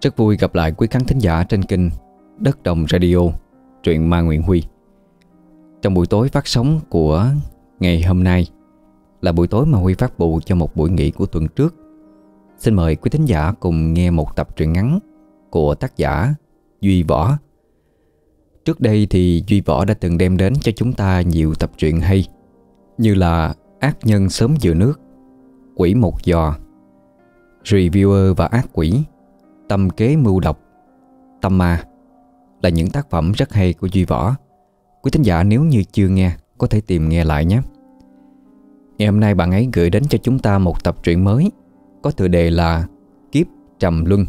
Rất vui gặp lại quý khán thính giả trên kênh Đất Đồng Radio, truyện Ma Nguyễn Huy. Trong buổi tối phát sóng của ngày hôm nay Là buổi tối mà Huy phát bù cho một buổi nghỉ của tuần trước. Xin mời quý thính giả cùng nghe một tập truyện ngắn của tác giả Duy Võ. Trước đây thì Duy Võ đã từng đem đến cho chúng ta nhiều tập truyện hay Như là Ác Nhân Sớm Dừa Nước Quỷ Một Giò Reviewer và Ác Quỷ, Tâm Kế Mưu Độc. Tâm Ma Là những tác phẩm rất hay của Duy Võ. Quý thính giả, nếu như chưa nghe, Có thể tìm nghe lại nhé. Ngày hôm nay bạn ấy gửi đến cho chúng ta một tập truyện mới, Có tựa đề là Kiếp Trầm Luân.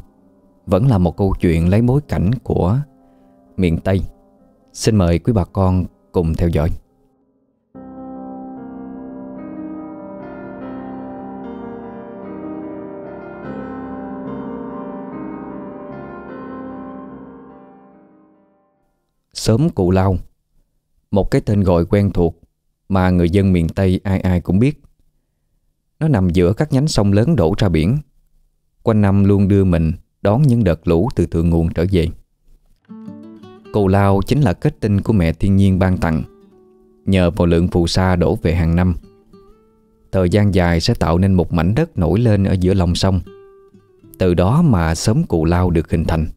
Vẫn là một câu chuyện lấy bối cảnh của miền Tây. Xin mời quý bà con cùng theo dõi. Sớm Cụ Lao. Một cái tên gọi quen thuộc Mà người dân miền Tây ai ai cũng biết. Nó nằm giữa các nhánh sông lớn đổ ra biển. Quanh năm luôn đưa mình Đón những đợt lũ từ thượng nguồn trở về. Cù lao chính là kết tinh của mẹ thiên nhiên ban tặng. Nhờ vào lượng phù sa đổ về hàng năm, Thời gian dài sẽ tạo nên một mảnh đất nổi lên ở giữa lòng sông. Từ đó mà sớm cụ lao được hình thành.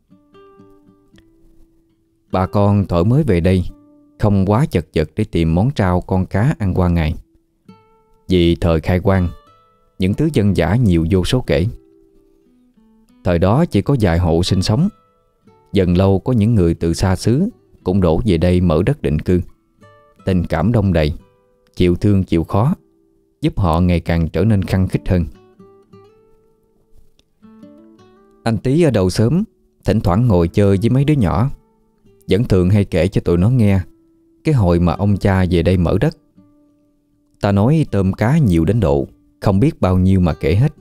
Bà con thổi mới về đây, Không quá chật vật để tìm món trao con cá ăn qua ngày. Vì thời khai quang, Những thứ dân giả nhiều vô số kể. Thời đó chỉ có vài hộ sinh sống. Dần lâu có những người từ xa xứ Cũng đổ về đây mở đất định cư. Tình cảm đông đầy, Chịu thương chịu khó, Giúp họ ngày càng trở nên khăng khích hơn. Anh Tý ở đầu sớm Thỉnh thoảng ngồi chơi với mấy đứa nhỏ. Vẫn thường hay kể cho tụi nó nghe Cái hồi mà ông cha về đây mở đất. Ta nói tôm cá nhiều đến độ, Không biết bao nhiêu mà kể hết.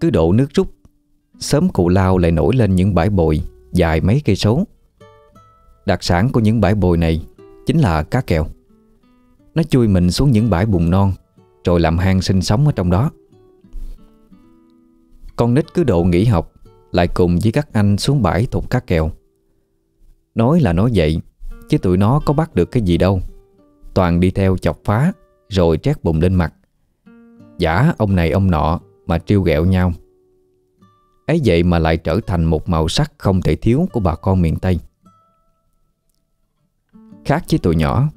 Cứ độ nước rút, Sớm cụ lao lại nổi lên những bãi bồi Dài mấy cây số. Đặc sản của những bãi bồi này Chính là cá kèo. Nó chui mình xuống những bãi bùn non, Rồi làm hang sinh sống ở trong đó. Con nít cứ độ nghỉ học, Lại cùng với các anh xuống bãi thục cá kèo. Nói là nói vậy Chứ tụi nó có bắt được cái gì đâu Toàn đi theo chọc phá Rồi trét bùn lên mặt Giả ông này ông nọ Mà trêu ghẹo nhau ấy vậy mà lại trở thành một màu sắc không thể thiếu của bà con miền Tây. Khác với tụi nhỏ,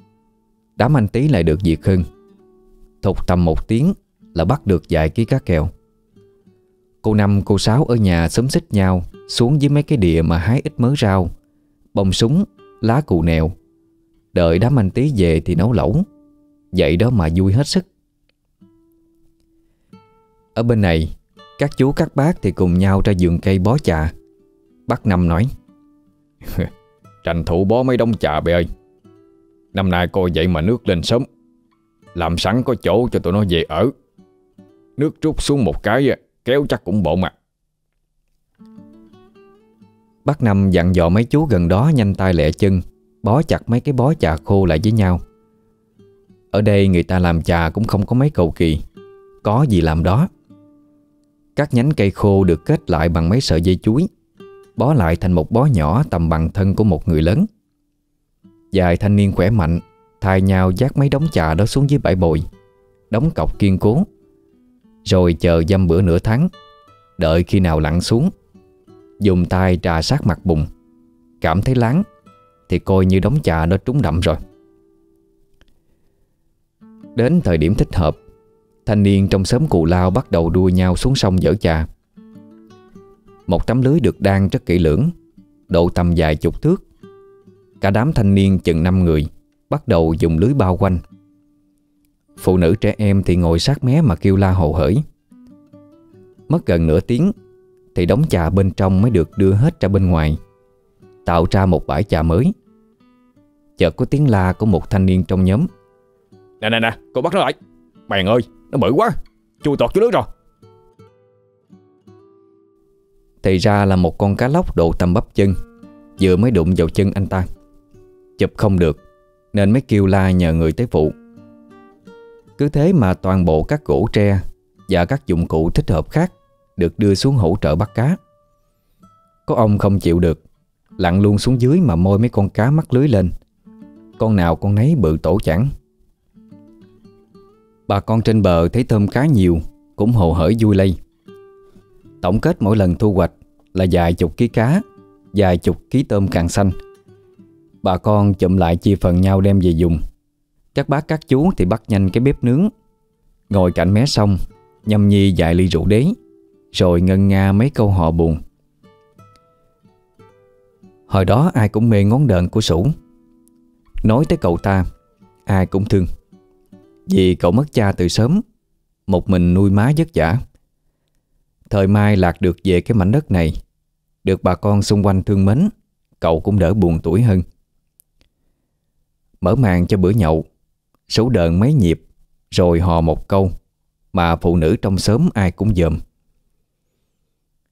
đám anh tí lại được việc hơn. Thục tầm một tiếng là bắt được vài ký cá kèo. Cô Năm, cô Sáu ở nhà sớm xích nhau xuống dưới mấy cái địa mà hái ít mớ rau, bông súng, lá cù nèo. Đợi đám anh tí về thì nấu lẩu. Vậy đó mà vui hết sức. Ở bên này, các chú các bác thì cùng nhau ra vườn cây bó trà Bác Năm nói Tranh thủ bó mấy đống trà bè ơi Năm nay coi vậy mà nước lên sớm Làm sẵn có chỗ cho tụi nó về ở Nước trút xuống một cái Kéo chắc cũng bộ mặt à. Bác Năm dặn dò mấy chú gần đó nhanh tay lẹ chân, Bó chặt mấy cái bó trà khô lại với nhau. Ở đây người ta làm trà cũng không có mấy cầu kỳ, Có gì làm đó. Các nhánh cây khô được kết lại bằng mấy sợi dây chuối, Bó lại thành một bó nhỏ tầm bằng thân của một người lớn. Vài thanh niên khỏe mạnh, Thay nhau dắt mấy đống trà đó xuống dưới bãi bồi, Đóng cọc kiên cố. Rồi chờ dăm bữa nửa tháng, Đợi khi nào lặn xuống. Dùng tay trà sát mặt bụng. Cảm thấy láng, Thì coi như đống trà nó trúng đậm rồi. Đến thời điểm thích hợp, Thanh niên trong xóm cù lao bắt đầu đua nhau xuống sông dở trà Một tấm lưới được đan rất kỹ lưỡng, Độ tầm dài chục thước. Cả đám thanh niên chừng 5 người Bắt đầu dùng lưới bao quanh. Phụ nữ trẻ em thì ngồi sát mé mà kêu la hồ hởi. Mất gần nửa tiếng thì đống trà bên trong mới được đưa hết ra bên ngoài Tạo ra một bãi trà mới. Chợt có tiếng la của một thanh niên trong nhóm. Nè nè nè, cô bắt nó lại. Bèn ơi, nó bự quá Chui tọt dưới nước rồi. Thì ra là một con cá lóc độ tầm bắp chân Vừa mới đụng vào chân anh ta. Chụp không được Nên mới kêu la nhờ người tới phụ. Cứ thế mà toàn bộ các gỗ tre Và các dụng cụ thích hợp khác được đưa xuống hỗ trợ bắt cá. Có ông không chịu được, Lặn luôn xuống dưới mà môi mấy con cá mắc lưới lên. Con nào con nấy bự tổ chẳng. Bà con trên bờ thấy tôm cá nhiều, Cũng hồ hởi vui lây. Tổng kết mỗi lần thu hoạch Là vài chục ký cá, Vài chục ký tôm càng xanh. Bà con chụm lại chia phần nhau đem về dùng. Các bác, các chú thì bắt nhanh cái bếp nướng. Ngồi cạnh mé sông, Nhâm nhi vài ly rượu đế. Rồi ngân nga mấy câu họ buồn. Hồi đó ai cũng mê ngón đờn của Sủ Nói tới cậu ta, Ai cũng thương. Vì cậu mất cha từ sớm, Một mình nuôi má vất vả. Thời mai lạc được về cái mảnh đất này, Được bà con xung quanh thương mến, Cậu cũng đỡ buồn tuổi hơn. Mở màn cho bữa nhậu Số đờn mấy nhịp, Rồi hò một câu Mà phụ nữ trong xóm ai cũng dòm.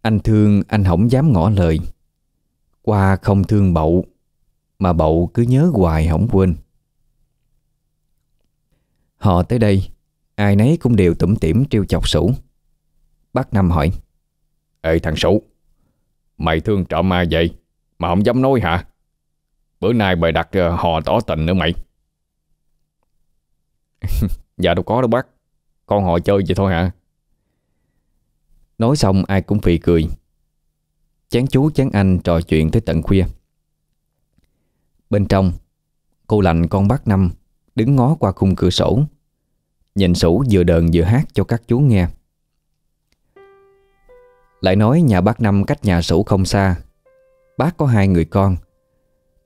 Anh thương anh không dám ngỏ lời. Qua không thương bậu Mà bậu cứ nhớ hoài không quên. Họ tới đây Ai nấy cũng đều tủm tỉm trêu chọc sủ Bác Năm hỏi Ê thằng Sủ Mày thương trộm ma vậy? Mà không dám nói hả? Bữa nay mày đặt uh, hò tỏ tình nữa mày. Dạ đâu có đâu bác Con họ chơi vậy thôi hả Nói xong ai cũng phì cười. Chán chú, chán anh trò chuyện tới tận khuya. Bên trong, Cô lạnh con bác Năm Đứng ngó qua khung cửa sổ, Nhìn sủ vừa đờn vừa hát cho các chú nghe. Lại nói nhà bác Năm cách nhà sủ không xa, Bác có hai người con.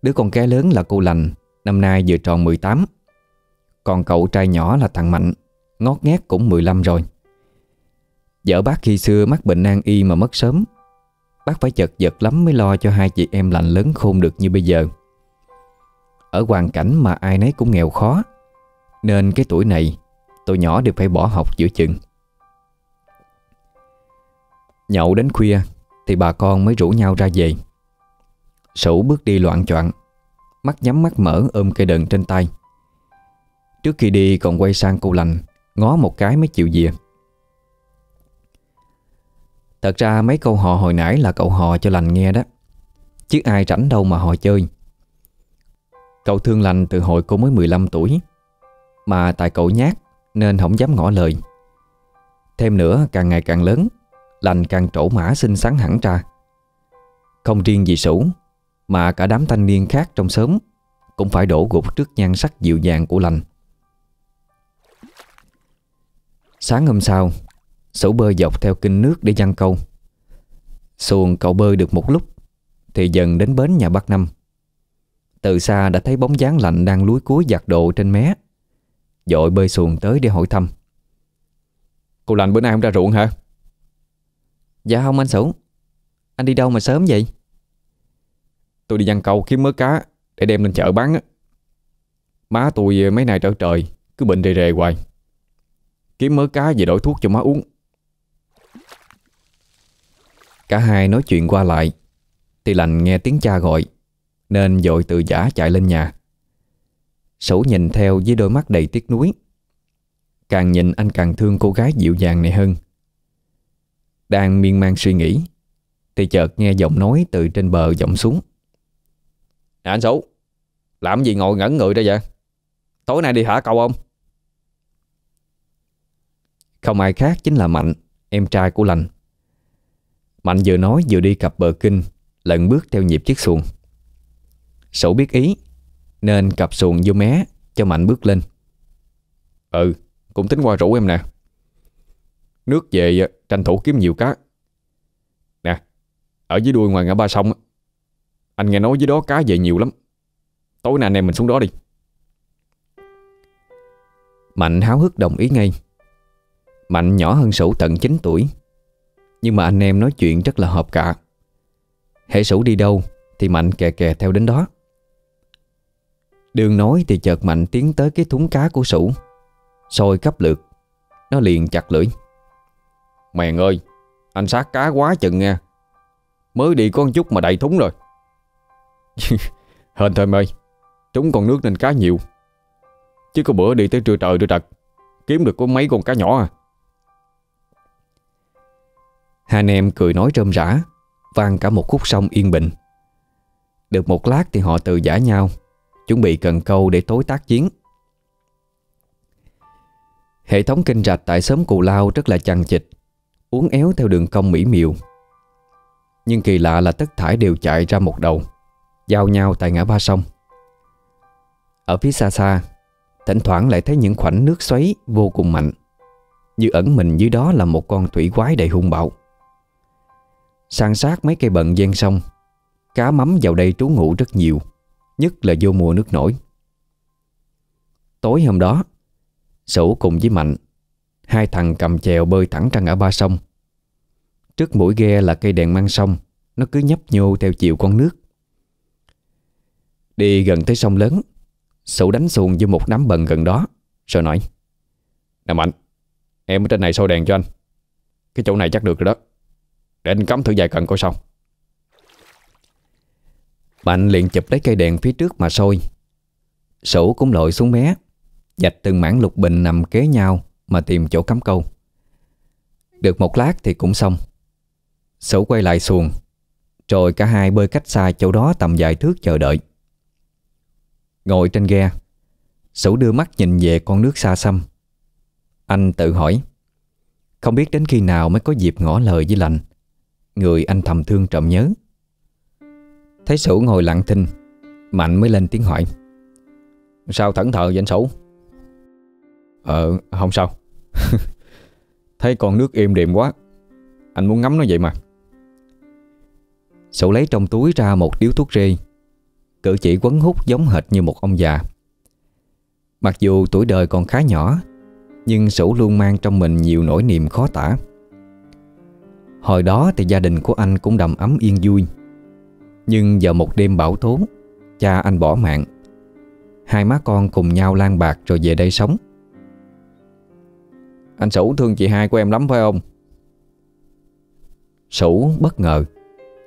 Đứa con cái lớn là cô Lành Năm nay vừa tròn 18 Còn cậu trai nhỏ là thằng Mạnh, Ngót nghét cũng 15 rồi. Vợ bác khi xưa mắc bệnh nan y mà mất sớm. Bác phải chật vật lắm mới lo cho hai chị em lành lớn khôn được như bây giờ. Ở hoàn cảnh mà ai nấy cũng nghèo khó, Nên cái tuổi này Tụi nhỏ đều phải bỏ học giữa chừng. Nhậu đến khuya Thì bà con mới rủ nhau ra về. Sủ bước đi loạn choạng, Mắt nhắm mắt mở ôm cây đờn trên tay. Trước khi đi còn quay sang cô lành, Ngó một cái mới chịu dìa. Thật ra mấy câu hò hồi nãy là cậu hò cho lành nghe đó. Chứ ai rảnh đâu mà hò chơi. Cậu thương lành từ hồi cô mới 15 tuổi. Mà tại cậu nhát, Nên không dám ngỏ lời. Thêm nữa, càng ngày càng lớn, Lành càng trổ mã xinh xắn hẳn ra. Không riêng gì sủ Mà cả đám thanh niên khác trong xóm Cũng phải đổ gục trước nhan sắc dịu dàng của lành. Sáng hôm sau Sủ bơi dọc theo kinh nước để giăng câu. Xuồng cậu bơi được một lúc Thì dần đến bến nhà bác Năm. Từ xa đã thấy bóng dáng lạnh đang lúi cuối giặt độ trên mé. Dội bơi xuồng tới để hỏi thăm. Cô lành bữa nay không ra ruộng hả? Dạ không anh Sủ Anh đi đâu mà sớm vậy? Tôi đi giăng câu kiếm mớ cá Để đem lên chợ bán á. Má tôi mấy ngày trở trời Cứ bệnh rề rề hoài. Kiếm mớ cá về đổi thuốc cho má uống Cả hai nói chuyện qua lại. Thì lành nghe tiếng cha gọi, Nên dội từ giả chạy lên nhà. Sủ nhìn theo với đôi mắt đầy tiếc nuối. Càng nhìn anh càng thương cô gái dịu dàng này hơn. Đang miên man suy nghĩ, Thì chợt nghe giọng nói từ trên bờ vọng xuống. Nè anh Sủ Làm gì ngồi ngẩn người ra vậy? Tối nay đi hả cậu không Không ai khác chính là Mạnh, Em trai của Lành. Mạnh vừa nói vừa đi cặp bờ kinh Lần bước theo nhịp chiếc xuồng. Sổ biết ý, Nên cặp xuồng vô mé Cho Mạnh bước lên. Ừ Cũng tính qua rủ em nè. Nước về ờ, tranh thủ kiếm nhiều cá. Nè, Ở dưới đuôi ngoài ngã ba sông Anh nghe nói dưới đó cá về nhiều lắm. Tối nay anh em mình xuống đó đi. Mạnh háo hức đồng ý ngay. Mạnh nhỏ hơn Sủ tận 9 tuổi. Nhưng mà anh em nói chuyện rất là hợp cả. Hệ Sủ đi đâu Thì Mạnh kè kè theo đến đó. Đường nói thì chợt Mạnh tiến tới cái thúng cá của Sủ Sôi cấp lượt, Nó liền chặt lưỡi. Mèn ơi, Anh sát cá quá chừng nha. Mới đi có chút mà đầy thúng rồi. Hên thôi ơi Trúng con nước nên cá nhiều. Chứ có bữa đi tới trưa trời trưa trật, Kiếm được có mấy con cá nhỏ à. Hai anh em cười nói rơm rã, Vang cả một khúc sông yên bình. Được một lát thì họ từ giả nhau, Chuẩn bị cần câu để tối tác chiến. Hệ thống kinh rạch tại xóm Cù Lao rất là chằng chịt, Uốn éo theo đường cong mỹ miều. Nhưng kỳ lạ là tất thải đều chạy ra một đầu, Giao nhau tại ngã ba sông. Ở phía xa xa, Thỉnh thoảng lại thấy những khoảnh nước xoáy vô cùng mạnh, Như ẩn mình dưới đó là một con thủy quái đầy hung bạo. San sát mấy cây bận gian sông. Cá mắm vào đây trú ngụ rất nhiều, Nhất là vô mùa nước nổi. Tối hôm đó, Sửu cùng với Mạnh, Hai thằng cầm chèo bơi thẳng ra ngã ba sông. Trước mũi ghe là cây đèn mang sông, Nó cứ nhấp nhô theo chiều con nước. Đi gần tới sông lớn, Sửu đánh xuồng với một nắm bần gần đó, Rồi nói, Nè Mạnh, Em ở trên này soi đèn cho anh. Cái chỗ này chắc được rồi đó. Để anh cắm thử vài cần coi sao. Mạnh liền chụp lấy cây đèn phía trước mà soi. Sủ cũng lội xuống mé, Dạch từng mảng lục bình nằm kế nhau Mà tìm chỗ cắm câu. Được một lát thì cũng xong. Sủ quay lại xuồng, Rồi cả hai bơi cách xa chỗ đó tầm vài thước chờ đợi. Ngồi trên ghe Sủ đưa mắt nhìn về con nước xa xăm. Anh tự hỏi, Không biết đến khi nào mới có dịp ngỏ lời với lành. Người anh thầm thương trộm nhớ. Thấy Sửu ngồi lặng thinh, Mạnh mới lên tiếng hỏi. Sao thẫn thờ vậy anh Sửu? Ờ không sao. Thấy con nước im đềm quá, Anh muốn ngắm nó vậy mà. Sửu lấy trong túi ra một điếu thuốc rê. Cử chỉ quấn hút giống hệt như một ông già. Mặc dù tuổi đời còn khá nhỏ, Nhưng Sửu luôn mang trong mình nhiều nỗi niềm khó tả. Hồi đó thì gia đình của anh cũng đầm ấm yên vui. Nhưng giờ một đêm bão tố Cha anh bỏ mạng. Hai má con cùng nhau lan bạc rồi về đây sống. Anh Sủ thương chị hai của em lắm phải không? Sủ bất ngờ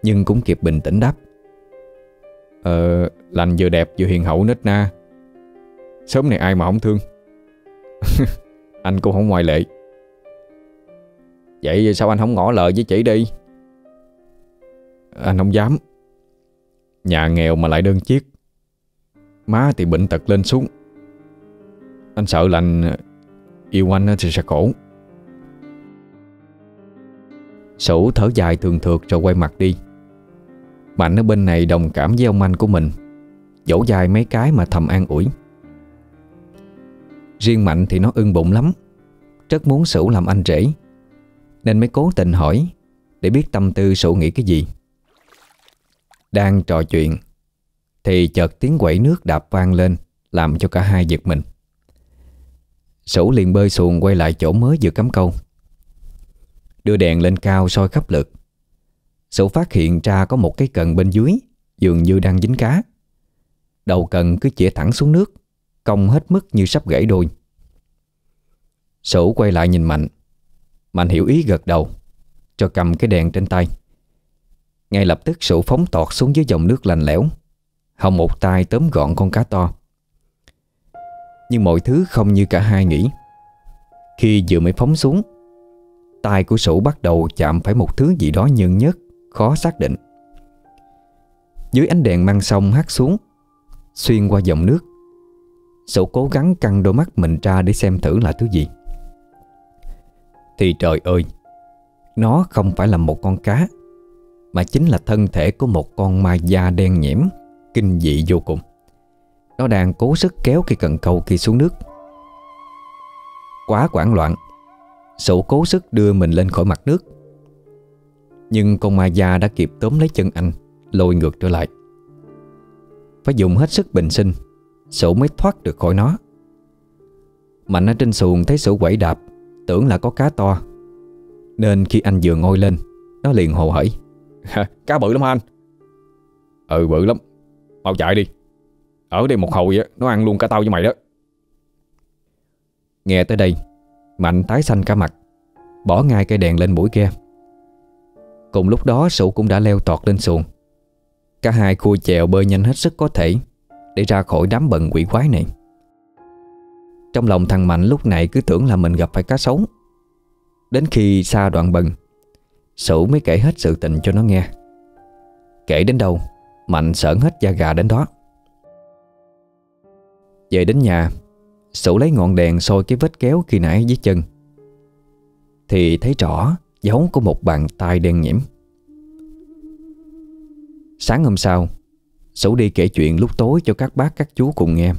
Nhưng cũng kịp bình tĩnh đáp. Ờ, lành vừa đẹp vừa hiền hậu nết na. Sớm này ai mà không thương? Anh cũng không ngoại lệ. Vậy sao anh không ngỏ lời với chị đi? Anh không dám. Nhà nghèo mà lại đơn chiếc. Má thì bệnh tật lên xuống. Anh sợ lành, Yêu anh thì sẽ khổ. Sủ thở dài thường thượt rồi quay mặt đi. Mạnh ở bên này đồng cảm với ông anh của mình. Dỗ dài mấy cái mà thầm an ủi. Riêng Mạnh thì nó ưng bụng lắm. Rất muốn Sửu làm anh rể. Nên mới cố tình hỏi Để biết tâm tư sổ nghĩ cái gì. Đang trò chuyện Thì chợt tiếng quẩy nước đạp vang lên, Làm cho cả hai giật mình. Sửu liền bơi xuồng quay lại chỗ mới vừa cắm câu. Đưa đèn lên cao soi khắp lượt. Sửu phát hiện ra có một cái cần bên dưới, Dường như đang dính cá. Đầu cần cứ chĩa thẳng xuống nước, Cong hết mức như sắp gãy đôi. Sửu quay lại nhìn Mạnh. Mạnh hiểu ý gật đầu, Cho cầm cái đèn trên tay. Ngay lập tức sủ phóng tọt xuống dưới dòng nước lành lẽo, Hồng một tay tóm gọn con cá to. Nhưng mọi thứ không như cả hai nghĩ. Khi vừa mới phóng xuống, tay của sủ bắt đầu chạm phải một thứ gì đó nhơn nhớt, Khó xác định. Dưới ánh đèn mang sông hắt xuống, Xuyên qua dòng nước sủ cố gắng căng đôi mắt mình ra Để xem thử là thứ gì. Thì trời ơi, Nó không phải là một con cá, Mà chính là thân thể của một con ma da đen nhiễm Kinh dị vô cùng. Nó đang cố sức kéo cây cần câu kia xuống nước. Quá quảng loạn, Sổ cố sức đưa mình lên khỏi mặt nước. Nhưng con ma da đã kịp tóm lấy chân anh, Lôi ngược trở lại. Phải dùng hết sức bình sinh, Sổ mới thoát được khỏi nó. Mạnh ở trên xuồng thấy sổ quẩy đạp Tưởng là có cá to. Nên khi anh vừa ngồi lên Nó liền hồ hởi. Cá bự lắm anh? Ừ bự lắm. Mau chạy đi. Ở đây một hồi nó ăn luôn cả tao với mày đó. Nghe tới đây Mạnh tái xanh cả mặt Bỏ ngay cây đèn lên mũi ghe Cùng lúc đó Sủ cũng đã leo tọt lên xuồng. Cả hai khui chèo bơi nhanh hết sức có thể Để ra khỏi đám bận quỷ quái này trong lòng thằng Mạnh lúc này cứ tưởng là mình gặp phải cá sấu. Đến khi xa đoạn bần, Sửu mới kể hết sự tình cho nó nghe. Kể đến đâu, Mạnh sởn hết da gà đến đó. Về đến nhà, Sửu lấy ngọn đèn soi cái vết kéo khi nãy dưới chân. Thì thấy rõ Dấu của một bàn tay đen nhiễm Sáng hôm sau, Sửu đi kể chuyện lúc tối cho các bác, các chú cùng nghe.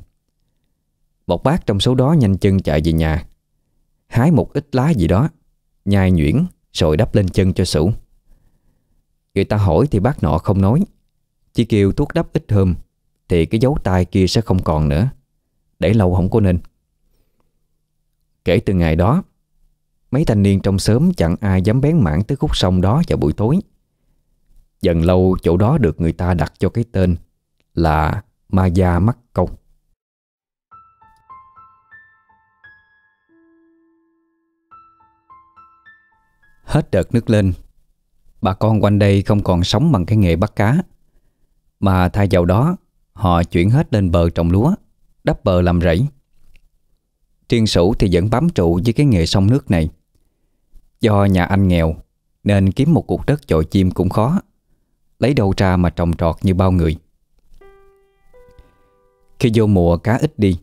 Một bác trong số đó nhanh chân chạy về nhà. Hái một ít lá gì đó, Nhai nhuyễn, Rồi đắp lên chân cho sủ Người ta hỏi thì bác nọ không nói. Chỉ kêu thuốc đắp ít hôm, Thì cái dấu tay kia sẽ không còn nữa. Để lâu không có nên. Kể từ ngày đó, Mấy thanh niên trong xóm chẳng ai dám bén mảng tới khúc sông đó vào buổi tối. Dần lâu chỗ đó được người ta đặt cho cái tên là Ma Gia Mắc Công. Hết đợt nước lên. Bà con quanh đây không còn sống bằng cái nghề bắt cá, Mà thay vào đó, Họ chuyển hết lên bờ trồng lúa, Đắp bờ làm rẫy. Triên sủ thì vẫn bám trụ với cái nghề sông nước này. Do nhà anh nghèo, Nên kiếm một cuộc đất chọi chim cũng khó, Lấy đâu ra mà trồng trọt như bao người. Khi vô mùa cá ít đi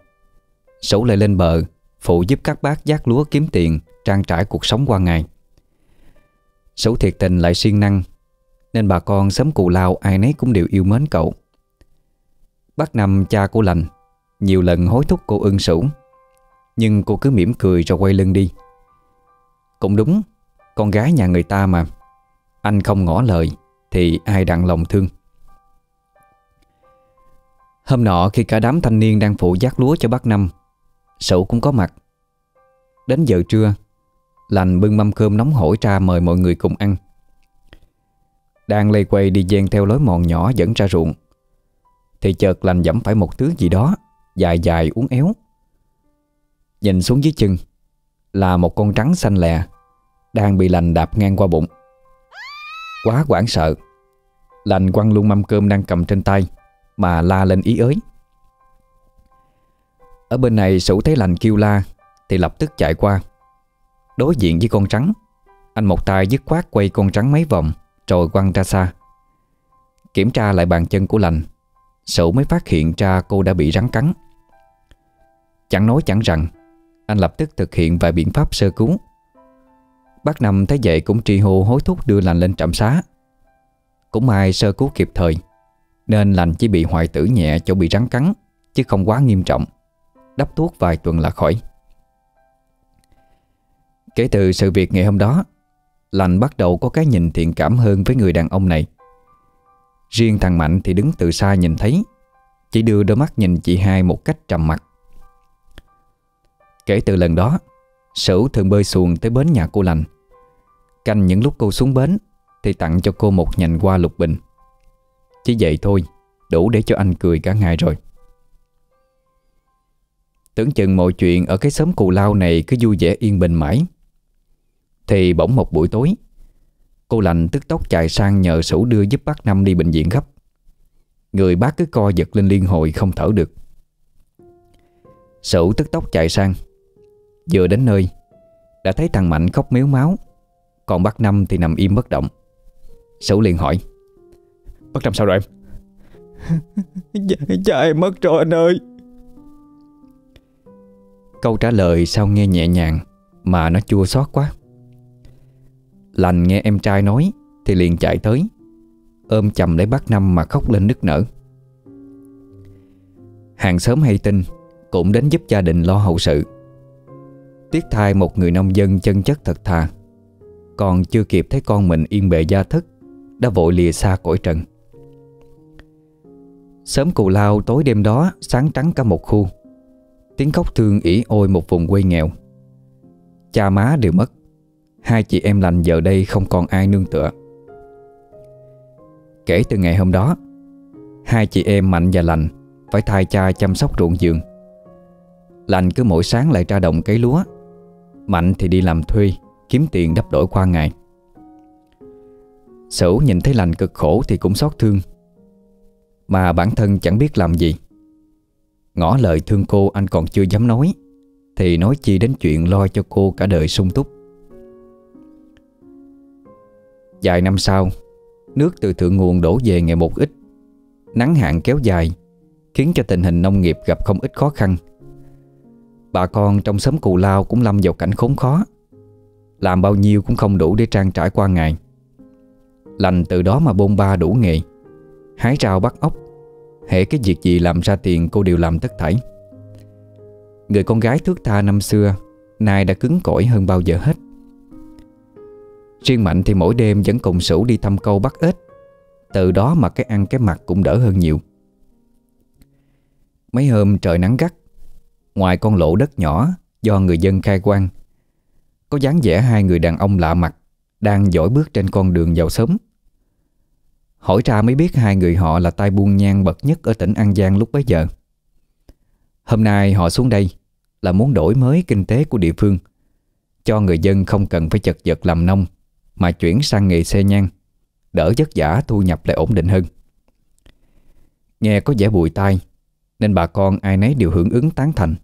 Sủ lại lên bờ, Phụ giúp các bác giác lúa kiếm tiền, Trang trải cuộc sống qua ngày. Sủ thiệt tình lại siêng năng, Nên bà con sớm cụ lao ai nấy cũng đều yêu mến cậu. Bác Năm cha của lành Nhiều lần hối thúc cô ưng sủ Nhưng cô cứ mỉm cười rồi quay lưng đi. Cũng đúng, Con gái nhà người ta mà, Anh không ngỏ lời Thì ai đặng lòng thương. Hôm nọ khi cả đám thanh niên đang phụ giác lúa cho bác Năm Sủ cũng có mặt. Đến giờ trưa Lành bưng mâm cơm nóng hổi ra mời mọi người cùng ăn. Đang lây quay đi gian theo lối mòn nhỏ dẫn ra ruộng. Thì chợt lành dẫm phải một thứ gì đó, Dài dài uốn éo. Nhìn xuống dưới chân, Là một con trắng xanh lè, Đang bị lành đạp ngang qua bụng. Quá quảng sợ, Lành quăng luôn mâm cơm đang cầm trên tay, Mà la lên ý ới. Ở bên này sủ thấy lành kêu la, Thì lập tức chạy qua. Đối diện với con trắng. Anh một tay dứt khoát quay con trắng mấy vòng, Rồi quăng ra xa. Kiểm tra lại bàn chân của lành, Sửu mới phát hiện ra cô đã bị rắn cắn. Chẳng nói chẳng rằng, Anh lập tức thực hiện vài biện pháp sơ cứu. Bác Năm thấy vậy cũng tri hô hối thúc đưa lành lên trạm xá. Cũng may sơ cứu kịp thời, Nên lành chỉ bị hoại tử nhẹ chỗ bị rắn cắn, Chứ không quá nghiêm trọng. Đắp thuốc vài tuần là khỏi. Kể từ sự việc ngày hôm đó, Lành bắt đầu có cái nhìn thiện cảm hơn với người đàn ông này. Riêng thằng Mạnh thì đứng từ xa nhìn thấy, Chỉ đưa đôi mắt nhìn chị hai một cách trầm mặc. Kể từ lần đó, Sửu thường bơi xuồng tới bến nhà cô Lành. Canh những lúc cô xuống bến Thì tặng cho cô một nhành hoa lục bình. Chỉ vậy thôi, Đủ để cho anh cười cả ngày rồi. Tưởng chừng mọi chuyện ở cái xóm cù lao này cứ vui vẻ yên bình mãi thì bỗng một buổi tối Cô lành tức tốc chạy sang nhờ sủ đưa giúp bác Năm đi bệnh viện gấp. Người bác cứ co giật lên liên hồi không thở được. Sửu tức tốc chạy sang Vừa đến nơi Đã thấy thằng Mạnh khóc méo máu Còn bác Năm thì nằm im bất động. Sửu liền hỏi Bác Năm sao rồi em? Cha, cha em mất rồi anh ơi. Câu trả lời sao nghe nhẹ nhàng Mà nó chua xót quá Lành nghe em trai nói Thì liền chạy tới. Ôm chầm lấy bác Năm mà khóc lên nức nở. Hàng xóm hay tin Cũng đến giúp gia đình lo hậu sự. Tiếc thai một người nông dân chân chất thật thà. Còn chưa kịp thấy con mình yên bề gia thất, Đã vội lìa xa cõi trần. Sớm cù lao tối đêm đó Sáng trắng cả một khu. Tiếng khóc thương ỉ ôi một vùng quê nghèo. Cha má đều mất. Hai chị em lành giờ đây không còn ai nương tựa. Kể từ ngày hôm đó, Hai chị em Mạnh và Lành Phải thay cha chăm sóc ruộng giường Lành cứ mỗi sáng lại ra đồng cấy lúa, Mạnh thì đi làm thuê, Kiếm tiền đắp đổi qua ngày. Sửu nhìn thấy Lành cực khổ Thì cũng xót thương. Mà bản thân chẳng biết làm gì. Ngỏ lời thương cô anh còn chưa dám nói, Thì nói chi đến chuyện lo cho cô cả đời sung túc. Vài năm sau, Nước từ thượng nguồn đổ về ngày một ít. Nắng hạn kéo dài, Khiến cho tình hình nông nghiệp gặp không ít khó khăn. Bà con trong xóm Cù Lao cũng lâm vào cảnh khốn khó. Làm bao nhiêu cũng không đủ để trang trải qua ngày. Lành từ đó mà bôn ba đủ nghề. Hái rau bắt ốc, hễ cái việc gì làm ra tiền cô đều làm tất thảy. Người con gái thước tha năm xưa, Nay đã cứng cỏi hơn bao giờ hết. Riêng Mạnh thì mỗi đêm vẫn cùng sủ đi thăm câu bắt ếch Từ đó mà cái ăn cái mặt cũng đỡ hơn nhiều. Mấy hôm trời nắng gắt, Ngoài con lỗ đất nhỏ Do người dân khai quang, Có dáng vẻ hai người đàn ông lạ mặt Đang dõi bước trên con đường vào sớm Hỏi ra mới biết hai người họ là tay buôn nhang bậc nhất Ở tỉnh An Giang lúc bấy giờ. Hôm nay họ xuống đây Là muốn đổi mới kinh tế của địa phương, Cho người dân không cần phải chật vật làm nông. Mà chuyển sang nghề xe nhang Đỡ vất vả thu nhập lại ổn định hơn. Nghe có vẻ bùi tai, Nên bà con ai nấy đều hưởng ứng tán thành.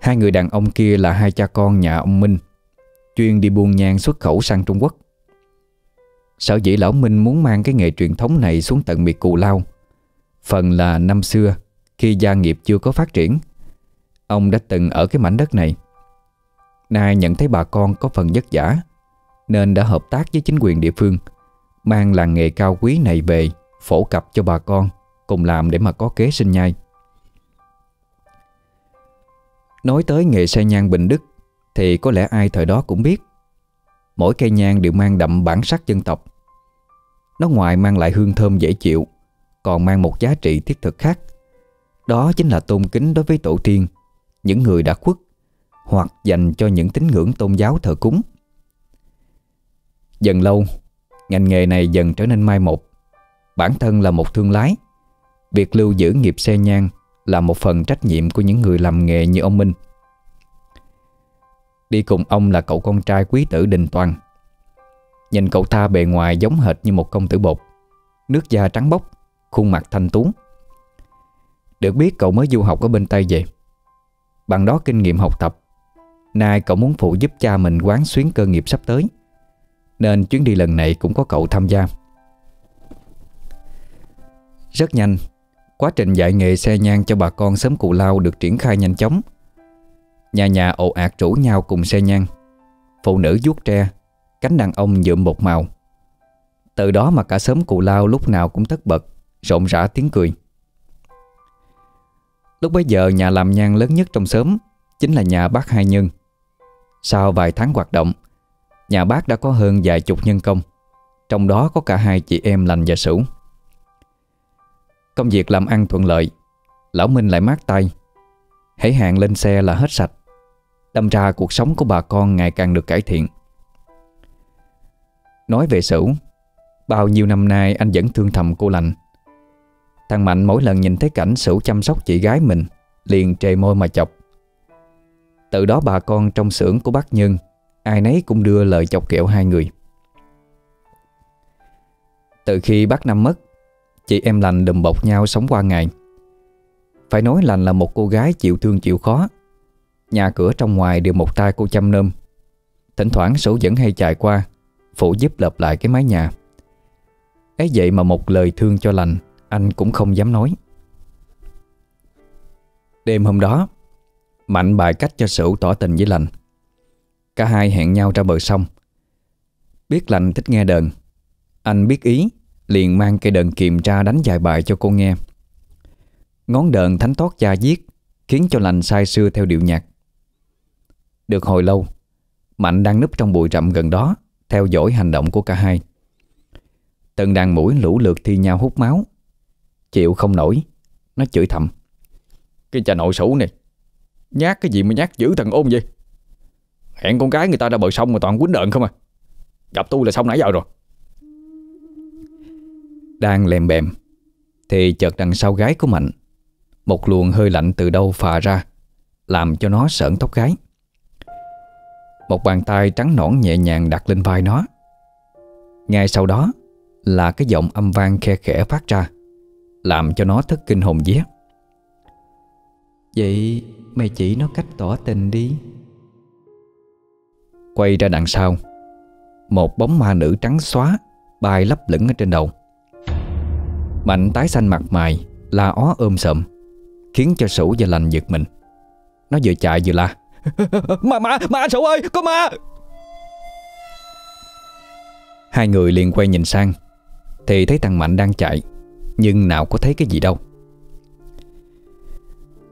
Hai người đàn ông kia là hai cha con nhà ông Minh, Chuyên đi buôn nhang xuất khẩu sang Trung Quốc. Sở dĩ lão Minh muốn mang cái nghề truyền thống này xuống tận miệt Cù Lao, Phần là năm xưa, Khi gia nghiệp chưa có phát triển, Ông đã từng ở cái mảnh đất này. Nay nhận thấy bà con có phần vất vả nên đã hợp tác với chính quyền địa phương, Mang làng nghề cao quý này về Phổ cập cho bà con, Cùng làm để mà có kế sinh nhai. Nói tới nghề xây nhang Bình Đức, Thì có lẽ ai thời đó cũng biết, Mỗi cây nhang đều mang đậm bản sắc dân tộc. Nó ngoài mang lại hương thơm dễ chịu, Còn mang một giá trị thiết thực khác. Đó chính là tôn kính đối với tổ tiên, Những người đã khuất, Hoặc dành cho những tín ngưỡng tôn giáo thờ cúng. Dần lâu, Ngành nghề này dần trở nên mai một. Bản thân là một thương lái, Việc lưu giữ nghiệp xe nhang Là một phần trách nhiệm của những người làm nghề như ông Minh. Đi cùng ông là cậu con trai quý tử Đình Toàn. Nhìn cậu ta bề ngoài giống hệt như một công tử bột. Nước da trắng bóc, Khuôn mặt thanh tú. Được biết cậu mới du học ở bên Tây về. Bằng đó kinh nghiệm học tập, Nay cậu muốn phụ giúp cha mình quán xuyến cơ nghiệp sắp tới. Nên chuyến đi lần này cũng có cậu tham gia. Rất nhanh, Quá trình dạy nghề xe nhang cho bà con sớm cụ lao được triển khai nhanh chóng. Nhà nhà ồ ạt rủ nhau cùng xe nhang. Phụ nữ vuốt tre, Cánh đàn ông nhuộm bột màu. Từ đó mà cả sớm cụ lao lúc nào cũng tất bật, Rộn rã tiếng cười. Lúc bấy giờ nhà làm nhang lớn nhất trong xóm Chính là nhà bác Hai Nhân. Sau vài tháng hoạt động Nhà bác đã có hơn vài chục nhân công. Trong đó có cả hai chị em lành và sửu. Công việc làm ăn thuận lợi, Lão Minh lại mát tay. Hãy hạn lên xe là hết sạch. Đâm ra cuộc sống của bà con ngày càng được cải thiện. Nói về Sửu, Bao nhiêu năm nay anh vẫn thương thầm cô lành. Thằng Mạnh mỗi lần nhìn thấy cảnh Sửu chăm sóc chị gái mình, Liền trề môi mà chọc. Từ đó bà con trong xưởng của bác Nhân Ai nấy cũng đưa lời chọc kẹo hai người. Từ khi bác Năm mất, Chị em lành đùm bọc nhau sống qua ngày. Phải nói lành là một cô gái chịu thương chịu khó. Nhà cửa trong ngoài đều một tay cô chăm nơm Thỉnh thoảng sổ vẫn hay chạy qua, Phụ giúp lập lại cái mái nhà. Ấy vậy mà một lời thương cho lành, Anh cũng không dám nói. Đêm hôm đó, Mạnh bài cách cho Sửu tỏ tình với lành. Cả hai hẹn nhau ra bờ sông. Biết lành thích nghe đờn. Anh biết ý, Liền mang cây đờn kìm ra đánh vài bài cho cô nghe. Ngón đờn thánh thoát cha giết Khiến cho lành say sưa theo điệu nhạc. Được hồi lâu, Mạnh đang núp trong bụi rậm gần đó, Theo dõi hành động của cả hai. Từng đàn mũi lũ lượt thi nhau hút máu. Chịu không nổi, Nó chửi thầm. Cái cha nội sủ này, Nhát cái gì mà nhát dữ thằng ôn vậy? Hẹn con gái người ta ra bờ sông mà toàn quýnh đợn không à. Gặp tôi là xong nãy giờ rồi. Đang lèm bèm, Thì chợt đằng sau gái của Mạnh, Một luồng hơi lạnh từ đâu phà ra, Làm cho nó sợn tóc gái. Một bàn tay trắng nõn nhẹ nhàng đặt lên vai nó. Ngay sau đó Là cái giọng âm vang khe khẽ phát ra, Làm cho nó thất kinh hồn vía. Vậy mày chỉ nó cách tỏ tình đi. Quay ra đằng sau. Một bóng ma nữ trắng xóa, Bay lấp lửng ở trên đầu. Mạnh tái xanh mặt mày, La ó ôm sợm Khiến cho Sủ và lành giật mình. Nó vừa chạy vừa la, Ma ma ma Sủ ơi, có ma! Hai người liền quay nhìn sang, Thì thấy thằng Mạnh đang chạy, Nhưng nào có thấy cái gì đâu.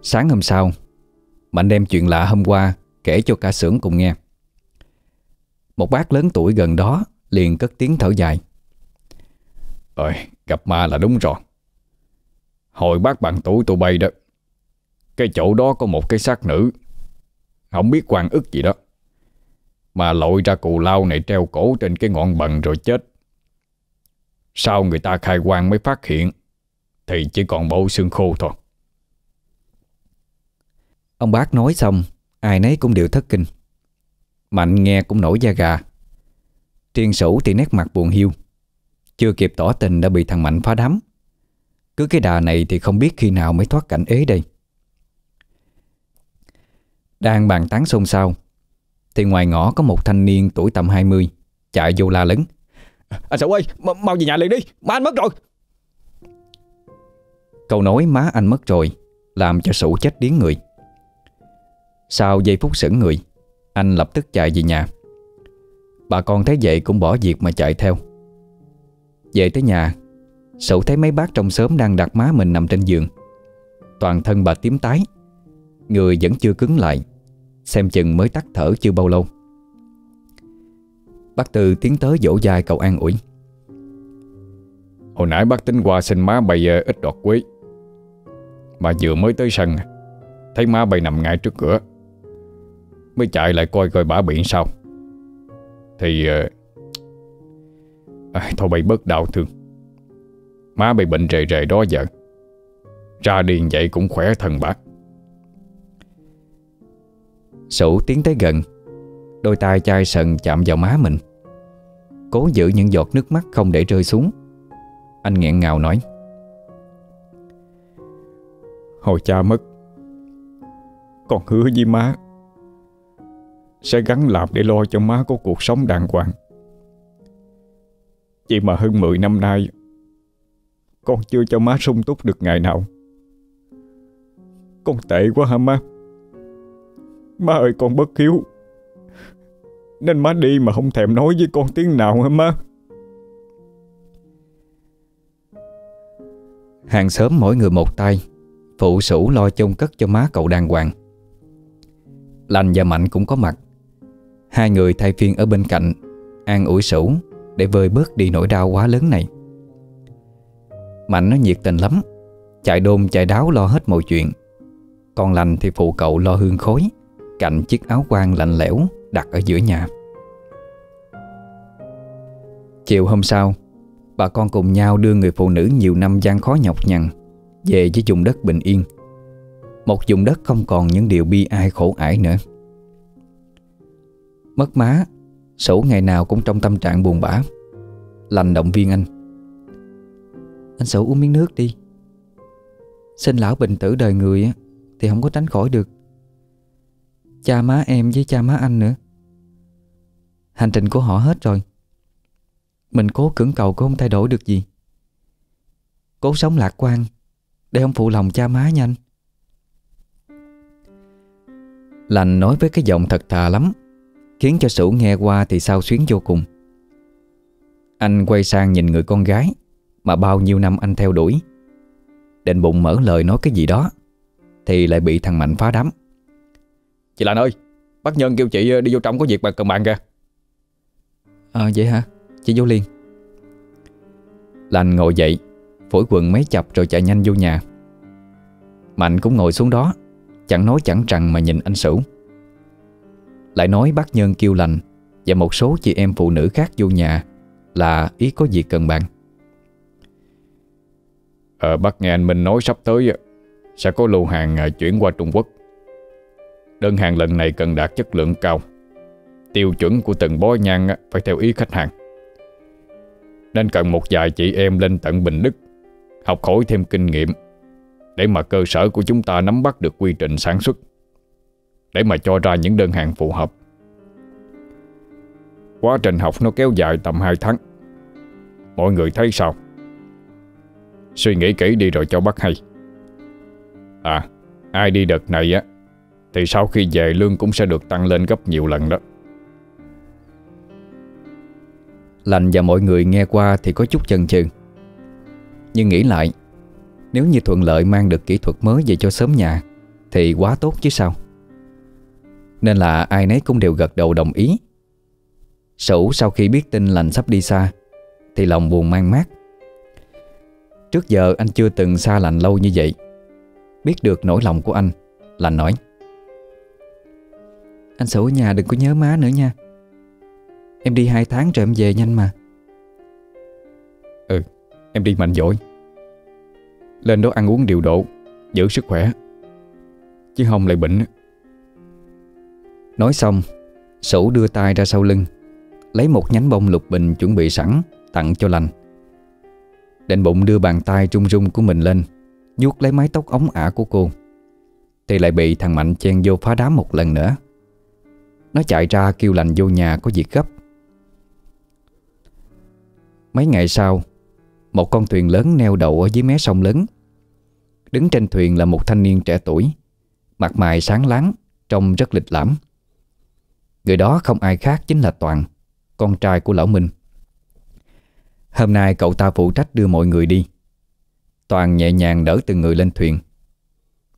Sáng hôm sau, Mạnh đem chuyện lạ hôm qua Kể cho cả xưởng cùng nghe. Một bác lớn tuổi gần đó Liền cất tiếng thở dài. Ơi gặp ma là đúng rồi. Hồi bác bằng tuổi tụi bay đó Cái chỗ đó có một cái xác nữ. Không biết quan ức gì đó. Mà lội ra cù lao này treo cổ trên cái ngọn bần rồi chết. Sau người ta khai quang mới phát hiện Thì chỉ còn bộ xương khô thôi. Ông bác nói xong Ai nấy cũng đều thất kinh Mạnh nghe cũng nổi da gà. Triền sủ thì nét mặt buồn hiu. Chưa kịp tỏ tình đã bị thằng Mạnh phá đám. Cứ cái đà này thì không biết khi nào mới thoát cảnh ế đây. Đang bàn tán xôn xao Thì ngoài ngõ có một thanh niên tuổi tầm 20 Chạy vô la lớn. Anh Sủ ơi mau về nhà liền đi Má anh mất rồi. Câu nói má anh mất rồi Làm cho sủ chết điếng người. Sau giây phút sững người anh lập tức chạy về nhà. Bà con thấy vậy cũng bỏ việc mà chạy theo. Về tới nhà sậu thấy mấy bác trong xóm đang đặt má mình nằm trên giường. Toàn thân bà tím tái, Người vẫn chưa cứng lại, Xem chừng mới tắt thở chưa bao lâu. Bác Tư tiến tới dỗ dài cậu an ủi. Hồi nãy bác tính qua xin má bày ờ, ít đọt quế Mà vừa mới tới sân, Thấy má bày nằm ngay trước cửa. Mới chạy lại coi coi bả biển sao. Thì à, Thôi bay bớt đau thương. Má bị bệnh rề rề đó giờ. Ra điền vậy cũng khỏe thần bác Sủ tiến tới gần. Đôi tay chai sần chạm vào má mình. Cố giữ những giọt nước mắt không để rơi xuống. Anh nghẹn ngào nói. Hồi cha mất Con hứa với má. Sẽ gắn làm để lo cho má có cuộc sống đàng hoàng. Vậy mà hơn 10 năm nay, Con chưa cho má sung túc được ngày nào. Con tệ quá hả má? Má ơi, con bất hiếu. Nên má đi mà không thèm nói với con tiếng nào hả má? Hàng xóm mỗi người một tay, Phụ sủ lo chôn cất cho má cậu đàng hoàng. Lành và Mạnh cũng có mặt. Hai người thay phiên ở bên cạnh, An ủi sủ Để vơi bớt đi nỗi đau quá lớn này. Mạnh nó nhiệt tình lắm, Chạy đôn chạy đáo lo hết mọi chuyện. Còn lành thì phụ cậu lo hương khối Cạnh chiếc áo quan lạnh lẽo Đặt ở giữa nhà. Chiều hôm sau, Bà con cùng nhau đưa người phụ nữ nhiều năm gian khó nhọc nhằn Về với vùng đất bình yên. Một vùng đất không còn những điều bi ai khổ ải nữa. Mất má Sủ ngày nào cũng trong tâm trạng buồn bã. Lành động viên anh. Anh Sủ uống miếng nước đi. Sinh lão bệnh tử đời người á, Thì không có tránh khỏi được. Cha má em với cha má anh nữa. Hành trình của họ hết rồi. Mình cố cưỡng cầu cũng không thay đổi được gì. Cố sống lạc quan, Để không phụ lòng cha má nha anh. Lành nói với cái giọng thật thà lắm. Khiến cho Sủ nghe qua thì sao xuyến vô cùng. Anh quay sang nhìn người con gái Mà bao nhiêu năm anh theo đuổi. Định bụng mở lời nói cái gì đó Thì lại bị thằng Mạnh phá đám. Chị Lan ơi Bác Nhân kêu chị đi vô trong có việc mà cần bạn kìa. À vậy hả? Chị vô liền. Lành ngồi dậy Phổi quần mấy chập rồi chạy nhanh vô nhà. Mạnh cũng ngồi xuống đó Chẳng nói chẳng rằng mà nhìn anh Sửu lại nói bác Nhân kêu lành Và một số chị em phụ nữ khác vô nhà Là ý có gì cần bạn à, ờ, bác nghe anh Minh nói sắp tới Sẽ có lô hàng à, chuyển qua Trung Quốc. Đơn hàng lần này cần đạt chất lượng cao. Tiêu chuẩn của từng bó nhang Phải theo ý khách hàng. Nên cần một vài chị em lên tận Bình Đức Học hỏi thêm kinh nghiệm Để mà cơ sở của chúng ta nắm bắt được quy trình sản xuất. Để mà cho ra những đơn hàng phù hợp. Quá trình học nó kéo dài tầm 2 tháng. Mọi người thấy sao? Suy nghĩ kỹ đi rồi cho bác hay. À Ai đi đợt này á, Thì sau khi về lương cũng sẽ được tăng lên gấp nhiều lần đó. Lành và mọi người nghe qua thì có chút chần chừ. Nhưng nghĩ lại, Nếu như thuận lợi mang được kỹ thuật mới về cho sớm nhà, Thì quá tốt chứ sao? Nên là ai nấy cũng đều gật đầu đồng ý. Sửu sau khi biết tin lành sắp đi xa, Thì lòng buồn mang mát. Trước giờ anh chưa từng xa lành lâu như vậy, Biết được nỗi lòng của anh Lành nói. Anh Sửu ở nhà đừng có nhớ má nữa nha. Em đi hai tháng rồi em về nhanh mà. Ừ Em đi mạnh dội Lên đó ăn uống điều độ, Giữ sức khỏe. Chứ không lại bệnh. Nói xong, Sửu đưa tay ra sau lưng, Lấy một nhánh bông lục bình chuẩn bị sẵn, Tặng cho lành. Định bụng đưa bàn tay trung rung của mình lên, vuốt lấy mái tóc ống ả của cô. Thì lại bị thằng Mạnh chen vô phá đám một lần nữa. Nó chạy ra kêu lành vô nhà có việc gấp. Mấy ngày sau, Một con thuyền lớn neo đậu ở dưới mé sông lớn. Đứng trên thuyền là một thanh niên trẻ tuổi, Mặt mày sáng láng, Trông rất lịch lãm. Người đó không ai khác chính là Toàn, Con trai của Lão Minh. Hôm nay cậu ta phụ trách đưa mọi người đi. Toàn nhẹ nhàng đỡ từng người lên thuyền.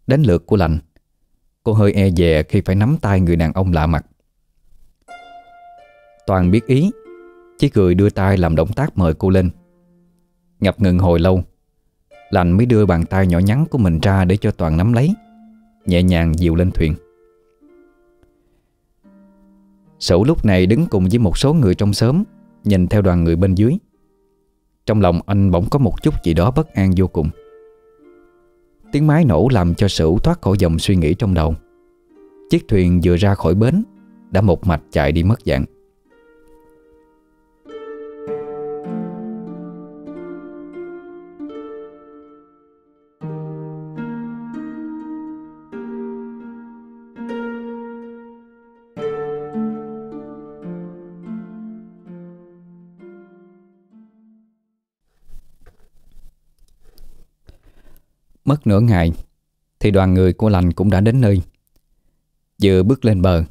Đến lượt của lành, Cô hơi e dè khi phải nắm tay người đàn ông lạ mặt. Toàn biết ý, Chỉ cười đưa tay làm động tác mời cô lên. Ngập ngừng hồi lâu, Lành mới đưa bàn tay nhỏ nhắn của mình ra Để cho Toàn nắm lấy, Nhẹ nhàng dìu lên thuyền. Sửu lúc này đứng cùng với một số người trong xóm, Nhìn theo đoàn người bên dưới. Trong lòng anh bỗng có một chút gì đó bất an vô cùng. Tiếng máy nổ làm cho Sửu thoát khỏi dòng suy nghĩ trong đầu. Chiếc thuyền vừa ra khỏi bến, Đã một mạch chạy đi mất dạng. Mất nửa ngày, Thì đoàn người của lành cũng đã đến nơi. Vừa bước lên bờ,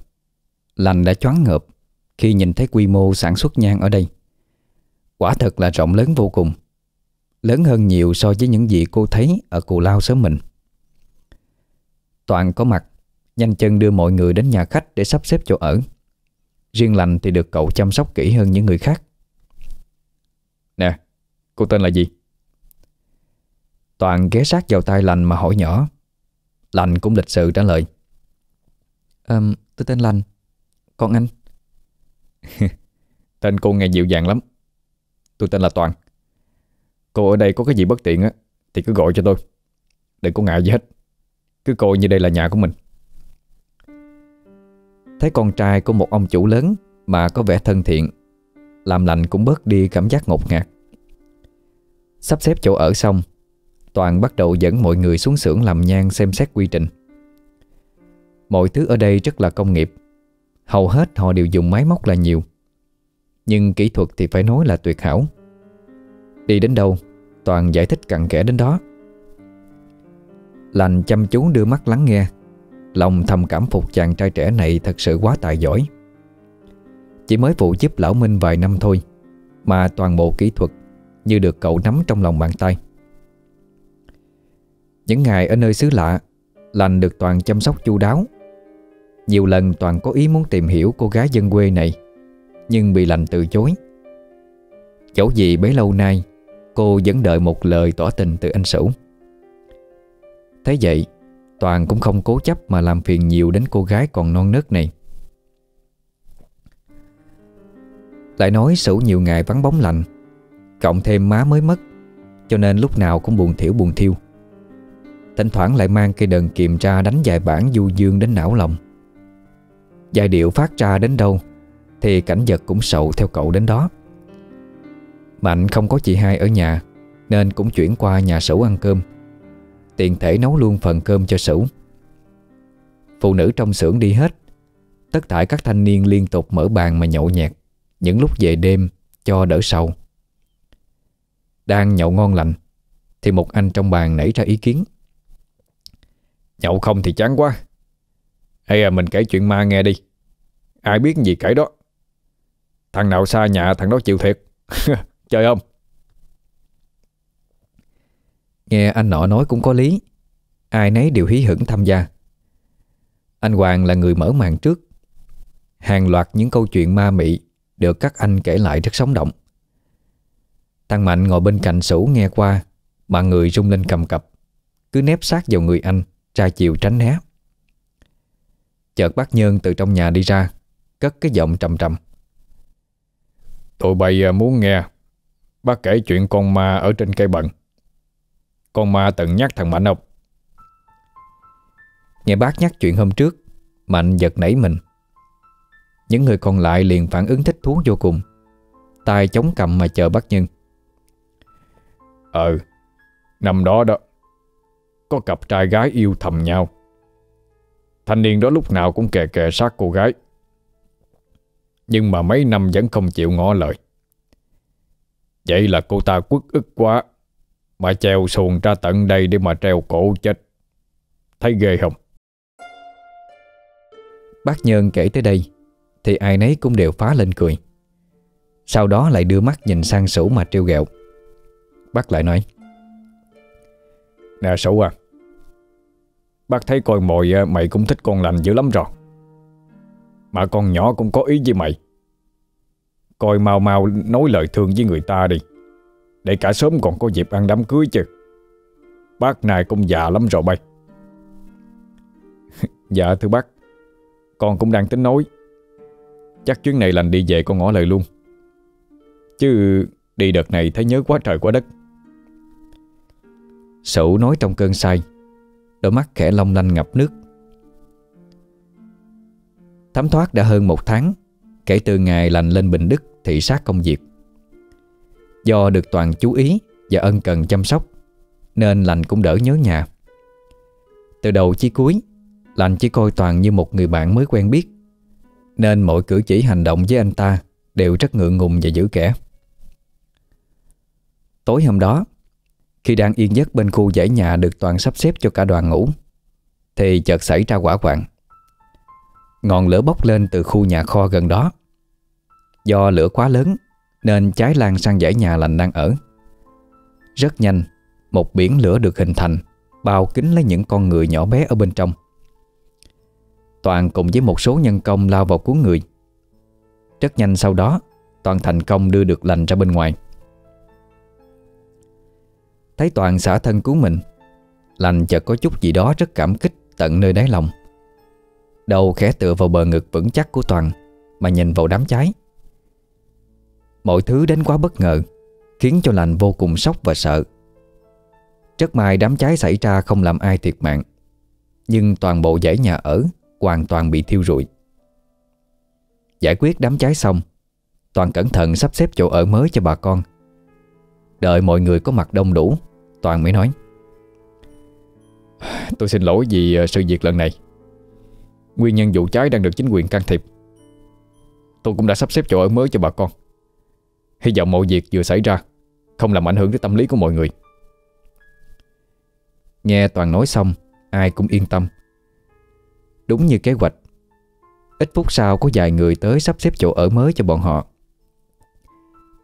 Lành đã choáng ngợp Khi nhìn thấy quy mô sản xuất nhang ở đây. Quả thật là rộng lớn vô cùng, Lớn hơn nhiều so với những gì cô thấy Ở Cù Lao sớm mình. Toàn có mặt, Nhanh chân đưa mọi người đến nhà khách Để sắp xếp chỗ ở. Riêng lành thì được cậu chăm sóc kỹ hơn những người khác. Nè, Cô tên là gì? Toàn ghé sát vào tay lành mà hỏi nhỏ. Lành cũng lịch sự trả lời. Um, Tôi tên Lành. Còn anh? Tên cô nghe dịu dàng lắm. Tôi tên là Toàn. Cô ở đây có cái gì bất tiện á Thì cứ gọi cho tôi. Đừng có ngại gì hết. Cứ coi như đây là nhà của mình. Thấy con trai của một ông chủ lớn Mà có vẻ thân thiện Làm lành cũng bớt đi cảm giác ngột ngạt. Sắp xếp chỗ ở xong Toàn bắt đầu dẫn mọi người xuống xưởng làm nhang xem xét quy trình. Mọi thứ ở đây rất là công nghiệp. Hầu hết họ đều dùng máy móc là nhiều. Nhưng kỹ thuật thì phải nói là tuyệt hảo. Đi đến đâu, Toàn giải thích cặn kẽ đến đó. Lành chăm chú đưa mắt lắng nghe. Lòng thầm cảm phục chàng trai trẻ này thật sự quá tài giỏi. Chỉ mới phụ giúp lão Minh vài năm thôi, Mà toàn bộ kỹ thuật Như được cậu nắm trong lòng bàn tay những ngày ở nơi xứ lạ, Lành được Toàn chăm sóc chu đáo. Nhiều lần Toàn có ý muốn tìm hiểu cô gái dân quê này, Nhưng bị Lành từ chối. Dẫu gì bấy lâu nay, Cô vẫn đợi một lời tỏ tình từ anh Sửu. Thế vậy, Toàn cũng không cố chấp mà làm phiền nhiều đến cô gái còn non nớt này. Lại nói Sửu nhiều ngày vắng bóng lành, Cộng thêm má mới mất, Cho nên lúc nào cũng buồn thiểu buồn thiêu. Thỉnh thoảng lại mang cây đờn kiềm ra đánh vài bản du dương đến não lòng. Giai điệu phát ra đến đâu, Thì cảnh vật cũng sầu theo cậu đến đó. Mạnh không có chị hai ở nhà, Nên cũng chuyển qua nhà Sửu ăn cơm. Tiện thể nấu luôn phần cơm cho Sửu. Phụ nữ trong xưởng đi hết. Tất cả các thanh niên liên tục mở bàn mà nhậu nhẹt, Những lúc về đêm, cho đỡ sầu. Đang nhậu ngon lành, Thì một anh trong bàn nảy ra ý kiến. Nhậu không thì chán quá. Hay là mình kể chuyện ma nghe đi. Ai biết gì kể đó. Thằng nào xa nhà, thằng đó chịu thiệt. Chơi không? Nghe anh nọ nói cũng có lý. Ai nấy đều hí hửng tham gia. Anh Hoàng là người mở màn trước. Hàng loạt những câu chuyện ma mị Được các anh kể lại rất sống động. Tăng Mạnh ngồi bên cạnh sủ nghe qua, Mà người rung lên cầm cập. Cứ nép sát vào người anh. Ra chiều tránh né. Chợt bác Nhân từ trong nhà đi ra Cất cái giọng trầm trầm. Tụi bay à, muốn nghe. Bác kể chuyện con ma ở trên cây bận Con ma từng nhắc thằng Mạnh không? Nghe bác nhắc chuyện hôm trước Mạnh giật nảy mình. Những người còn lại liền phản ứng thích thú vô cùng. Tay chống cầm mà chờ bác Nhân Ừ Năm đó đó Có cặp trai gái yêu thầm nhau. Thanh niên đó lúc nào cũng kè kè sát cô gái. Nhưng mà mấy năm vẫn không chịu ngỏ lời. Vậy là cô ta quất ức quá Mà treo xuồng ra tận đây để mà treo cổ chết. Thấy ghê không? Bác Nhân kể tới đây Thì ai nấy cũng đều phá lên cười. Sau đó lại đưa mắt nhìn sang Sủ mà trêu ghẹo. Bác lại nói Nè Sủ à Bác thấy coi mồi ờ, mày cũng thích con lành dữ lắm rồi. Mà con nhỏ cũng có ý với mày. Coi mau mau nói lời thương với người ta đi. Để cả sớm còn có dịp ăn đám cưới chứ. Bác này cũng già lắm rồi bay. Dạ thưa bác. Con cũng đang tính nói. Chắc chuyến này lành đi về con ngỏ lời luôn. Chứ đi đợt này thấy nhớ quá trời quá đất. Sửu nói trong cơn say. Đôi mắt khẽ long lanh ngập nước. Thấm thoát đã hơn một tháng, Kể từ ngày lành lên Bình Đức thị sát công việc. Do được Toàn chú ý và ân cần chăm sóc, Nên lành cũng đỡ nhớ nhà. Từ đầu chí cuối, Lành chỉ coi Toàn như một người bạn mới quen biết, Nên mọi cử chỉ hành động với anh ta Đều rất ngượng ngùng và giữ kẻ. Tối hôm đó khi đang yên giấc bên khu dãy nhà Được Toàn sắp xếp cho cả đoàn ngủ, Thì chợt xảy ra quả quạng Ngọn lửa bốc lên từ khu nhà kho gần đó. Do lửa quá lớn, Nên cháy lan sang dãy nhà lành đang ở. Rất nhanh, Một biển lửa được hình thành, Bao kín lấy những con người nhỏ bé ở bên trong. Toàn cùng với một số nhân công lao vào cuốn người. Rất nhanh sau đó, Toàn thành công đưa được lành ra bên ngoài. Thấy Toàn xả thân cứu mình, Lành chợt có chút gì đó rất cảm kích tận nơi đáy lòng. Đầu khẽ tựa vào bờ ngực vững chắc của Toàn, Mà nhìn vào đám cháy. Mọi thứ đến quá bất ngờ, Khiến cho lành vô cùng sốc và sợ. Rất may đám cháy xảy ra không làm ai thiệt mạng, Nhưng toàn bộ dãy nhà ở Hoàn toàn bị thiêu rụi. Giải quyết đám cháy xong, Toàn cẩn thận sắp xếp chỗ ở mới cho bà con. Đợi mọi người có mặt đông đủ, Toàn mới nói. Tôi xin lỗi vì ờ, sự việc lần này. Nguyên nhân vụ cháy đang được chính quyền can thiệp. Tôi cũng đã sắp xếp chỗ ở mới cho bà con. Hy vọng mọi việc vừa xảy ra Không làm ảnh hưởng tới tâm lý của mọi người. Nghe Toàn nói xong, Ai cũng yên tâm. Đúng như kế hoạch, Ít phút sau có vài người tới sắp xếp chỗ ở mới cho bọn họ.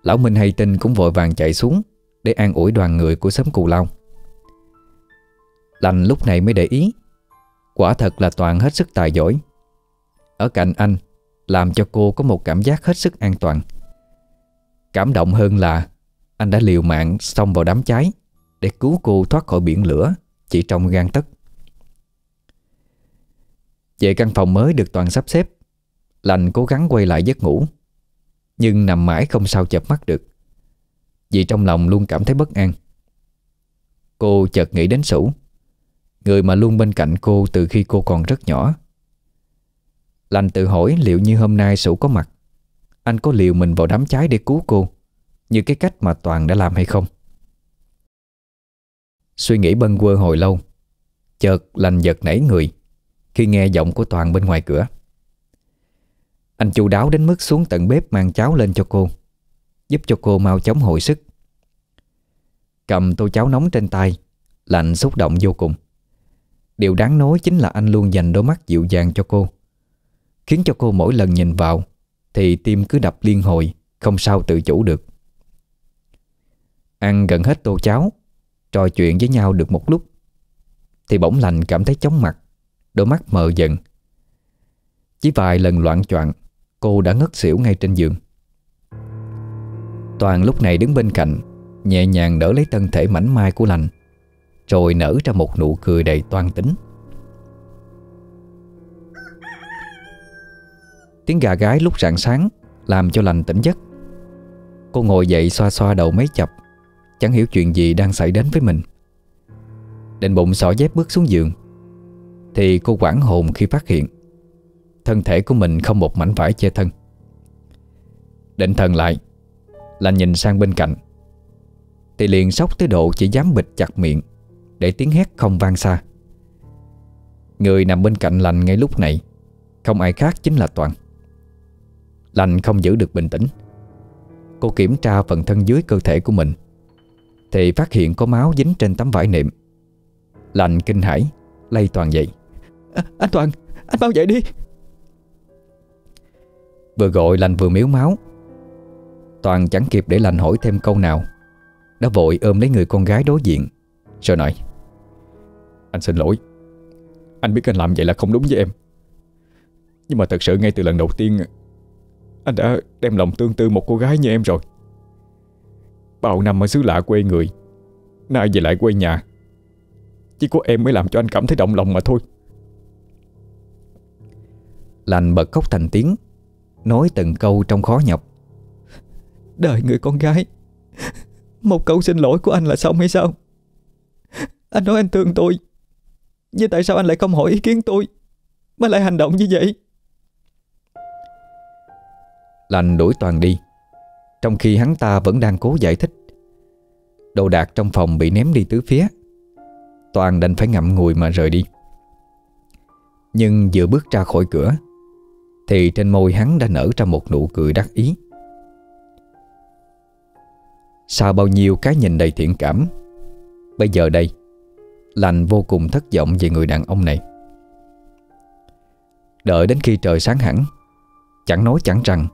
Lão Minh hay tin cũng vội vàng chạy xuống Để an ủi đoàn người của xóm Cù Lao. Lành lúc này mới để ý, Quả thật là Toàn hết sức tài giỏi. Ở cạnh anh, Làm cho cô có một cảm giác hết sức an toàn. Cảm động hơn là Anh đã liều mạng xông vào đám cháy Để cứu cô thoát khỏi biển lửa Chỉ trong gan tấc. Về căn phòng mới được Toàn sắp xếp, Lành cố gắng quay lại giấc ngủ. Nhưng nằm mãi không sao chợp mắt được. Vì trong lòng luôn cảm thấy bất an. Cô chợt nghĩ đến Sủ Người mà luôn bên cạnh cô từ khi cô còn rất nhỏ. Lành tự hỏi liệu như hôm nay Sủ có mặt, Anh có liều mình vào đám cháy để cứu cô, Như cái cách mà Toàn đã làm hay không? Suy nghĩ bâng quơ hồi lâu, Chợt lành giật nảy người Khi nghe giọng của Toàn bên ngoài cửa. Anh chu đáo đến mức xuống tận bếp mang cháo lên cho cô, Giúp cho cô mau chóng hồi sức. Cầm tô cháo nóng trên tay, Lạnh xúc động vô cùng. Điều đáng nói chính là anh luôn dành đôi mắt dịu dàng cho cô, Khiến cho cô mỗi lần nhìn vào Thì tim cứ đập liên hồi, Không sao tự chủ được. Ăn gần hết tô cháo, Trò chuyện với nhau được một lúc, Thì bỗng lành cảm thấy chóng mặt, Đôi mắt mờ dần. Chỉ vài lần loạn choạng Cô đã ngất xỉu ngay trên giường. Toàn lúc này đứng bên cạnh, Nhẹ nhàng đỡ lấy thân thể mảnh mai của lành Rồi nở ra một nụ cười đầy toan tính. Tiếng gà gái lúc rạng sáng Làm cho lành tỉnh giấc. Cô ngồi dậy xoa xoa đầu mấy chập, Chẳng hiểu chuyện gì đang xảy đến với mình. Định bụng xỏ dép bước xuống giường, Thì cô quảng hồn khi phát hiện. Thân thể của mình không một mảnh vải che thân. Định thần lại Là nhìn sang bên cạnh. Thì liền sốc tới độ chỉ dám bịt chặt miệng Để tiếng hét không vang xa. Người nằm bên cạnh lành ngay lúc này Không ai khác chính là Toàn. Lành không giữ được bình tĩnh. Cô kiểm tra phần thân dưới cơ thể của mình Thì phát hiện có máu dính trên tấm vải niệm Lành kinh hãi Lay Toàn dậy. À, Anh Toàn, anh mau dậy đi. Vừa gọi lành vừa miếu máu. Toàn chẳng kịp để lành hỏi thêm câu nào, Đã vội ôm lấy người con gái đối diện Rồi nói Anh xin lỗi. Anh biết anh làm vậy là không đúng với em. Nhưng mà thật sự ngay từ lần đầu tiên, Anh đã đem lòng tương tư một cô gái như em rồi. Bao năm ở xứ lạ quê người, Nay về lại quê nhà, Chỉ có em mới làm cho anh cảm thấy động lòng mà thôi. Lành bật khóc thành tiếng. Nói từng câu trong khó nhọc. Đời người con gái, Một câu xin lỗi của anh là xong hay sao? Anh nói anh thương tôi, Nhưng tại sao anh lại không hỏi ý kiến tôi? Mà lại hành động như vậy? Lành đuổi Toàn đi, Trong khi hắn ta vẫn đang cố giải thích. Đồ đạc trong phòng bị ném đi tứ phía. Toàn đành phải ngậm ngùi mà rời đi. Nhưng vừa bước ra khỏi cửa thì trên môi hắn đã nở ra một nụ cười đắc ý. Sau bao nhiêu cái nhìn đầy thiện cảm, Bây giờ đây, Lành vô cùng thất vọng về người đàn ông này. Đợi đến khi trời sáng hẳn, Chẳng nói chẳng rằng,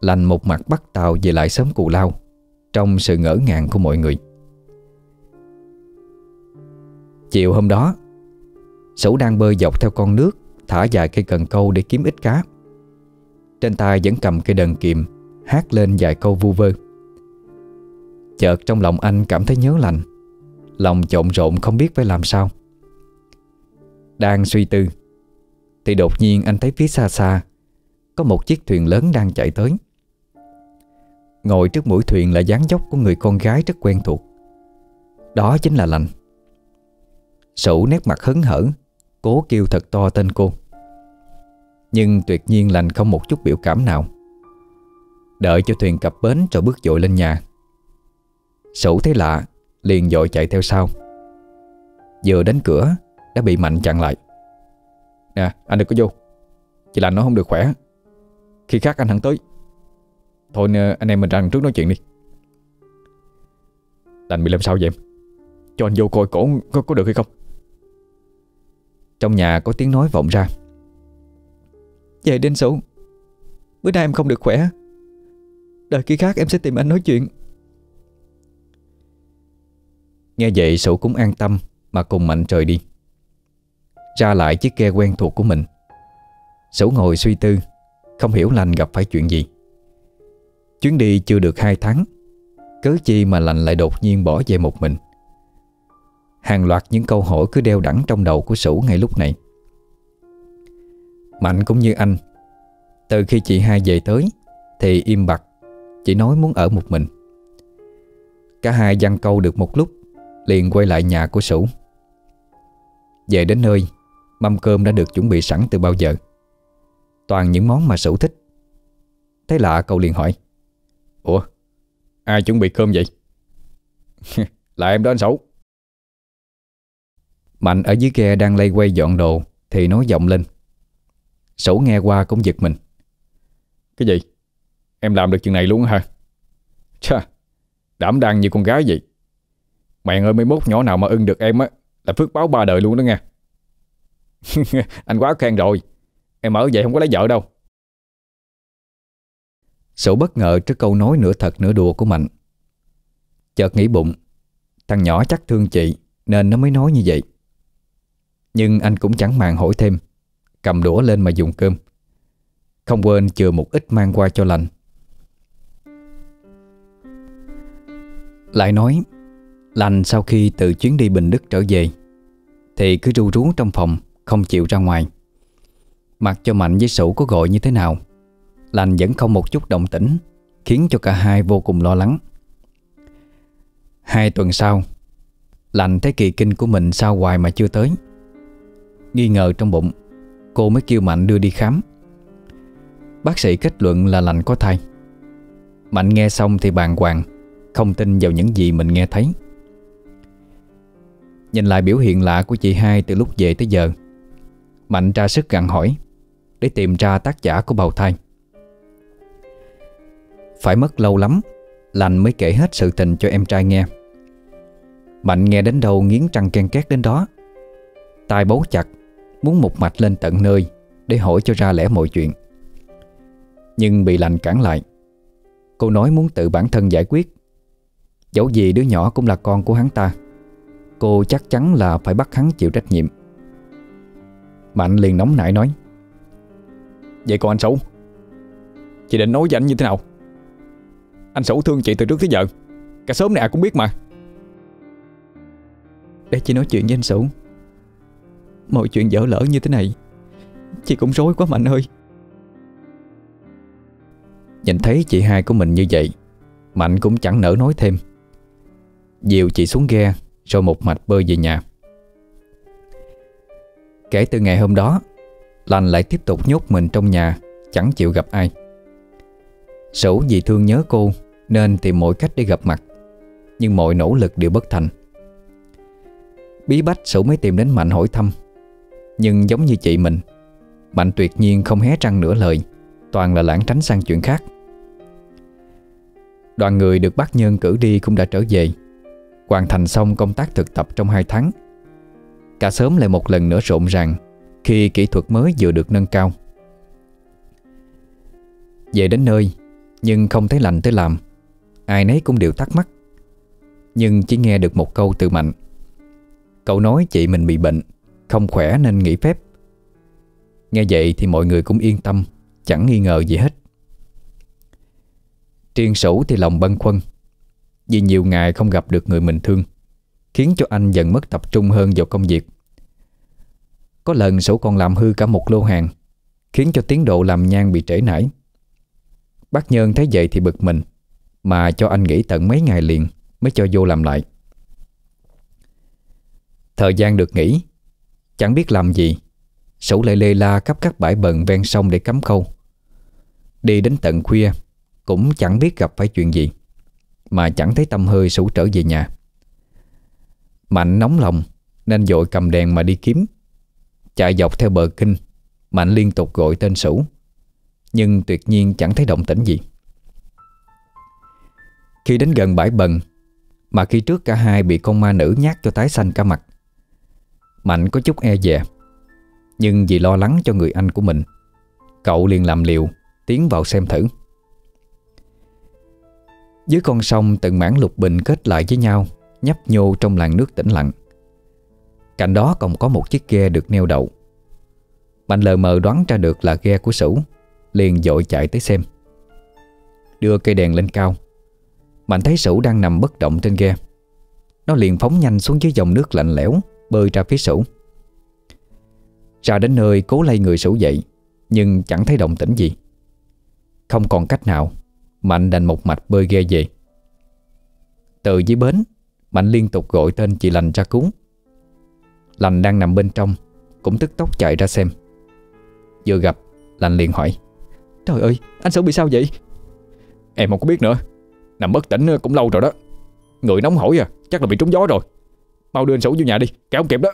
Lành một mặt bắt tàu về lại sớm cù lao, Trong sự ngỡ ngàng của mọi người. Chiều hôm đó Sủ đang bơi dọc theo con nước, Thả dài cây cần câu để kiếm ít cá. Trên tay vẫn cầm cây đờn kiềm, Hát lên vài câu vu vơ. Chợt trong lòng anh cảm thấy nhớ lành Lòng trộn rộn không biết phải làm sao. Đang suy tư, Thì đột nhiên anh thấy phía xa xa, Có một chiếc thuyền lớn đang chạy tới. Ngồi trước mũi thuyền là dáng dốc của người con gái rất quen thuộc. Đó chính là lành. Sủ nét mặt hấn hở, Cố kêu thật to tên cô. Nhưng tuyệt nhiên lành không một chút biểu cảm nào. Đợi cho thuyền cập bến rồi bước dội lên nhà. Sủ thấy lạ Liền dội chạy theo sau. Vừa đến cửa Đã bị Mạnh chặn lại. Nè anh đừng có vô. Chị lành nó không được khỏe. Khi khác anh hẳn tới. Thôi anh em mình ra trước nói chuyện đi. Lành bị làm sao vậy em? Cho anh vô coi cổ có, có được hay không? Trong nhà có tiếng nói vọng ra. Về đến Sủ Bữa nay em không được khỏe. Đợi khi khác em sẽ tìm anh nói chuyện. Nghe vậy Sủ cũng an tâm, Mà cùng Mạnh trời đi. Ra lại chiếc ghe quen thuộc của mình. Sủ ngồi suy tư, Không hiểu lành gặp phải chuyện gì. Chuyến đi chưa được hai tháng, Cớ chi mà lành lại đột nhiên bỏ về một mình. Hàng loạt những câu hỏi cứ đeo đẳng trong đầu của Sủ ngay lúc này. Mạnh cũng như anh. Từ khi chị hai về tới, Thì im bặt, Chỉ nói muốn ở một mình. Cả hai dăng câu được một lúc, Liền quay lại nhà của Sủ Về đến nơi, Mâm cơm đã được chuẩn bị sẵn từ bao giờ. Toàn những món mà Sủ thích. Thấy lạ cậu liền hỏi, Ủa, Ai chuẩn bị cơm vậy? Là em đó anh Sủ Mạnh ở dưới ghe đang lây quay dọn đồ Thì nói giọng lên Sủ nghe qua cũng giật mình Cái gì? Em làm được chuyện này luôn hả? Chà, đảm đang như con gái vậy. Mẹ ơi mấy mốt nhỏ nào mà ưng được em á là phước báo ba đời luôn đó nha. Anh quá khen rồi. Em ở vậy không có lấy vợ đâu. Sửu bất ngờ trước câu nói nửa thật nửa đùa của Mạnh. Chợt nghĩ bụng, thằng nhỏ chắc thương chị nên nó mới nói như vậy. Nhưng anh cũng chẳng màng hỏi thêm, cầm đũa lên mà dùng cơm. Không quên chừa một ít mang qua cho lành. Lại nói, Lành sau khi từ chuyến đi Bình Đức trở về, Thì cứ ru rú trong phòng, Không chịu ra ngoài Mặc cho Mạnh với Sủ có gọi như thế nào, Lành vẫn không một chút động tĩnh, Khiến cho cả hai vô cùng lo lắng Hai tuần sau, Lành thấy kỳ kinh của mình sao hoài mà chưa tới Nghi ngờ trong bụng Cô mới kêu Mạnh đưa đi khám. Bác sĩ kết luận là lành có thai. Mạnh nghe xong thì bàng hoàng, Không tin vào những gì mình nghe thấy. Nhìn lại biểu hiện lạ của chị hai từ lúc về tới giờ, Mạnh ra sức gặn hỏi, Để tìm ra tác giả của bào thai. Phải mất lâu lắm, Lành mới kể hết sự tình cho em trai nghe. Mạnh nghe đến đâu nghiến trăng ken két đến đó. Tai bấu chặt Muốn một mạch lên tận nơi Để hỏi cho ra lẽ mọi chuyện. Nhưng bị lành cản lại, Cô nói muốn tự bản thân giải quyết. Dẫu gì đứa nhỏ cũng là con của hắn ta, Cô chắc chắn là phải bắt hắn chịu trách nhiệm. Mạnh liền nóng nảy nói, Vậy còn anh xấu Chị định nói với anh như thế nào? Anh xấu thương chị từ trước tới giờ, Cả sớm này cũng biết mà. Để chị nói chuyện với anh xấu Mọi chuyện dở lỡ như thế này, Chị cũng rối quá Mạnh ơi. Nhìn thấy chị hai của mình như vậy, Mạnh cũng chẳng nỡ nói thêm. Dìu chị xuống ghe, Rồi một mạch bơi về nhà. Kể từ ngày hôm đó, Lành lại tiếp tục nhốt mình trong nhà, Chẳng chịu gặp ai. Sửu vì thương nhớ cô, Nên tìm mọi cách để gặp mặt, Nhưng mọi nỗ lực đều bất thành. Bí bách Sửu mới tìm đến Mạnh hỏi thăm. Nhưng giống như chị mình, Mạnh tuyệt nhiên không hé răng nửa lời, Toàn là lãng tránh sang chuyện khác. Đoàn người được bác Nhân cử đi cũng đã trở về. Hoàn thành xong công tác thực tập trong 2 tháng. Cả sớm lại một lần nữa rộn ràng Khi kỹ thuật mới vừa được nâng cao. Về đến nơi, Nhưng không thấy lành tới làm. Ai nấy cũng đều thắc mắc. Nhưng chỉ nghe được một câu từ Mạnh. Cậu nói chị mình bị bệnh. Không khỏe nên nghỉ phép. Nghe vậy thì mọi người cũng yên tâm, Chẳng nghi ngờ gì hết. Triên sủ thì lòng băn khoăn Vì nhiều ngày không gặp được người mình thương, Khiến cho anh dần mất tập trung hơn vào công việc. Có lần sổ còn làm hư cả một lô hàng, Khiến cho tiến độ làm nhang bị trễ nải. Bác Nhân thấy vậy thì bực mình, Mà cho anh nghỉ tận mấy ngày liền Mới cho vô làm lại. Thời gian được nghỉ Chẳng biết làm gì. Sủ lại lê la khắp các bãi bần ven sông để cắm câu. Đi đến tận khuya, Cũng chẳng biết gặp phải chuyện gì, Mà chẳng thấy tâm hơi Sủ trở về nhà. Mạnh nóng lòng, Nên dội cầm đèn mà đi kiếm. Chạy dọc theo bờ kinh, Mạnh liên tục gọi tên Sủ, Nhưng tuyệt nhiên chẳng thấy động tĩnh gì. Khi đến gần bãi bần, Mà khi trước cả hai bị con ma nữ nhát cho tái xanh cả mặt Mạnh có chút e dè. Nhưng vì lo lắng cho người anh của mình, Cậu liền làm liều, Tiến vào xem thử. Dưới con sông từng mảng lục bình kết lại với nhau, Nhấp nhô trong làn nước tĩnh lặng. Cạnh đó còn có một chiếc ghe được neo đậu. Mạnh lờ mờ đoán ra được là ghe của Sửu, Liền dội chạy tới xem. Đưa cây đèn lên cao. Mạnh thấy Sửu đang nằm bất động trên ghe. Nó liền phóng nhanh xuống dưới dòng nước lạnh lẽo. Bơi ra phía sủ. Ra đến nơi cố lay người sủ dậy, Nhưng chẳng thấy động tĩnh gì. Không còn cách nào, Mạnh đành một mạch bơi ghe về. Từ dưới bến, Mạnh liên tục gọi tên chị Lành ra cứu. Lành đang nằm bên trong, Cũng tức tốc chạy ra xem. Vừa gặp, Lành liền hỏi, Trời ơi, anh Sửu bị sao vậy? Em không có biết nữa, Nằm bất tỉnh cũng lâu rồi đó. Người nóng hổi à Chắc là bị trúng gió rồi. Mau đưa anh Sủ vô nhà đi Kéo không kịp đó.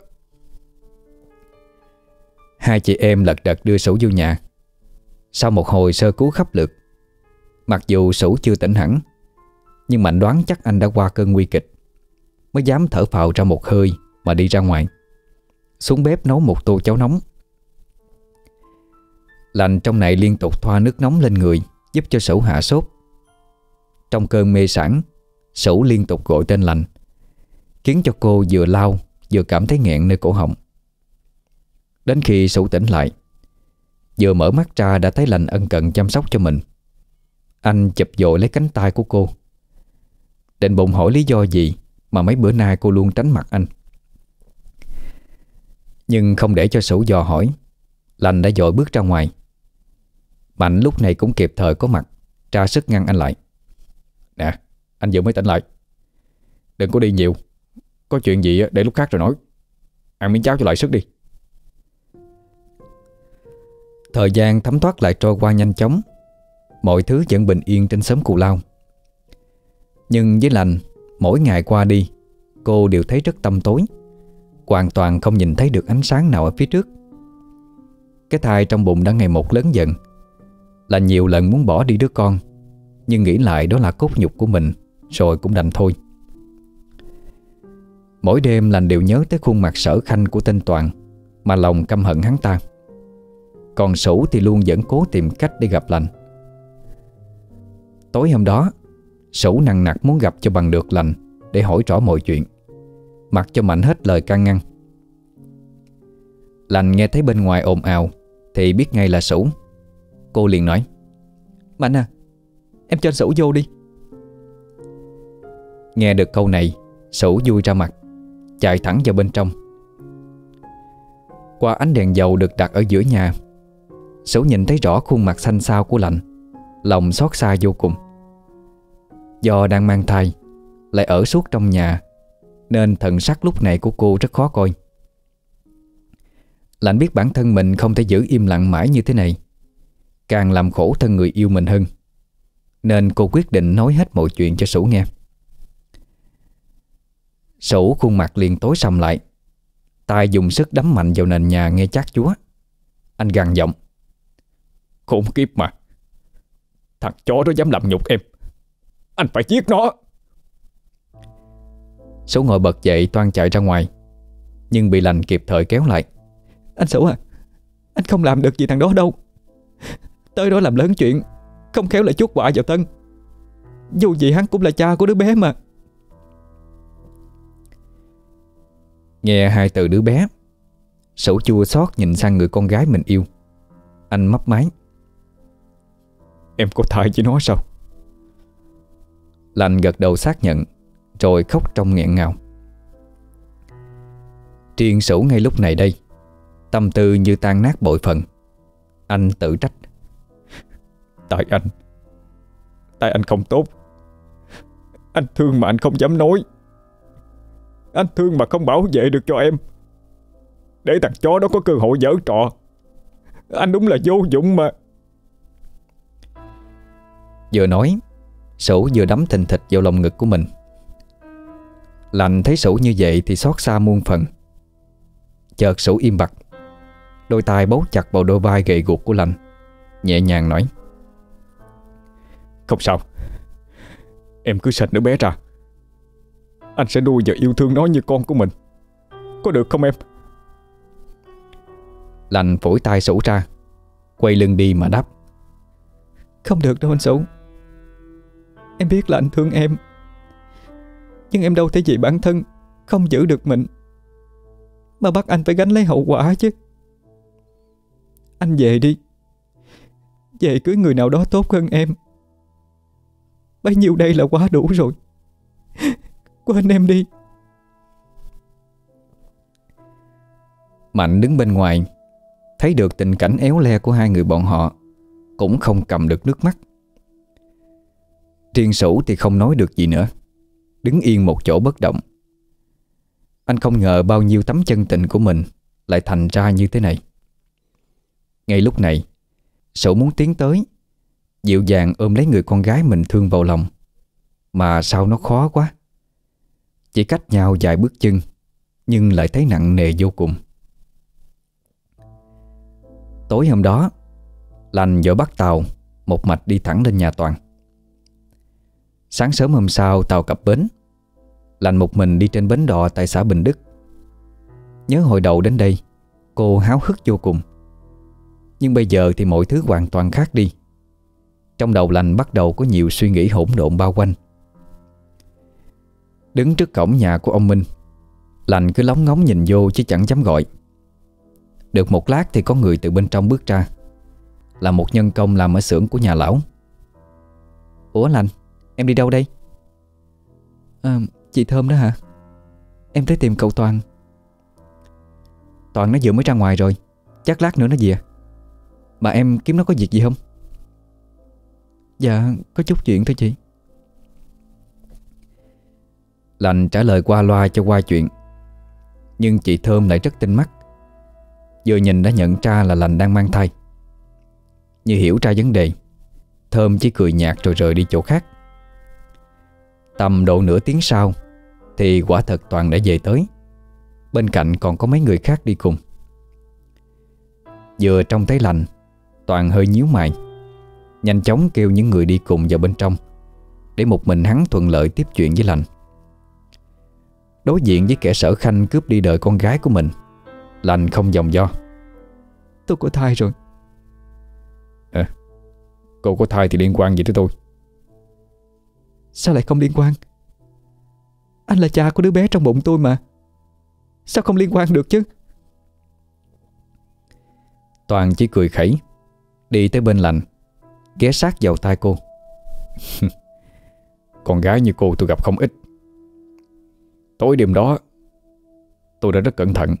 Hai chị em lật đật đưa Sủ vô nhà. Sau một hồi sơ cứu khắp lượt, Mặc dù Sủ chưa tỉnh hẳn, Nhưng Mạnh đoán chắc anh đã qua cơn nguy kịch, Mới dám thở phào ra một hơi Mà đi ra ngoài. Xuống bếp nấu một tô cháo nóng. Lành trong này liên tục thoa nước nóng lên người, Giúp cho Sủ hạ sốt. Trong cơn mê sản Sủ liên tục gọi tên lành. Khiến cho cô vừa lao, Vừa cảm thấy nghẹn nơi cổ họng. Đến khi Sủ tỉnh lại, Vừa mở mắt ra đã thấy lành ân cần chăm sóc cho mình. Anh chụp dội lấy cánh tay của cô. Định bụng hỏi lý do gì Mà mấy bữa nay cô luôn tránh mặt anh. Nhưng không để cho Sủ dò hỏi, Lành đã dội bước ra ngoài. Mạnh lúc này cũng kịp thời có mặt, Tra sức ngăn anh lại. Nè, anh vừa mới tỉnh lại. Đừng có đi nhiều. Có chuyện gì để lúc khác rồi nói. Ăn miếng cháo cho lại sức đi. Thời gian thấm thoát lại trôi qua nhanh chóng. Mọi thứ vẫn bình yên trên xóm Cù Lao. Nhưng với lành, Mỗi ngày qua đi, Cô đều thấy rất tâm tối. Hoàn toàn không nhìn thấy được ánh sáng nào ở phía trước. Cái thai trong bụng đã ngày một lớn dần. Là nhiều lần muốn bỏ đi đứa con, Nhưng nghĩ lại đó là cốt nhục của mình, Rồi cũng đành thôi. Mỗi đêm lành đều nhớ tới khuôn mặt sở khanh của tên Toàn, Mà lòng căm hận hắn ta. Còn Sủ thì luôn vẫn cố tìm cách để gặp lành. Tối hôm đó Sủ nặng nặc muốn gặp cho bằng được lành Để hỏi rõ mọi chuyện, Mặc cho Mạnh hết lời can ngăn. Lành nghe thấy bên ngoài ồn ào Thì biết ngay là Sủ Cô liền nói, Mạnh à Em cho anh Sủ vô đi. Nghe được câu này Sủ vui ra mặt. Chạy thẳng vào bên trong. Qua ánh đèn dầu được đặt ở giữa nhà, Sửu nhìn thấy rõ khuôn mặt xanh xao của lạnh, Lòng xót xa vô cùng. Do đang mang thai, Lại ở suốt trong nhà, Nên thần sắc lúc này của cô rất khó coi. Lạnh biết bản thân mình không thể giữ im lặng mãi như thế này, Càng làm khổ thân người yêu mình hơn, Nên cô quyết định nói hết mọi chuyện cho Sủ nghe. Sủ khuôn mặt liền tối sầm lại. Tay dùng sức đấm mạnh vào nền nhà nghe chát chúa. Anh gằn giọng. Khốn kiếp mà. Thằng chó đó dám làm nhục em. Anh phải giết nó. Số ngồi bật dậy toan chạy ra ngoài. Nhưng bị lành kịp thời kéo lại. Anh Sửu à Anh không làm được gì thằng đó đâu. Tới đó làm lớn chuyện, Không khéo lại chút quả vào Tân Dù gì hắn cũng là cha của đứa bé mà. Nghe hai từ đứa bé. Sửu chua xót nhìn sang người con gái mình yêu. Anh mấp máy. Em có thai với nó sao? Lành gật đầu xác nhận, Rồi khóc trong nghẹn ngào. Triền sủ ngay lúc này đây. Tâm tư như tan nát bội phần. Anh tự trách. Tại anh. Tại anh không tốt. Anh thương mà anh không dám nói. Anh thương mà không bảo vệ được cho em. Để thằng chó đó có cơ hội dở trò. Anh đúng là vô dụng mà. Vừa nói Sủ vừa đấm thình thịch vào lòng ngực của mình. Lành thấy Sủ như vậy thì xót xa muôn phần. Chợt Sủ im bặt. Đôi tay bấu chặt vào đôi vai gầy guộc của Lành. Nhẹ nhàng nói. Không sao. Em cứ sạch đứa bé ra Anh sẽ nuôi và yêu thương nó như con của mình. Có được không em? Lành phủi tay Sủ ra Quay lưng đi mà đáp. Không được đâu anh Sủ Em biết là anh thương em. Nhưng em đâu thể vì bản thân Không giữ được mình. Mà bắt anh phải gánh lấy hậu quả chứ. Anh về đi. Về cưới người nào đó tốt hơn em. Bấy nhiêu đây là quá đủ rồi Quên em đi. Mạnh đứng bên ngoài, Thấy được tình cảnh éo le của hai người bọn họ, Cũng không cầm được nước mắt. Thiên Sủ thì không nói được gì nữa, Đứng yên một chỗ bất động. Anh không ngờ bao nhiêu tấm chân tình của mình Lại thành ra như thế này. Ngay lúc này Sổ muốn tiến tới, Dịu dàng ôm lấy người con gái mình thương vào lòng, Mà sao nó khó quá. Chỉ cách nhau vài bước chân, Nhưng lại thấy nặng nề vô cùng. Tối hôm đó, Lành vợ bắt tàu, Một mạch đi thẳng lên nhà Toàn. Sáng sớm hôm sau, tàu cập bến. Lành một mình đi trên bến đò tại xã Bình Đức. Nhớ hồi đầu đến đây, Cô háo hức vô cùng. Nhưng bây giờ thì mọi thứ hoàn toàn khác đi. Trong đầu lành bắt đầu có nhiều suy nghĩ hỗn độn bao quanh. Đứng trước cổng nhà của ông Minh. Lành cứ lóng ngóng nhìn vô chứ chẳng dám gọi. Được một lát thì có người từ bên trong bước ra. Là một nhân công làm ở xưởng của nhà lão. Ủa Lành Em đi đâu đây? À, Chị Thơm đó hả? Em tới tìm cậu Toàn. Toàn nó vừa mới ra ngoài rồi Chắc lát nữa nó về. Mà em kiếm nó có việc gì không? Dạ có chút chuyện thôi chị. Lành trả lời qua loa cho qua chuyện. Nhưng chị Thơm lại rất tinh mắt. Vừa nhìn đã nhận ra là Lành đang mang thai. Như hiểu ra vấn đề, Thơm chỉ cười nhạt rồi rời đi chỗ khác. Tầm độ nửa tiếng sau, Thì quả thật Toàn đã về tới. Bên cạnh còn có mấy người khác đi cùng. Vừa trong thấy lành, Toàn hơi nhíu mày, Nhanh chóng kêu những người đi cùng vào bên trong, Để một mình hắn thuận lợi tiếp chuyện với lành. Đối diện với kẻ sở khanh cướp đi đời con gái của mình. Lành không dòng do. Tôi có thai rồi. À Cô có thai thì liên quan gì tới tôi? Sao lại không liên quan? Anh là cha của đứa bé trong bụng tôi mà. Sao không liên quan được chứ? Toàn chỉ cười khẩy Đi tới bên lành Ghé sát vào tai cô. Con gái như cô tôi gặp không ít Tối đêm đó, Tôi đã rất cẩn thận.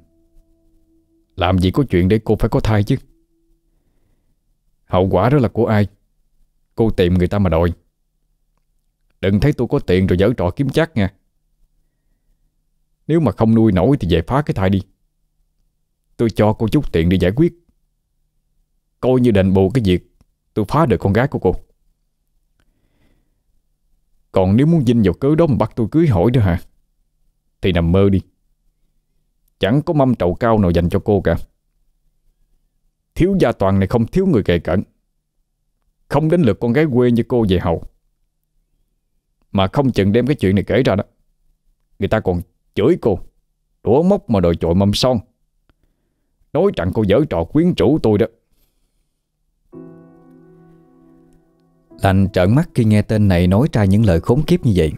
Làm gì có chuyện để cô phải có thai chứ? Hậu quả đó là của ai? Cô tìm người ta mà đòi. Đừng thấy tôi có tiền rồi dở trò kiếm chắc nha. Nếu mà không nuôi nổi thì về phá cái thai đi. Tôi cho cô chút tiền để giải quyết. Coi như đền bù cái việc Tôi phá được con gái của cô. Còn nếu muốn dinh vào cớ đó mà bắt tôi cưới hỏi nữa hả? Thì nằm mơ đi. Chẳng có mâm trầu cao nào dành cho cô cả. Thiếu gia toàn này không thiếu người kề cận. Không đến lượt con gái quê như cô về hầu. Mà không chừng đem cái chuyện này kể ra đó. Người ta còn chửi cô. Đũa mốc mà đòi trội mâm son. Nói rằng cô dở trò quyến rũ tôi đó. Lành trợn mắt khi nghe tên này nói ra những lời khốn kiếp như vậy.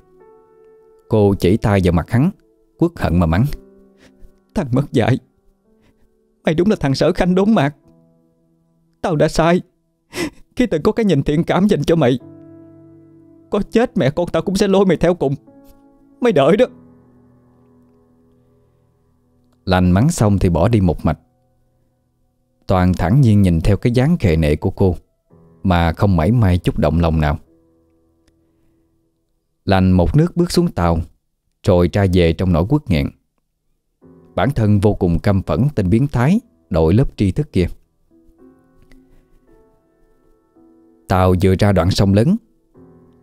Cô chỉ tay vào mặt hắn. Quốc hận mà mắng. Thằng mất dạy. Mày đúng là thằng sở khanh đốn mạc. Tao đã sai. Khi từng có cái nhìn thiện cảm dành cho mày, Có chết mẹ con tao cũng sẽ lôi mày theo cùng. Mày đợi đó. Lành mắng xong thì bỏ đi một mạch. Toàn thẳng nhiên nhìn theo cái dáng khề nệ của cô, Mà không mảy may chút động lòng nào. Lành một nước bước xuống tàu rồi ra về trong nỗi quất nghẹn. Bản thân vô cùng căm phẫn tên biến thái, Đội lớp tri thức kia. Tàu vừa ra đoạn sông lớn,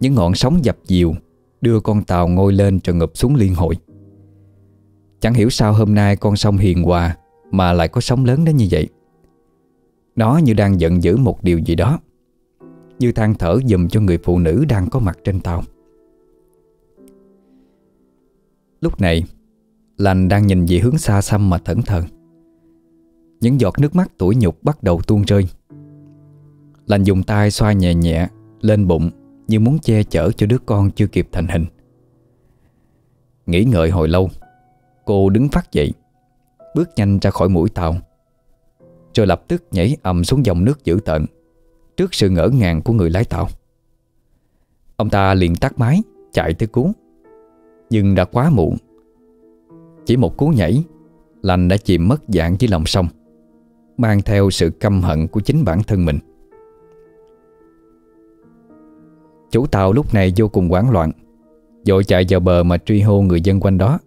Những ngọn sóng dập dìu Đưa con tàu ngôi lên rồi ngập xuống liên hội. Chẳng hiểu sao hôm nay con sông hiền hòa Mà lại có sóng lớn đến như vậy. Nó như đang giận dữ một điều gì đó, Như than thở dùm cho người phụ nữ đang có mặt trên tàu. Lúc này, Lành đang nhìn về hướng xa xăm mà thẩn thờ. Những giọt nước mắt tủi nhục bắt đầu tuôn rơi. Lành dùng tay xoa nhẹ nhẹ Lên bụng Như muốn che chở cho đứa con chưa kịp thành hình. Nghĩ ngợi hồi lâu, Cô đứng phát dậy, Bước nhanh ra khỏi mũi tàu, Rồi lập tức nhảy ầm xuống dòng nước dữ tợn Trước sự ngỡ ngàng của người lái tàu. Ông ta liền tắt máy, Chạy tới cứu. Nhưng đã quá muộn. Chỉ một cú nhảy, Lành đã chìm mất dạng dưới lòng sông, Mang theo sự căm hận của chính bản thân mình. Chủ tàu lúc này vô cùng hoảng loạn Dội chạy vào bờ mà truy hô người dân quanh đó.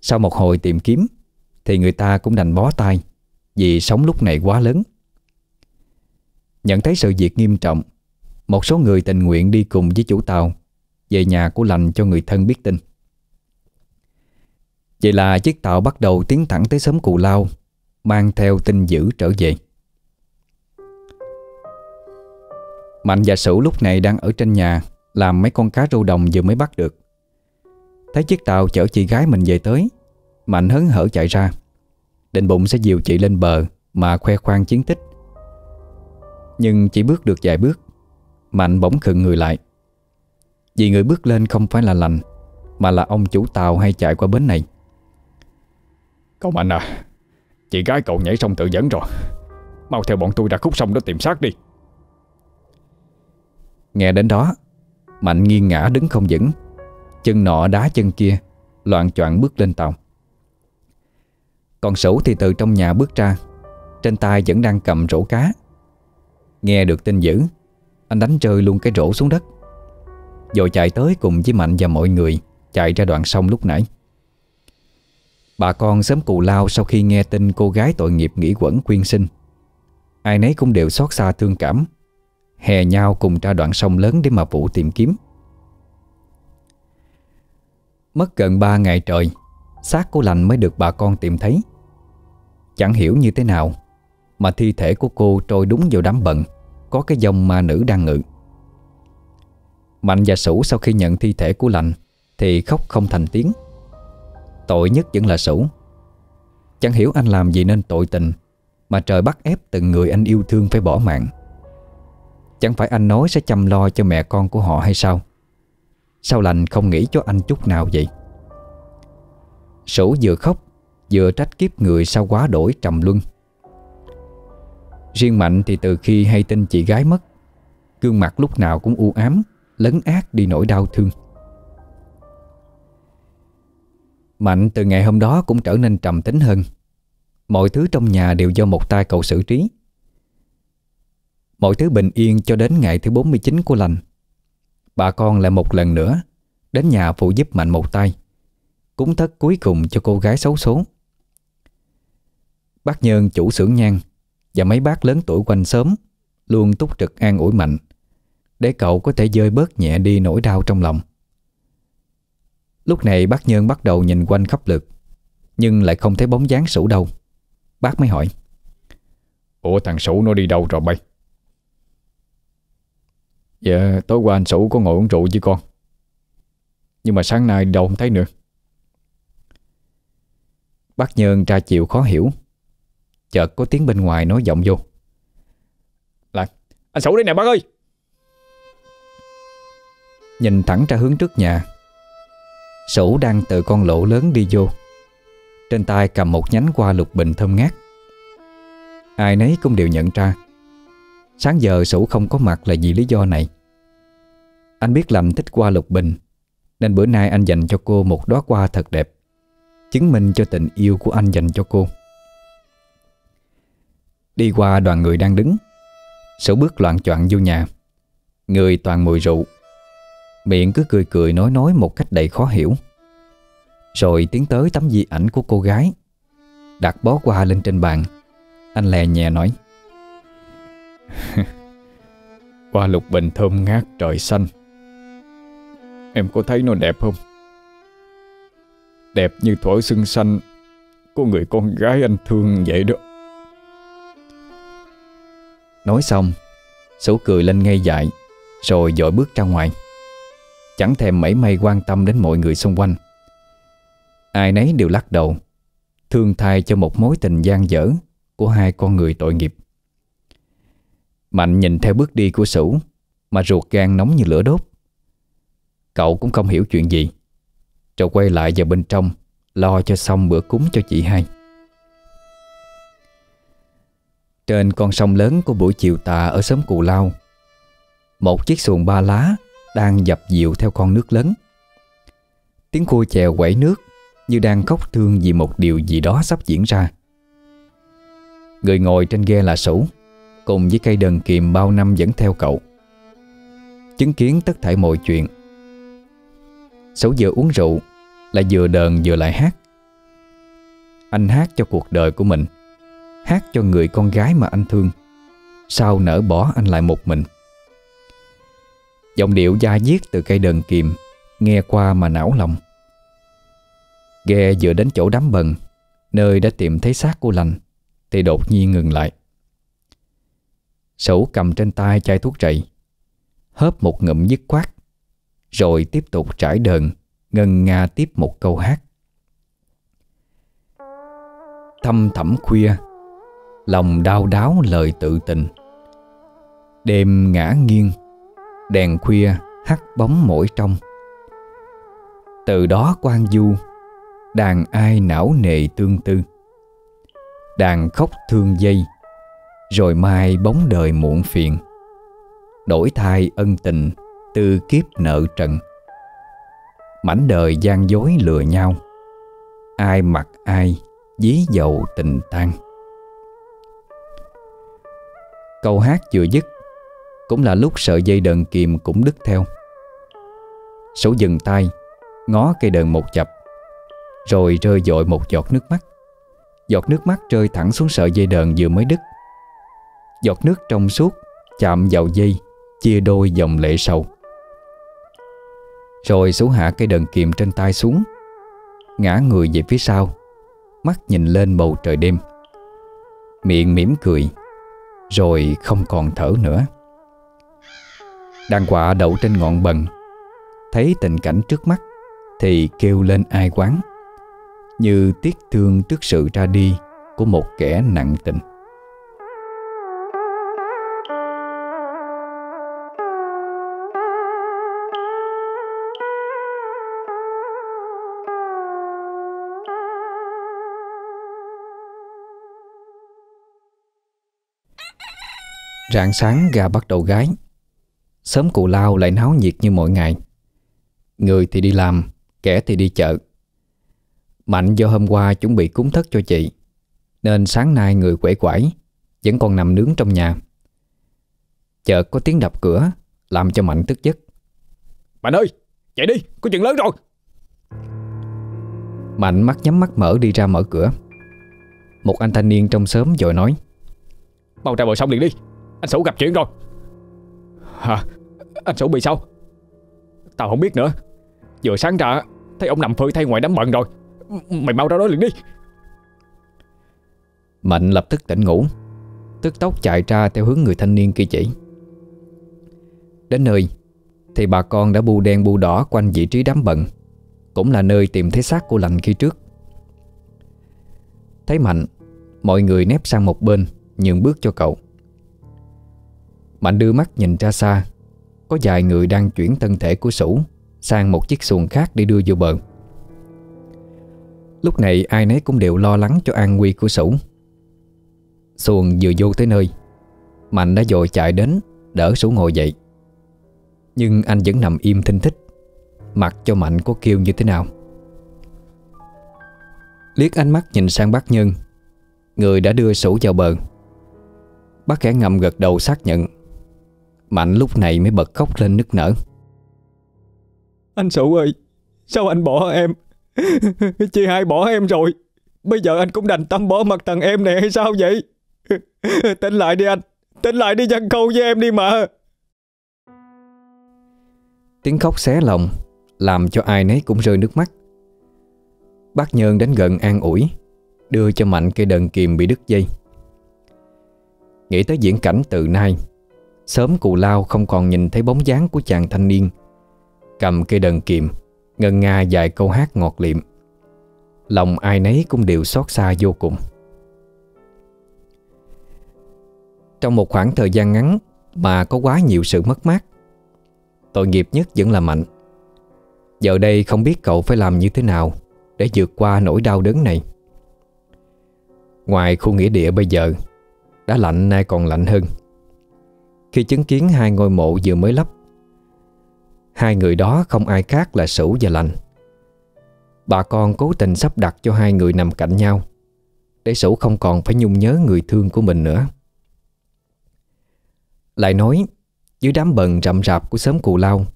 Sau một hồi tìm kiếm, Thì người ta cũng đành bó tay, Vì sóng lúc này quá lớn. Nhận thấy sự việc nghiêm trọng, Một số người tình nguyện đi cùng với chủ tàu về nhà của lành cho người thân biết tin. Vậy là chiếc tàu bắt đầu tiến thẳng tới xóm Cù Lao, Mang theo tin dữ trở về. Mạnh và Sửu lúc này đang ở trên nhà, Làm mấy con cá rô đồng vừa mới bắt được. Thấy chiếc tàu chở chị gái mình về tới, Mạnh hớn hở chạy ra. Định bụng sẽ dìu chị lên bờ Mà khoe khoang chiến tích. Nhưng chỉ bước được vài bước, Mạnh bỗng khựng người lại. Vì người bước lên không phải là lành Mà là ông chủ tàu hay chạy qua bến này. Cậu Mạnh à Chị gái cậu nhảy sông tự dẫn rồi. Mau theo bọn tôi ra khúc sông đó tìm xác đi. Nghe đến đó Mạnh nghiêng ngã đứng không vững. Chân nọ đá chân kia Loạn choạng bước lên tàu. Còn Sửu thì từ trong nhà bước ra Trên tay vẫn đang cầm rổ cá. Nghe được tin dữ Anh đánh rơi luôn cái rổ xuống đất rồi chạy tới cùng với Mạnh và mọi người, Chạy ra đoạn sông lúc nãy. Bà con sớm cù lao Sau khi nghe tin cô gái tội nghiệp nghỉ quẩn quyên sinh Ai nấy cũng đều xót xa thương cảm, Hè nhau cùng ra đoạn sông lớn để mà vụ tìm kiếm. Mất gần 3 ngày trời, xác của lành mới được bà con tìm thấy. Chẳng hiểu như thế nào, Mà thi thể của cô trôi đúng vào đám bận Có cái dòng ma nữ đang ngự. Mạnh và Sủ sau khi nhận thi thể của lành Thì khóc không thành tiếng. Tội nhất vẫn là Sủ Chẳng hiểu anh làm gì nên tội tình, Mà trời bắt ép từng người anh yêu thương phải bỏ mạng. Chẳng phải anh nói sẽ chăm lo cho mẹ con của họ hay sao? Sao lành không nghĩ cho anh chút nào vậy? Sủ vừa khóc, Vừa trách kiếp người sao quá đổi trầm luân. Riêng Mạnh thì từ khi hay tin chị gái mất, Gương mặt lúc nào cũng u ám Lấn ác đi nỗi đau thương. Mạnh từ ngày hôm đó cũng trở nên trầm tính hơn. Mọi thứ trong nhà đều do một tay cậu xử trí. Mọi thứ bình yên cho đến ngày thứ 49 của lành. Bà con lại một lần nữa Đến nhà phụ giúp Mạnh một tay, Cúng thất cuối cùng cho cô gái xấu số. Bác Nhân chủ xưởng nhang Và mấy bác lớn tuổi quanh sớm Luôn túc trực an ủi Mạnh. Để cậu có thể dơi bớt nhẹ đi nỗi đau trong lòng. Lúc này bác Nhân bắt đầu nhìn quanh khắp lượt Nhưng lại không thấy bóng dáng sủ đâu. Bác mới hỏi Ủa thằng Sủ nó đi đâu rồi bay? Dạ tối qua anh Sủ có ngồi uống rượu với con Nhưng mà sáng nay đâu không thấy nữa. Bác Nhân tra chịu khó hiểu Chợt có tiếng bên ngoài nói giọng vô. Lại Anh Sủ đây nè bác ơi Nhìn thẳng ra hướng trước nhà. Sủ đang từ con lỗ lớn đi vô. Trên tay cầm một nhánh qua lục bình thơm ngát. Ai nấy cũng đều nhận ra. Sáng giờ Sủ không có mặt là vì lý do này. Anh biết lành thích qua lục bình, Nên bữa nay anh dành cho cô một đóa hoa thật đẹp, Chứng minh cho tình yêu của anh dành cho cô. Đi qua đoàn người đang đứng Sủ bước loạn choạng vô nhà. Người toàn mùi rượu. Miệng cứ cười cười nói nói một cách đầy khó hiểu. Rồi tiến tới tấm di ảnh của cô gái Đặt bó hoa lên trên bàn. Anh lè nhẹ nói Hoa lục bình thơm ngát trời xanh. Em có thấy nó đẹp không? Đẹp như thuở xuân xanh Của người con gái anh thương vậy đó. Nói xong Sủ cười lên ngây dại Rồi dội bước ra ngoài Chẳng thèm mảy may quan tâm đến mọi người xung quanh. Ai nấy đều lắc đầu, Thương thai cho một mối tình gian dở Của hai con người tội nghiệp. Mạnh nhìn theo bước đi của Sủ Mà ruột gan nóng như lửa đốt. Cậu cũng không hiểu chuyện gì, Rồi quay lại vào bên trong, Lo cho xong bữa cúng cho chị hai. Trên con sông lớn của buổi chiều tà Ở xóm Cù Lao, Một chiếc xuồng ba lá đang dập dịu theo con nước lớn. Tiếng cua chèo quẩy nước Như đang khóc thương vì một điều gì đó sắp diễn ra. Người ngồi trên ghe là Sủ Cùng với cây đờn kìm bao năm dẫn theo cậu. Chứng kiến tất thảy mọi chuyện Sủ vừa uống rượu, Lại vừa đờn vừa lại hát. Anh hát cho cuộc đời của mình, Hát cho người con gái mà anh thương. Sao nỡ bỏ anh lại một mình? Giọng điệu da diết từ cây đờn kìm, Nghe qua mà não lòng. Ghe vừa đến chỗ đám bần, Nơi đã tìm thấy xác của lành, Thì đột nhiên ngừng lại. Sẩu cầm trên tay chai thuốc rầy, Hớp một ngụm dứt khoát, Rồi tiếp tục trải đờn, Ngân nga tiếp một câu hát. Thâm thẳm khuya, Lòng đau đáo lời tự tình, Đêm ngã nghiêng Đèn khuya hắt bóng mỗi trong. Từ đó quan du, Đàn ai não nề tương tư. Đàn khóc thương dây, Rồi mai bóng đời muộn phiền. Đổi thay ân tình Từ kiếp nợ trần. Mảnh đời gian dối lừa nhau, Ai mặc ai Dí dầu tình tan Câu hát vừa dứt cũng là lúc sợi dây đờn kìm cũng đứt theo. Số dừng tay, Ngó cây đờn một chập, Rồi rơi dội một giọt nước mắt. Giọt nước mắt rơi thẳng xuống sợi dây đờn vừa mới đứt. Giọt nước trong suốt Chạm vào dây, Chia đôi dòng lệ sầu. Rồi số hạ cây đờn kìm trên tay xuống, Ngã người về phía sau, Mắt nhìn lên bầu trời đêm. Miệng mỉm cười, Rồi không còn thở nữa đang quạ đậu trên ngọn bần. Thấy tình cảnh trước mắt, Thì kêu lên ai quán. Như tiếc thương trước sự ra đi Của một kẻ nặng tình. Rạng sáng gà bắt đầu gái. Sớm cụ lao lại náo nhiệt như mọi ngày. Người thì đi làm Kẻ thì đi chợ. Mạnh do hôm qua chuẩn bị cúng thất cho chị Nên sáng nay người quể quải Vẫn còn nằm nướng trong nhà. Chợt có tiếng đập cửa Làm cho Mạnh tức giấc. Mạnh ơi chạy đi có chuyện lớn rồi. Mạnh mắt nhắm mắt mở đi ra mở cửa. Một anh thanh niên trong xóm rồi nói Mau ra bờ sông liền đi Anh Sủ gặp chuyện rồi. Hả anh Sổ bị sao? Tao không biết nữa. Vừa sáng ra, Thấy ông nằm phơi thay ngoài đám bận rồi. Mày mau ra đó liền đi. Mạnh lập tức tỉnh ngủ, Tức tốc chạy ra theo hướng người thanh niên kia chỉ. Đến nơi, Thì bà con đã bu đen bu đỏ quanh vị trí đám bận, Cũng là nơi tìm thấy xác của lành khi trước. Thấy Mạnh, Mọi người nép sang một bên, Nhường bước cho cậu. Mạnh đưa mắt nhìn ra xa có vài người đang chuyển thân thể của Sủ Sang một chiếc xuồng khác để đưa vô bờ. Lúc này, ai nấy cũng đều lo lắng cho an nguy của Sủ. Xuồng vừa vô tới nơi, Mạnh đã dội chạy đến, Đỡ Sủ ngồi dậy. Nhưng anh vẫn nằm im thinh thích, Mặc cho Mạnh có kêu như thế nào. Liếc ánh mắt nhìn sang bác Nhân, Người đã đưa Sủ vào bờ. Bác khẽ ngầm gật đầu xác nhận. Mạnh lúc này mới bật khóc lên nức nở. Anh Sủ ơi Sao anh bỏ em? Chị hai bỏ em rồi. Bây giờ anh cũng đành tâm bỏ mặt thằng em này hay sao vậy? Tỉnh lại đi anh. Tỉnh lại đi chăn câu với em đi mà. Tiếng khóc xé lòng Làm cho ai nấy cũng rơi nước mắt. Bác Nhơn đến gần an ủi Đưa cho Mạnh cây đờn kìm bị đứt dây. Nghĩ tới diễn cảnh từ nay Sớm cù lao không còn nhìn thấy bóng dáng của chàng thanh niên. Cầm cây đờn kiềm, Ngân nga vài câu hát ngọt liệm. Lòng ai nấy cũng đều xót xa vô cùng. Trong một khoảng thời gian ngắn Mà có quá nhiều sự mất mát. Tội nghiệp nhất vẫn là Mạnh. Giờ đây không biết cậu phải làm như thế nào Để vượt qua nỗi đau đớn này. Ngoài khu nghĩa địa bây giờ, Đã lạnh nay còn lạnh hơn. Khi chứng kiến hai ngôi mộ vừa mới lắp Hai người đó không ai khác là Sửu và Lành. Bà con cố tình sắp đặt cho hai người nằm cạnh nhau, Để Sửu không còn phải nhung nhớ người thương của mình nữa. Lại nói, Dưới đám bần rậm rạp của xóm Cù Lao,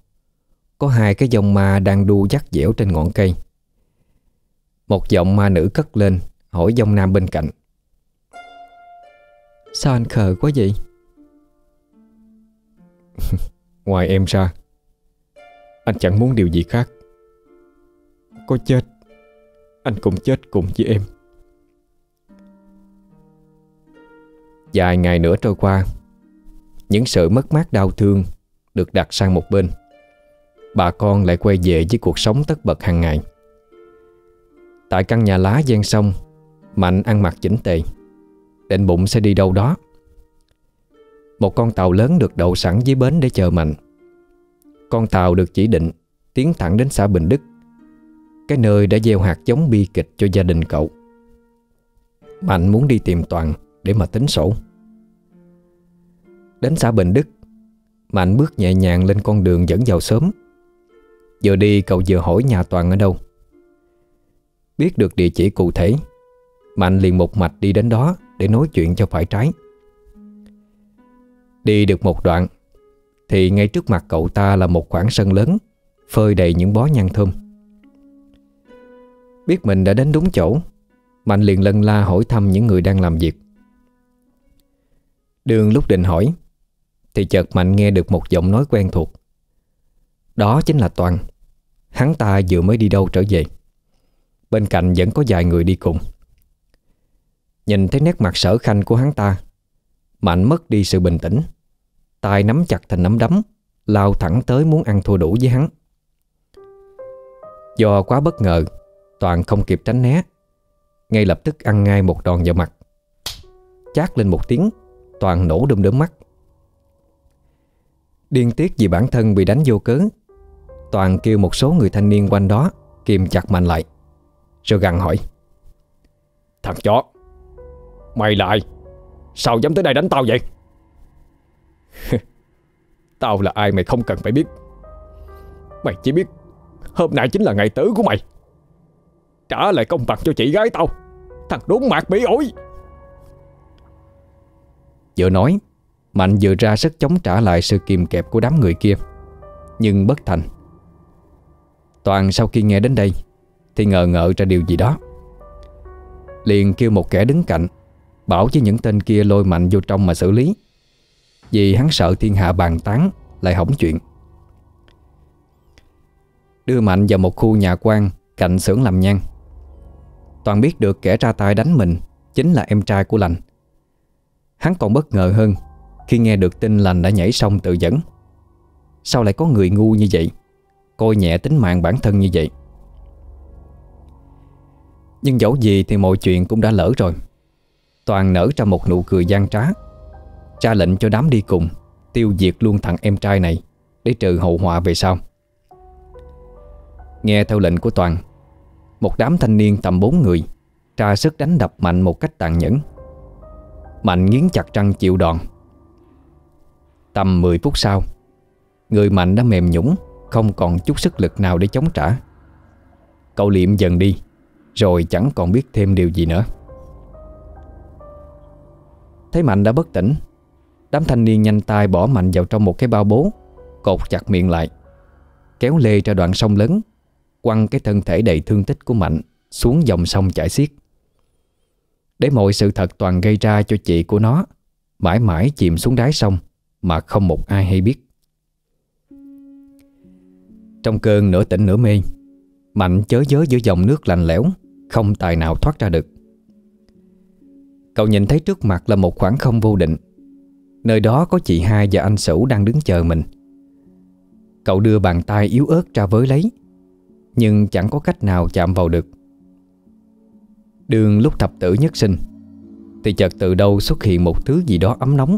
Có hai cái dòng ma đang đu dắt dẻo trên ngọn cây. Một giọng ma nữ cất lên, Hỏi dòng nam bên cạnh. Sao anh khờ quá vậy? Ngoài em ra, Anh chẳng muốn điều gì khác. Có chết, Anh cũng chết cùng với em. Vài ngày nữa trôi qua, Những sự mất mát đau thương Được đặt sang một bên. Bà con lại quay về với cuộc sống tất bật hàng ngày. Tại căn nhà lá gian sông, Mạnh ăn mặc chỉnh tề, Định bụng sẽ đi đâu đó. Một con tàu lớn được đậu sẵn dưới bến để chờ Mạnh. Con tàu được chỉ định Tiến thẳng đến xã Bình Đức, Cái nơi đã gieo hạt giống bi kịch cho gia đình cậu. Mạnh muốn đi tìm Toàn Để mà tính sổ. Đến xã Bình Đức, Mạnh bước nhẹ nhàng lên con đường dẫn vào sớm Vừa đi cậu vừa hỏi nhà Toàn ở đâu. Biết được địa chỉ cụ thể, Mạnh liền một mạch đi đến đó Để nói chuyện cho phải trái. Đi được một đoạn, Thì ngay trước mặt cậu ta là một khoảng sân lớn, Phơi đầy những bó nhang thơm. Biết mình đã đến đúng chỗ, Mạnh liền lân la hỏi thăm những người đang làm việc. Đường lúc định hỏi, Thì chợt Mạnh nghe được một giọng nói quen thuộc. Đó chính là Toàn, Hắn ta vừa mới đi đâu trở về. Bên cạnh vẫn có vài người đi cùng. Nhìn thấy nét mặt sở khanh của hắn ta Mạnh mất đi sự bình tĩnh. Tay nắm chặt thành nắm đấm, Lao thẳng tới muốn ăn thua đủ với hắn. Do quá bất ngờ, Toàn không kịp tránh né. Ngay lập tức ăn ngay một đòn vào mặt. Chát lên một tiếng, Toàn nổ đơm đớm mắt. Điên tiếc vì bản thân bị đánh vô cớ, Toàn kêu một số người thanh niên quanh đó Kìm chặt mạnh lại, Rồi gằn hỏi. Thằng chó, Mày lại Sao dám tới đây đánh tao vậy? Tao là ai mày không cần phải biết. Mày chỉ biết Hôm nay chính là ngày tử của mày. Trả lại công bằng cho chị gái tao. Thằng đốn mạc bị ổi. Vừa nói, Mạnh vừa ra sức chống trả lại sự kìm kẹp của đám người kia. Nhưng bất thành. Toàn sau khi nghe đến đây, Thì ngờ ngợ ra điều gì đó. Liền kêu một kẻ đứng cạnh Bảo với những tên kia lôi mạnh vô trong mà xử lý. Vì hắn sợ thiên hạ bàn tán, Lại hỏng chuyện. Đưa mạnh vào một khu nhà quan Cạnh xưởng làm nhang. Toàn biết được kẻ ra tay đánh mình Chính là em trai của lành. Hắn còn bất ngờ hơn Khi nghe được tin lành đã nhảy sông tự dẫn. Sao lại có người ngu như vậy? Coi nhẹ tính mạng bản thân như vậy. Nhưng dẫu gì thì mọi chuyện cũng đã lỡ rồi. Toàn nở ra một nụ cười gian trá. Ra lệnh cho đám đi cùng, Tiêu diệt luôn thằng em trai này, Để trừ hậu họa về sau. Nghe theo lệnh của Toàn, Một đám thanh niên tầm bốn người ra sức đánh đập Mạnh một cách tàn nhẫn. Mạnh nghiến chặt răng chịu đòn. Tầm 10 phút sau, Người Mạnh đã mềm nhũng, Không còn chút sức lực nào để chống trả. Cậu liệm dần đi, Rồi chẳng còn biết thêm điều gì nữa. Thấy Mạnh đã bất tỉnh. Đám thanh niên nhanh tay bỏ Mạnh vào trong một cái bao bố, Cột chặt miệng lại, Kéo lê ra đoạn sông lớn, Quăng cái thân thể đầy thương tích của Mạnh Xuống dòng sông chảy xiết. Để mọi sự thật toàn gây ra cho chị của nó, Mãi mãi chìm xuống đáy sông Mà không một ai hay biết. Trong cơn nửa tỉnh nửa mê, Mạnh chớ giới giữa dòng nước lạnh lẽo, Không tài nào thoát ra được. Cậu nhìn thấy trước mặt là một khoảng không vô định. Nơi đó có chị hai và anh Sửu đang đứng chờ mình. Cậu đưa bàn tay yếu ớt ra với lấy, Nhưng chẳng có cách nào chạm vào được. Đường lúc thập tử nhất sinh, Thì chợt từ đâu xuất hiện một thứ gì đó ấm nóng,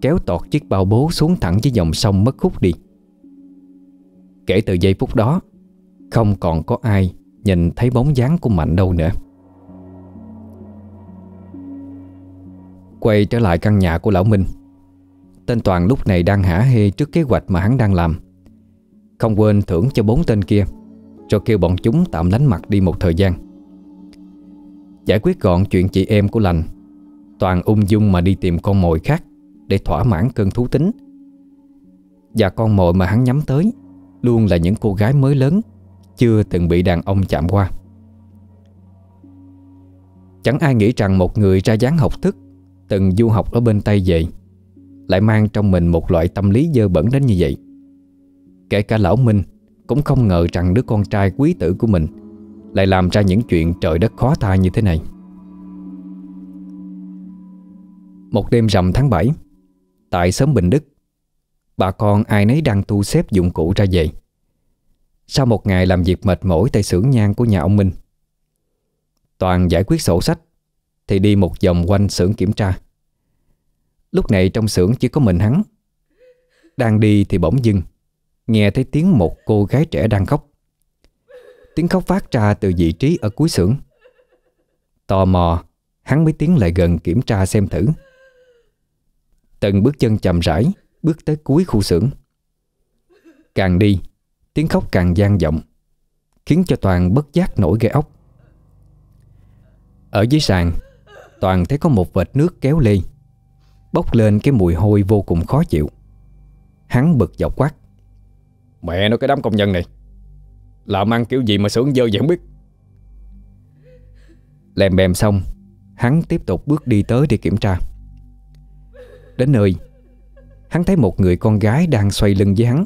Kéo tọt chiếc bao bố xuống thẳng với dòng sông mất khúc đi. Kể từ giây phút đó, Không còn có ai nhìn thấy bóng dáng của Mạnh đâu nữa. Quay trở lại căn nhà của lão Minh. Tên Toàn lúc này đang hả hê trước kế hoạch mà hắn đang làm. Không quên thưởng cho bốn tên kia Rồi kêu bọn chúng tạm lánh mặt đi một thời gian. Giải quyết gọn chuyện chị em của lành, Toàn ung dung mà đi tìm con mồi khác Để thỏa mãn cơn thú tính. Và con mồi mà hắn nhắm tới Luôn là những cô gái mới lớn, Chưa từng bị đàn ông chạm qua. Chẳng ai nghĩ rằng một người ra dáng học thức Từng du học ở bên Tây về, Lại mang trong mình một loại tâm lý dơ bẩn đến như vậy. Kể cả lão Minh Cũng không ngờ rằng đứa con trai quý tử của mình Lại làm ra những chuyện trời đất khó tha như thế này. Một đêm rằm tháng 7 Tại xóm Bình Đức, Bà con ai nấy đang tu xếp dụng cụ ra về. Sau một ngày làm việc mệt mỏi tại xưởng nhang của nhà ông Minh, Toàn giải quyết sổ sách thì đi một vòng quanh xưởng kiểm tra. Lúc này trong xưởng chỉ có mình hắn. Đang đi thì bỗng dưng, Nghe thấy tiếng một cô gái trẻ đang khóc. Tiếng khóc phát ra từ vị trí ở cuối xưởng. Tò mò, Hắn mới tiến lại gần kiểm tra xem thử. Từng bước chân chậm rãi Bước tới cuối khu xưởng. Càng đi, Tiếng khóc càng gian vọng, Khiến cho Toàn bất giác nổi gây ốc. Ở dưới sàn Toàn thấy có một vệt nước kéo lê Bốc lên cái mùi hôi vô cùng khó chịu. Hắn bực dọc quát. Mẹ nó cái đám công nhân này Làm ăn kiểu gì mà sướng dơ vậy không biết? Lèm bèm xong Hắn tiếp tục bước đi tới để kiểm tra. Đến nơi Hắn thấy một người con gái đang xoay lưng với hắn.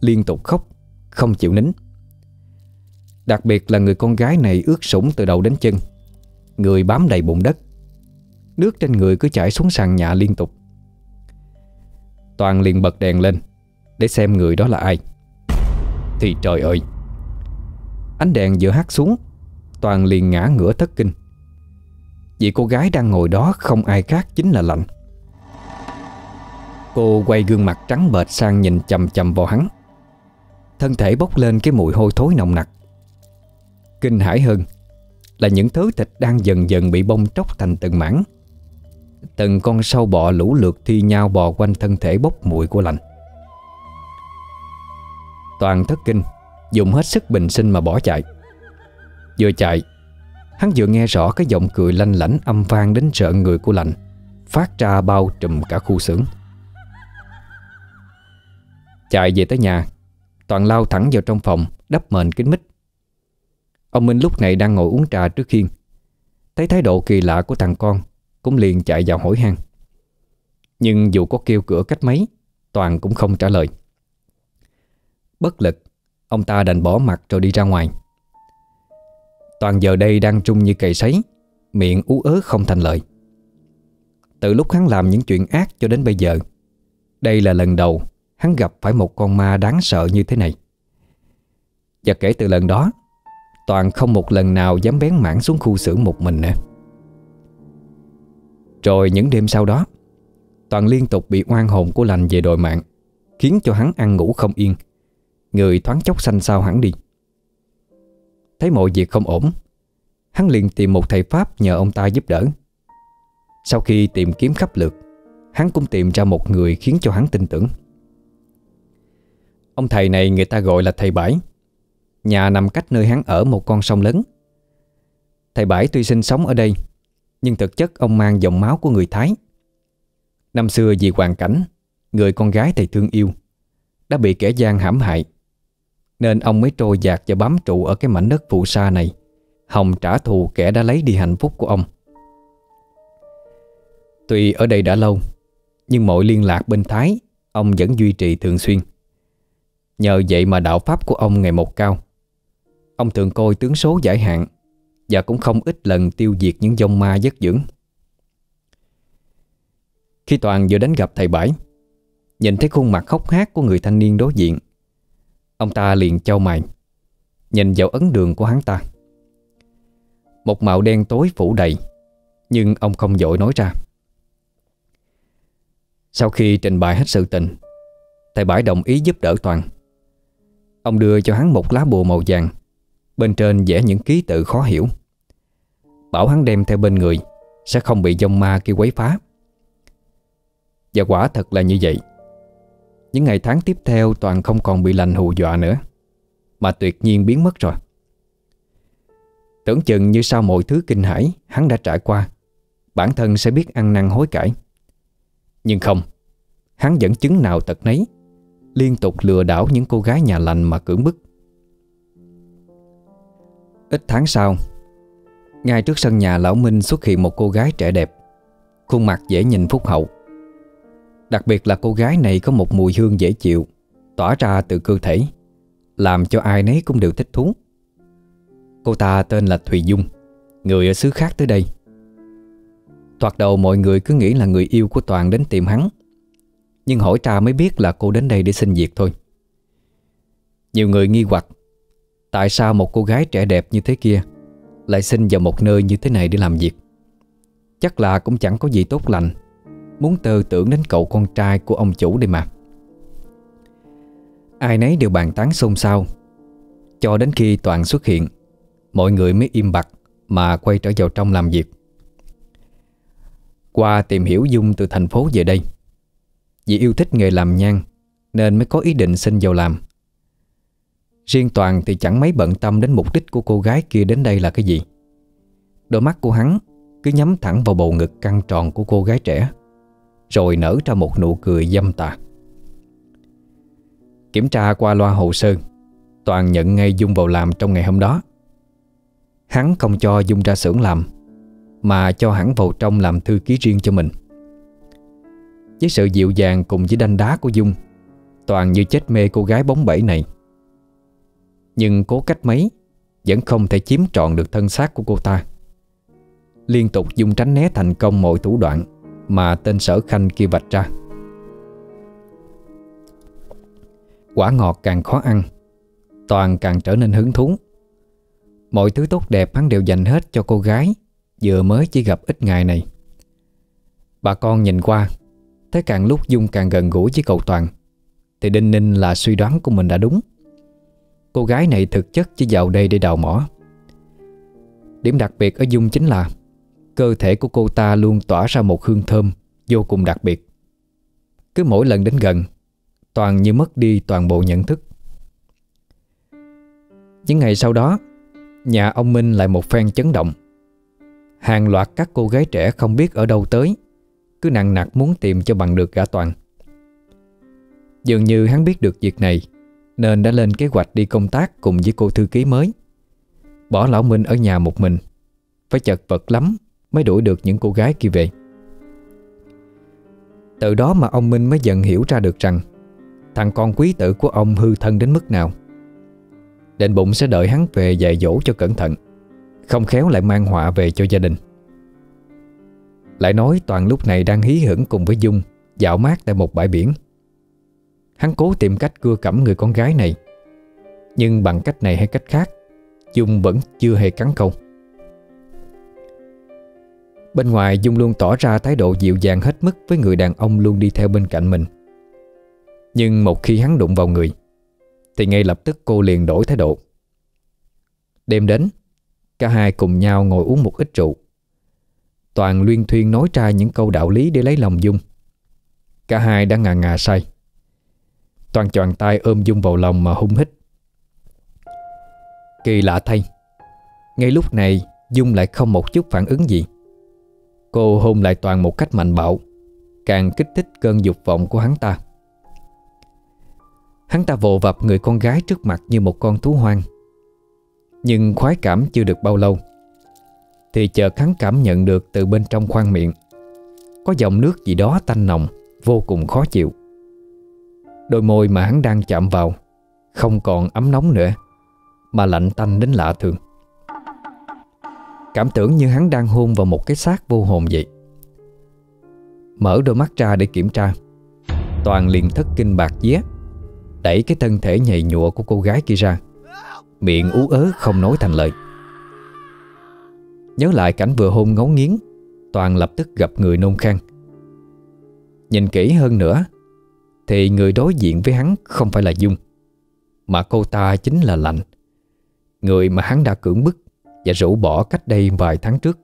Liên tục khóc Không chịu nín. Đặc biệt là người con gái này ướt sũng từ đầu đến chân Người bám đầy bụng đất. Nước trên người cứ chảy xuống sàn nhà liên tục. Toàn liền bật đèn lên, Để xem người đó là ai. Thì trời ơi! Ánh đèn vừa hắt xuống, Toàn liền ngã ngửa thất kinh. Vì cô gái đang ngồi đó không ai khác chính là Lạnh. Cô quay gương mặt trắng bệch sang nhìn chầm chầm vào hắn. Thân thể bốc lên cái mùi hôi thối nồng nặc. Kinh hãi hơn là những thứ thịt đang dần dần bị bong tróc thành từng mảng. Từng con sâu bọ lũ lượt thi nhau bò quanh thân thể bốc mùi của lạnh. Toàn thất kinh, Dùng hết sức bình sinh mà bỏ chạy. Vừa chạy, Hắn vừa nghe rõ cái giọng cười lanh lảnh âm vang đến sợ người của lạnh, Phát ra bao trùm cả khu xưởng. Chạy về tới nhà, Toàn lao thẳng vào trong phòng, Đắp mền kính mít. Ông Minh lúc này đang ngồi uống trà trước khiên. Thấy thái độ kỳ lạ của thằng con, Cũng liền chạy vào hỏi han. Nhưng dù có kêu cửa cách mấy, Toàn cũng không trả lời. Bất lực, Ông ta đành bỏ mặt rồi đi ra ngoài. Toàn giờ đây đang trung như cày sấy, Miệng ú ớ không thành lời. Từ lúc hắn làm những chuyện ác cho đến bây giờ, Đây là lần đầu Hắn gặp phải một con ma đáng sợ như thế này. Và kể từ lần đó Toàn không một lần nào dám bén mảng xuống khu xưởng một mình nữa. Rồi những đêm sau đó, Toàn liên tục bị oan hồn của lành về đòi mạng, Khiến cho hắn ăn ngủ không yên. Người thoáng chốc xanh xao hẳn đi. Thấy mọi việc không ổn, Hắn liền tìm một thầy Pháp nhờ ông ta giúp đỡ. Sau khi tìm kiếm khắp lượt, Hắn cũng tìm ra một người khiến cho hắn tin tưởng. Ông thầy này người ta gọi là thầy Bãi. Nhà nằm cách nơi hắn ở một con sông lớn. Thầy Bãi tuy sinh sống ở đây, Nhưng thực chất ông mang dòng máu của người Thái. Năm xưa vì hoàn cảnh, Người con gái thầy thương yêu, Đã bị kẻ gian hãm hại, Nên ông mới trôi dạt và bám trụ Ở cái mảnh đất phụ sa này Hồng trả thù kẻ đã lấy đi hạnh phúc của ông. Tuy ở đây đã lâu, Nhưng mọi liên lạc bên Thái, Ông vẫn duy trì thường xuyên. Nhờ vậy mà đạo pháp của ông ngày một cao. Ông thường coi tướng số giải hạn Và cũng không ít lần tiêu diệt những dông ma giấc dưỡng Khi Toàn vừa đến gặp thầy Bãi Nhìn thấy khuôn mặt khóc hát của người thanh niên đối diện, Ông ta liền trao mày, Nhìn vào ấn đường của hắn ta. Một màu đen tối phủ đầy, Nhưng ông không dội nói ra. Sau khi trình bày hết sự tình, Thầy Bãi đồng ý giúp đỡ Toàn. Ông đưa cho hắn một lá bùa màu vàng Bên trên vẽ những ký tự khó hiểu. Bảo hắn đem theo bên người, Sẽ không bị dông ma kia quấy phá. Và quả thật là như vậy. Những ngày tháng tiếp theo Toàn không còn bị lành hù dọa nữa, Mà tuyệt nhiên biến mất rồi. Tưởng chừng như sau mọi thứ kinh hãi, Hắn đã trải qua, Bản thân sẽ biết ăn năn hối cải. Nhưng không, Hắn vẫn chứng nào tật nấy, Liên tục lừa đảo những cô gái nhà lành mà cưỡng bức. Ít tháng sau, Ngay trước sân nhà Lão Minh xuất hiện một cô gái trẻ đẹp. Khuôn mặt dễ nhìn phúc hậu. Đặc biệt là cô gái này có một mùi hương dễ chịu, Tỏa ra từ cơ thể, Làm cho ai nấy cũng đều thích thú. Cô ta tên là Thùy Dung, Người ở xứ khác tới đây. Thoạt đầu mọi người cứ nghĩ là người yêu của Toàn đến tìm hắn, Nhưng hỏi tra mới biết là cô đến đây để xin việc thôi. Nhiều người nghi hoặc Tại sao một cô gái trẻ đẹp như thế kia Lại sinh vào một nơi như thế này để làm việc? Chắc là cũng chẳng có gì tốt lành. Muốn tơ tưởng đến cậu con trai của ông chủ đây mà. Ai nấy đều bàn tán xôn xao. Cho đến khi Toàn xuất hiện, Mọi người mới im bặt Mà quay trở vào trong làm việc. Qua tìm hiểu Dung từ thành phố về đây, Vì yêu thích nghề làm nhang Nên mới có ý định xin vào làm. Riêng Toàn thì chẳng mấy bận tâm đến mục đích của cô gái kia đến đây là cái gì. Đôi mắt của hắn cứ nhắm thẳng vào bầu ngực căng tròn của cô gái trẻ, Rồi nở ra một nụ cười dâm tà. Kiểm tra qua loa hồ sơ, Toàn nhận ngay Dung vào làm trong ngày hôm đó. Hắn không cho Dung ra xưởng làm, Mà cho hắn vào trong làm thư ký riêng cho mình. Với sự dịu dàng cùng với đanh đá của Dung, Toàn như chết mê cô gái bóng bẩy này. Nhưng cố cách mấy, Vẫn không thể chiếm trọn được thân xác của cô ta. Liên tục Dung tránh né thành công mọi thủ đoạn Mà tên sở khanh kia vạch ra. Quả ngọt càng khó ăn, Toàn càng trở nên hứng thú. Mọi thứ tốt đẹp hắn đều dành hết cho cô gái Vừa mới chỉ gặp ít ngày này. Bà con nhìn qua, Thấy càng lúc Dung càng gần gũi với cậu Toàn, Thì đinh ninh là suy đoán của mình đã đúng. Cô gái này thực chất chỉ vào đây để đào mỏ. Điểm đặc biệt ở Dung chính là Cơ thể của cô ta luôn tỏa ra một hương thơm Vô cùng đặc biệt. Cứ mỗi lần đến gần, Toàn như mất đi toàn bộ nhận thức. Những ngày sau đó, Nhà ông Minh lại một phen chấn động. Hàng loạt các cô gái trẻ không biết ở đâu tới, Cứ nặng nặc muốn tìm cho bằng được gã Toàn. Dường như hắn biết được việc này nên đã lên kế hoạch đi công tác cùng với cô thư ký mới. Bỏ lão Minh ở nhà một mình. Phải chật vật lắm Mới đuổi được những cô gái kia về. Từ đó mà ông Minh mới dần hiểu ra được rằng Thằng con quý tử của ông hư thân đến mức nào. Định bụng sẽ đợi hắn về dạy dỗ cho cẩn thận, Không khéo lại mang họa về cho gia đình. Lại nói Toàn lúc này đang hí hửng cùng với Dung Dạo mát tại một bãi biển. Hắn cố tìm cách cưa cẩm người con gái này. Nhưng bằng cách này hay cách khác, Dung vẫn chưa hề cắn câu. Bên ngoài, Dung luôn tỏ ra thái độ dịu dàng hết mức Với người đàn ông luôn đi theo bên cạnh mình. Nhưng một khi hắn đụng vào người, Thì ngay lập tức cô liền đổi thái độ. Đêm đến, Cả hai cùng nhau ngồi uống một ít rượu. Toàn luyên thuyên nói ra những câu đạo lý để lấy lòng Dung. Cả hai đã ngà ngà say. Toàn choàng tay ôm Dung vào lòng mà hung hít. Kỳ lạ thay, Ngay lúc này Dung lại không một chút phản ứng gì. Cô hôn lại Toàn một cách mạnh bạo, Càng kích thích cơn dục vọng của hắn ta. Hắn ta vồ vập người con gái trước mặt như một con thú hoang. Nhưng khoái cảm chưa được bao lâu, Thì chợt hắn cảm nhận được từ bên trong khoang miệng, Có dòng nước gì đó tanh nồng, Vô cùng khó chịu. Đôi môi mà hắn đang chạm vào Không còn ấm nóng nữa, Mà lạnh tanh đến lạ thường. Cảm tưởng như hắn đang hôn vào một cái xác vô hồn vậy. Mở đôi mắt ra để kiểm tra. Toàn liền thất kinh bạc vía, Đẩy cái thân thể nhầy nhụa của cô gái kia ra. Miệng ú ớ không nói thành lời. Nhớ lại cảnh vừa hôn ngấu nghiến, Toàn lập tức gặp người nôn khang Nhìn kỹ hơn nữa thì người đối diện với hắn không phải là Dung, Mà cô ta chính là Lạnh, Người mà hắn đã cưỡng bức Và rủ bỏ cách đây vài tháng trước.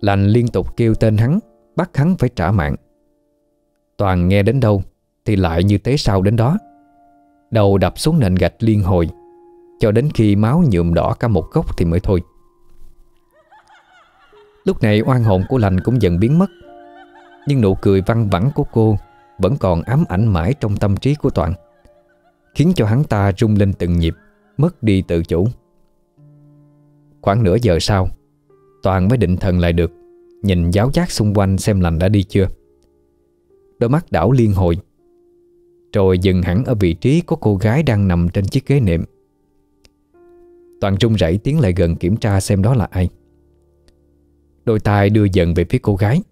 Lành liên tục kêu tên hắn, Bắt hắn phải trả mạng. Toàn nghe đến đâu Thì lại như tế sao đến đó. Đầu đập xuống nền gạch liên hồi, Cho đến khi máu nhuộm đỏ cả một góc thì mới thôi. Lúc này oan hồn của lành cũng dần biến mất, Nhưng nụ cười văng vẳng của cô vẫn còn ám ảnh mãi trong tâm trí của Toàn, Khiến cho hắn ta rung lên từng nhịp, Mất đi tự chủ. Khoảng nửa giờ sau, Toàn mới định thần lại được, Nhìn giáo giác xung quanh xem lành đã đi chưa. Đôi mắt đảo liên hồi, Rồi dừng hẳn ở vị trí Có cô gái đang nằm trên chiếc ghế nệm. Toàn trung rẩy tiến lại gần kiểm tra xem đó là ai. Đôi tay đưa dần về phía cô gái.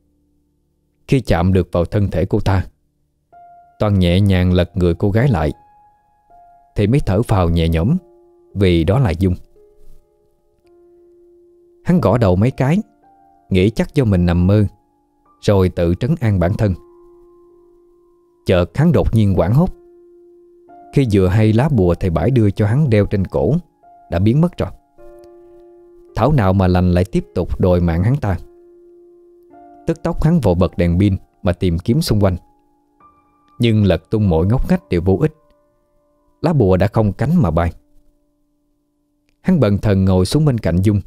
Khi chạm được vào thân thể cô ta Toàn nhẹ nhàng lật người cô gái lại. Thì mới thở phào nhẹ nhõm, Vì đó là Dung. Hắn gõ đầu mấy cái, Nghĩ chắc do mình nằm mơ, Rồi tự trấn an bản thân. Chợt hắn đột nhiên quảng hốt. Khi vừa hay lá bùa thầy bãi đưa cho hắn đeo trên cổ, Đã biến mất rồi. Thảo nào mà lành lại tiếp tục đòi mạng hắn ta. Tức tốc hắn vội bật đèn pin Mà tìm kiếm xung quanh. Nhưng lật tung mọi ngóc ngách đều vô ích. Lá bùa đã không cánh mà bay. Hắn bần thần ngồi xuống bên cạnh Dung.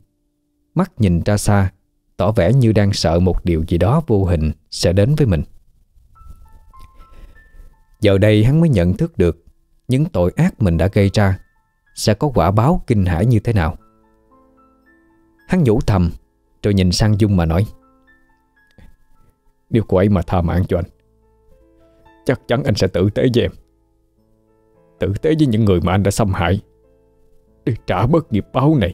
Mắt nhìn ra xa, Tỏ vẻ như đang sợ một điều gì đó vô hình Sẽ đến với mình. Giờ đây hắn mới nhận thức được Những tội ác mình đã gây ra Sẽ có quả báo kinh hãi như thế nào. Hắn nhủ thầm, Rồi nhìn sang Dung mà nói Nếu cô ấy mà tha mạng cho anh. Chắc chắn anh sẽ tử tế với em. Tử tế với những người mà anh đã xâm hại. Để trả bớt nghiệp báo này.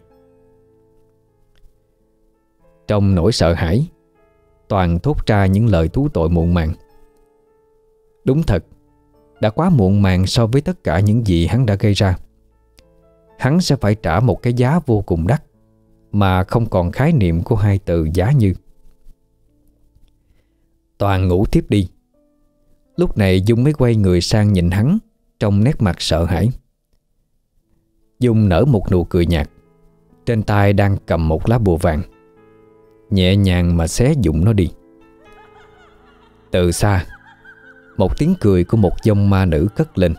Trong nỗi sợ hãi, Toàn thốt ra những lời thú tội muộn màng. Đúng thật, Đã quá muộn màng so với tất cả những gì hắn đã gây ra. Hắn sẽ phải trả một cái giá vô cùng đắt, Mà không còn khái niệm của hai từ giá như. Toàn ngủ tiếp đi. Lúc này Dung mới quay người sang nhìn hắn, Trong nét mặt sợ hãi. Dung nở một nụ cười nhạt, Trên tay đang cầm một lá bùa vàng. Nhẹ nhàng mà xé dụng nó đi. Từ xa, Một tiếng cười của một dông ma nữ cất lên,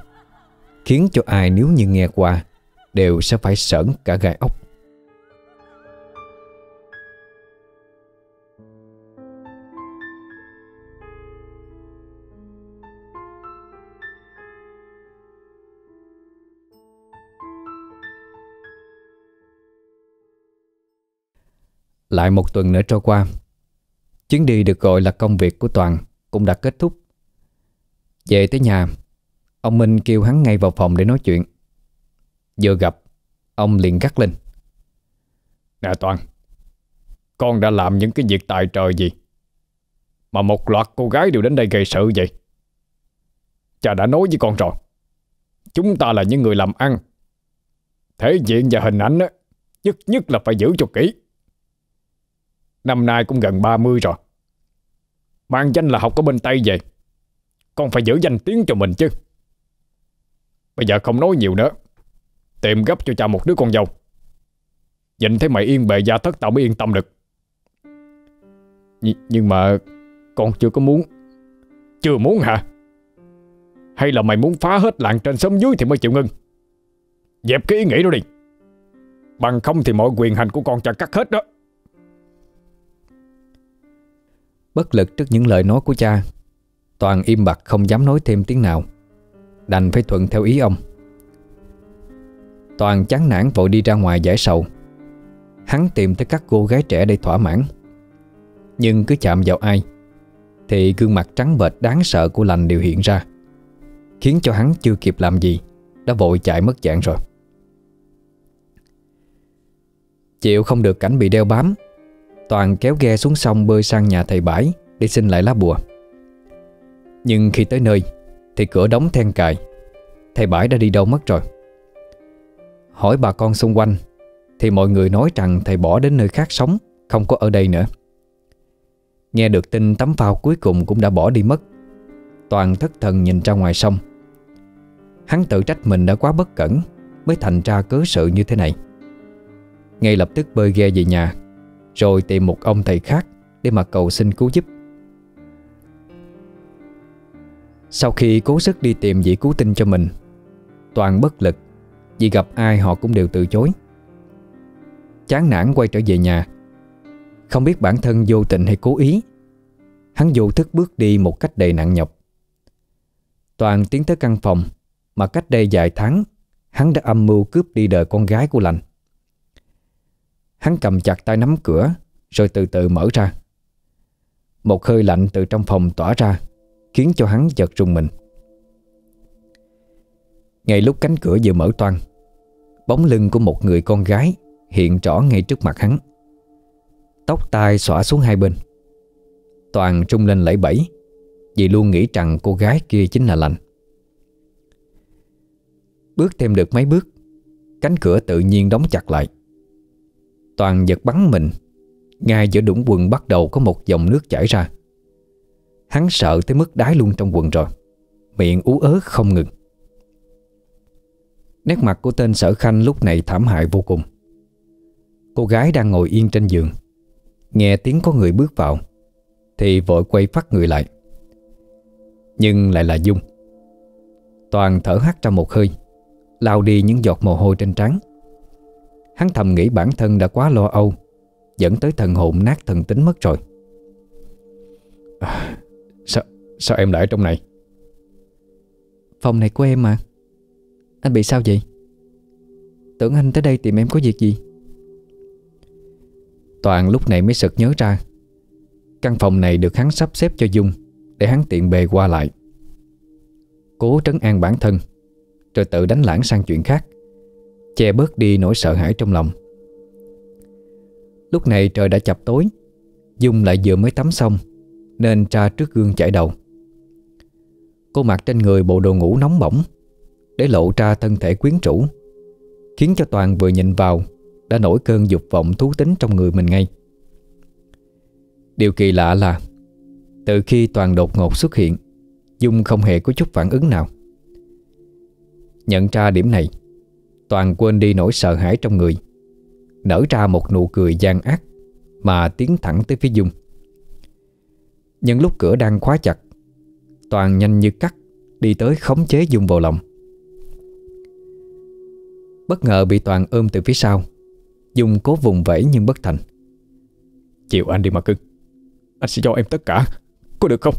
Khiến cho ai nếu như nghe qua Đều sẽ phải sởn cả gai ốc. Lại một tuần nữa trôi qua Chuyến đi được gọi là công việc của Toàn Cũng đã kết thúc. Về tới nhà Ông Minh kêu hắn ngay vào phòng để nói chuyện. Vừa gặp Ông liền gắt lên. Nè Toàn Con đã làm những cái việc tài trời gì Mà một loạt cô gái đều đến đây gây sự vậy? Cha đã nói với con rồi Chúng ta là những người làm ăn. Thể diện và hình ảnh á, Nhất nhất là phải giữ cho kỹ. Năm nay cũng gần 30 rồi. Mang danh là học ở bên Tây về Con phải giữ danh tiếng cho mình chứ. Bây giờ không nói nhiều nữa. Tìm gấp cho cha một đứa con dâu. Nhìn thấy mày yên bề gia thất tao mới yên tâm được. Nh, Nhưng mà Con chưa có muốn. Chưa muốn hả? Hay là mày muốn phá hết làng trên xóm dưới thì mới chịu ngưng? Dẹp cái ý nghĩ đó đi. Bằng không thì mọi quyền hành của con cha cắt hết đó. Bất lực trước những lời nói của cha. Toàn im bặt không dám nói thêm tiếng nào. Đành phải thuận theo ý ông. Toàn chán nản vội đi ra ngoài giải sầu. Hắn tìm tới các cô gái trẻ để thỏa mãn. Nhưng cứ chạm vào ai, Thì gương mặt trắng bệch đáng sợ của lành đều hiện ra. Khiến cho hắn chưa kịp làm gì, Đã vội chạy mất dạng rồi. Chịu không được cảnh bị đeo bám Toàn kéo ghe xuống sông bơi sang nhà thầy Bãi Để xin lại lá bùa. Nhưng khi tới nơi, Thì cửa đóng then cài. Thầy Bãi đã đi đâu mất rồi? Hỏi bà con xung quanh, Thì mọi người nói rằng thầy bỏ đến nơi khác sống, Không có ở đây nữa. Nghe được tin tấm phao cuối cùng cũng đã bỏ đi mất. Toàn thất thần nhìn ra ngoài sông. Hắn tự trách mình đã quá bất cẩn, Mới thành ra cớ sự như thế này. Ngay lập tức bơi ghe về nhà rồi tìm một ông thầy khác Để mà cầu xin cứu giúp. Sau khi cố sức đi tìm vị cứu tinh cho mình, Toàn bất lực, Vì gặp ai họ cũng đều từ chối. Chán nản quay trở về nhà. Không biết bản thân vô tình hay cố ý, Hắn vô thức bước đi một cách đầy nặng nhọc. Toàn tiến tới căn phòng, Mà cách đây vài tháng, Hắn đã âm mưu cướp đi đời con gái của lành. Hắn cầm chặt tay nắm cửa, Rồi từ từ mở ra. Một hơi lạnh từ trong phòng tỏa ra, Khiến cho hắn giật rùng mình. Ngay lúc cánh cửa vừa mở toan Bóng lưng của một người con gái Hiện rõ ngay trước mặt hắn. Tóc tai xõa xuống hai bên. Toàn trung lên lẫy bẫy, Vì luôn nghĩ rằng cô gái kia chính là lành. Bước thêm được mấy bước, Cánh cửa tự nhiên đóng chặt lại. Toàn giật bắn mình. Ngay giữa đũng quần bắt đầu có một dòng nước chảy ra. Hắn sợ tới mức đái luôn trong quần rồi. Miệng ú ớ không ngừng. Nét mặt của tên sở khanh lúc này thảm hại vô cùng. Cô gái đang ngồi yên trên giường. Nghe tiếng có người bước vào, Thì vội quay phát người lại. Nhưng lại là Dung. Toàn thở hắt ra một hơi lao đi những giọt mồ hôi trên trán. Hắn thầm nghĩ bản thân đã quá lo âu Dẫn tới thần hồn nát thần tính mất rồi. À, Sao sao em lại ở trong này? Phòng này của em mà. Anh bị sao vậy? Tưởng anh tới đây tìm em có việc gì? Toàn lúc này mới sực nhớ ra Căn phòng này được hắn sắp xếp cho Dung Để hắn tiện bề qua lại. Cố trấn an bản thân Rồi tự đánh lãng sang chuyện khác Che bớt đi nỗi sợ hãi trong lòng. Lúc này trời đã chập tối, Dung lại vừa mới tắm xong, Nên tra trước gương chải đầu. Cô mặc trên người bộ đồ ngủ nóng bỏng, Để lộ ra thân thể quyến rũ, Khiến cho Toàn vừa nhìn vào Đã nổi cơn dục vọng thú tính trong người mình ngay. Điều kỳ lạ là, Từ khi Toàn đột ngột xuất hiện, Dung không hề có chút phản ứng nào. Nhận ra điểm này Toàn quên đi nỗi sợ hãi trong người. Nở ra một nụ cười gian ác Mà tiến thẳng tới phía Dung. Nhưng lúc cửa đang khóa chặt, Toàn nhanh như cắt Đi tới khống chế Dung vào lòng. Bất ngờ bị Toàn ôm từ phía sau, Dung cố vùng vẫy nhưng bất thành. Chịu anh đi mà cưng, Anh sẽ cho em tất cả, Có được không?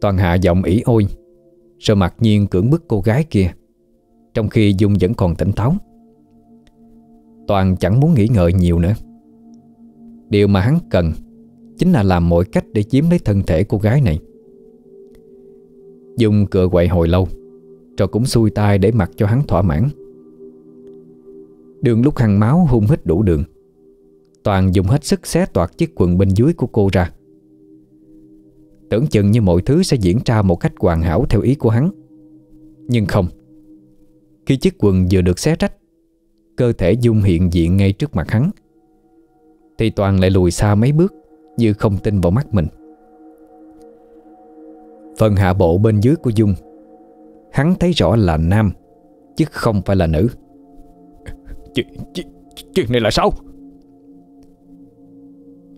Toàn hạ giọng ỉ ôi, Rồi mặc nhiên cưỡng bức cô gái kia. Trong khi Dung vẫn còn tỉnh táo. Toàn chẳng muốn nghĩ ngợi nhiều nữa. Điều mà hắn cần Chính là làm mọi cách để chiếm lấy thân thể cô gái này. Dung cựa quậy hồi lâu, Rồi cũng xuôi tay để mặc cho hắn thỏa mãn. Đường lúc hằng máu hung hít đủ đường, Toàn dùng hết sức xé toạc chiếc quần bên dưới của cô ra. Tưởng chừng như mọi thứ sẽ diễn ra một cách hoàn hảo theo ý của hắn, Nhưng không. Khi chiếc quần vừa được xé rách Cơ thể Dung hiện diện ngay trước mặt hắn Thì Toàn lại lùi xa mấy bước Như không tin vào mắt mình. Phần hạ bộ bên dưới của Dung Hắn thấy rõ là nam Chứ không phải là nữ. Chuyện, chuyện, chuyện này là sao?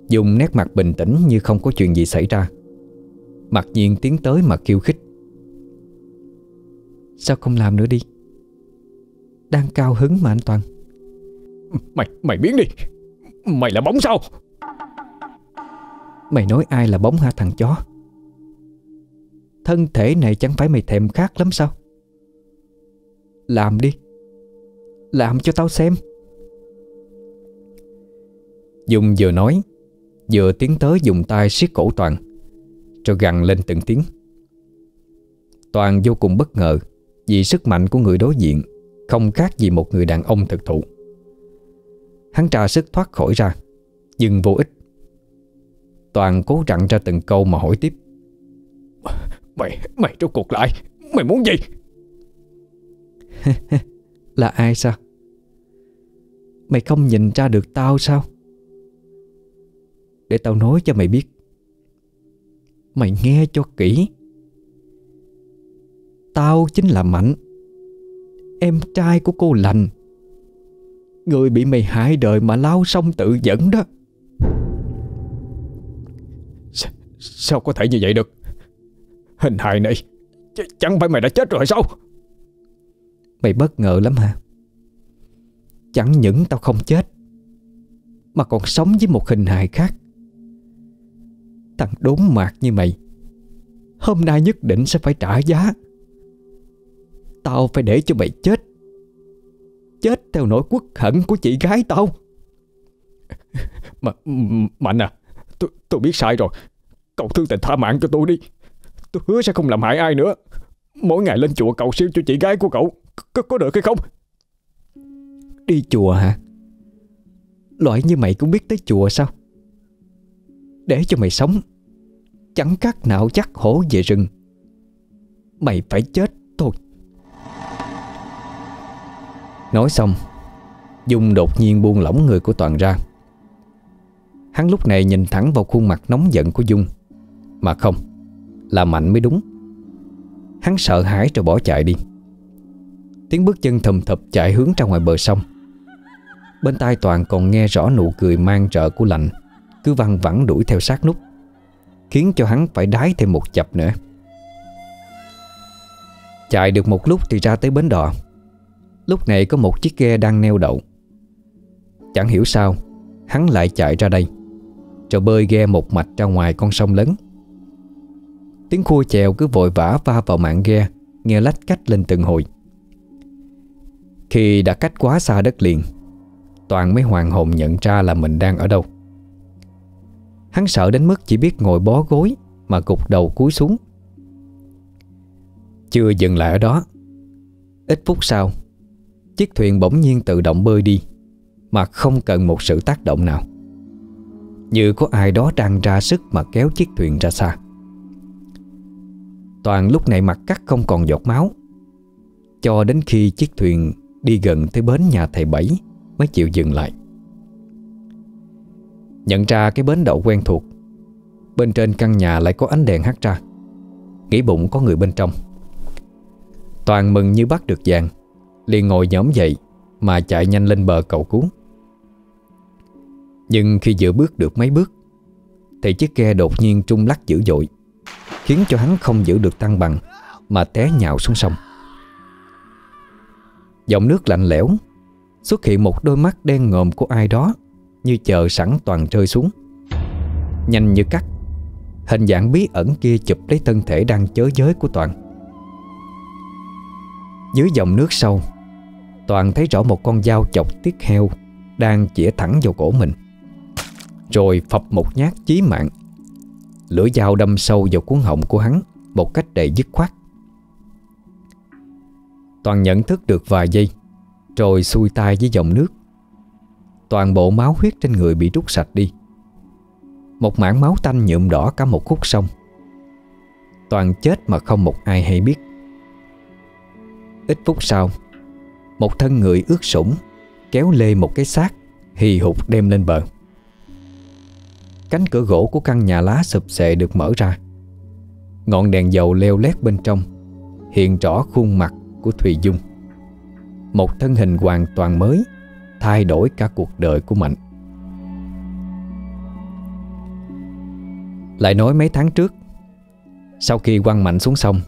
Dung nét mặt bình tĩnh như không có chuyện gì xảy ra. Mặc nhiên tiến tới mà kêu khích. Sao không làm nữa đi Đang cao hứng mà anh Toàn. Mày, mày biến đi. Mày là bóng sao? Mày nói ai là bóng ha thằng chó? Thân thể này chẳng phải mày thèm khát lắm sao? Làm đi. Làm cho tao xem. Dung vừa nói Vừa tiến tới dùng tay siết cổ Toàn Rồi gằn lên từng tiếng. Toàn vô cùng bất ngờ Vì sức mạnh của người đối diện không khác gì một người đàn ông thực thụ. Hắn trà sức thoát khỏi ra Nhưng vô ích. Toàn cố rặn ra từng câu mà hỏi tiếp. Mày, mày rốt cuộc lại Mày muốn gì? Là ai sao? Mày không nhìn ra được tao sao? Để tao nói cho mày biết. Mày nghe cho kỹ. Tao chính là Mạnh Em trai của cô Lành. Người bị mày hại đời mà lao sông tự dẫn đó. S Sao có thể như vậy được? Hình hài này, Ch, Chẳng phải mày đã chết rồi sao? Mày bất ngờ lắm hả? Chẳng những tao không chết, Mà còn sống với một hình hài khác. Thằng đốn mạc như mày, Hôm nay nhất định sẽ phải trả giá. Tao phải để cho mày chết. Chết theo nỗi quốc hận của chị gái tao. Mà, Mạnh à tôi, tôi biết sai rồi. Cậu thương tình tha mạng cho tôi đi. Tôi hứa sẽ không làm hại ai nữa. Mỗi ngày lên chùa cầu siêu cho chị gái của cậu Có, có được hay không? Đi chùa hả? Loại như mày cũng biết tới chùa sao? Để cho mày sống Chẳng khác nào chắc hổ về rừng. Mày phải chết Nói xong, Dung đột nhiên buông lỏng người của Toàn ra. Hắn lúc này nhìn thẳng vào khuôn mặt nóng giận của Dung. Mà không, Là Mạnh mới đúng. Hắn sợ hãi rồi bỏ chạy đi. Tiếng bước chân thầm thập chạy hướng ra ngoài bờ sông. Bên tai Toàn còn nghe rõ nụ cười mang trợ của lạnh, Cứ văng vẳng đuổi theo sát nút, Khiến cho hắn phải đái thêm một chập nữa. Chạy được một lúc thì ra tới bến đò. Lúc này có một chiếc ghe đang neo đậu. Chẳng hiểu sao, Hắn lại chạy ra đây, Rồi bơi ghe một mạch ra ngoài con sông lớn. Tiếng khua chèo cứ vội vã va vào mạng ghe, Nghe lách cách lên từng hồi. Khi đã cách quá xa đất liền, Toàn mới hoàng hồn nhận ra là mình đang ở đâu. Hắn sợ đến mức chỉ biết ngồi bó gối Mà gục đầu cúi xuống. Chưa dừng lại ở đó, Ít phút sau Chiếc thuyền bỗng nhiên tự động bơi đi, Mà không cần một sự tác động nào. Như có ai đó đang ra sức mà kéo chiếc thuyền ra xa. Toàn lúc này mặt cắt không còn giọt máu. Cho đến khi chiếc thuyền đi gần tới bến nhà thầy Bảy Mới chịu dừng lại. Nhận ra cái bến đậu quen thuộc, Bên trên căn nhà lại có ánh đèn hắt ra. Nghĩ bụng có người bên trong. Toàn mừng như bắt được vàng liền ngồi nhóm dậy Mà chạy nhanh lên bờ cầu cứu. Nhưng khi vừa bước được mấy bước, Thì chiếc ghe đột nhiên trung lắc dữ dội, Khiến cho hắn không giữ được tăng bằng Mà té nhào xuống sông. Dòng nước lạnh lẽo Xuất hiện một đôi mắt đen ngòm của ai đó Như chờ sẵn toàn rơi xuống. Nhanh như cắt, Hình dạng bí ẩn kia chụp lấy thân thể đang chớ giới của Toàn. Dưới dòng nước sâu Toàn thấy rõ một con dao chọc tiết heo Đang chĩa thẳng vào cổ mình. Rồi phập một nhát chí mạng. Lưỡi dao đâm sâu vào cuốn họng của hắn Một cách đầy dứt khoát. Toàn nhận thức được vài giây, Rồi xuôi tay với dòng nước. Toàn bộ máu huyết trên người bị rút sạch đi. Một mảng máu tanh nhuộm đỏ cả một khúc sông. Toàn chết mà không một ai hay biết. Ít phút sau một thân người ướt sũng, Kéo lê một cái xác, Hì hục đem lên bờ. Cánh cửa gỗ của căn nhà lá sụp xệ được mở ra. Ngọn đèn dầu leo lét bên trong, Hiện rõ khuôn mặt của Thùy Dung. Một thân hình hoàn toàn mới, Thay đổi cả cuộc đời của Mạnh Lại nói mấy tháng trước, Sau khi quăng Mạnh xuống sông,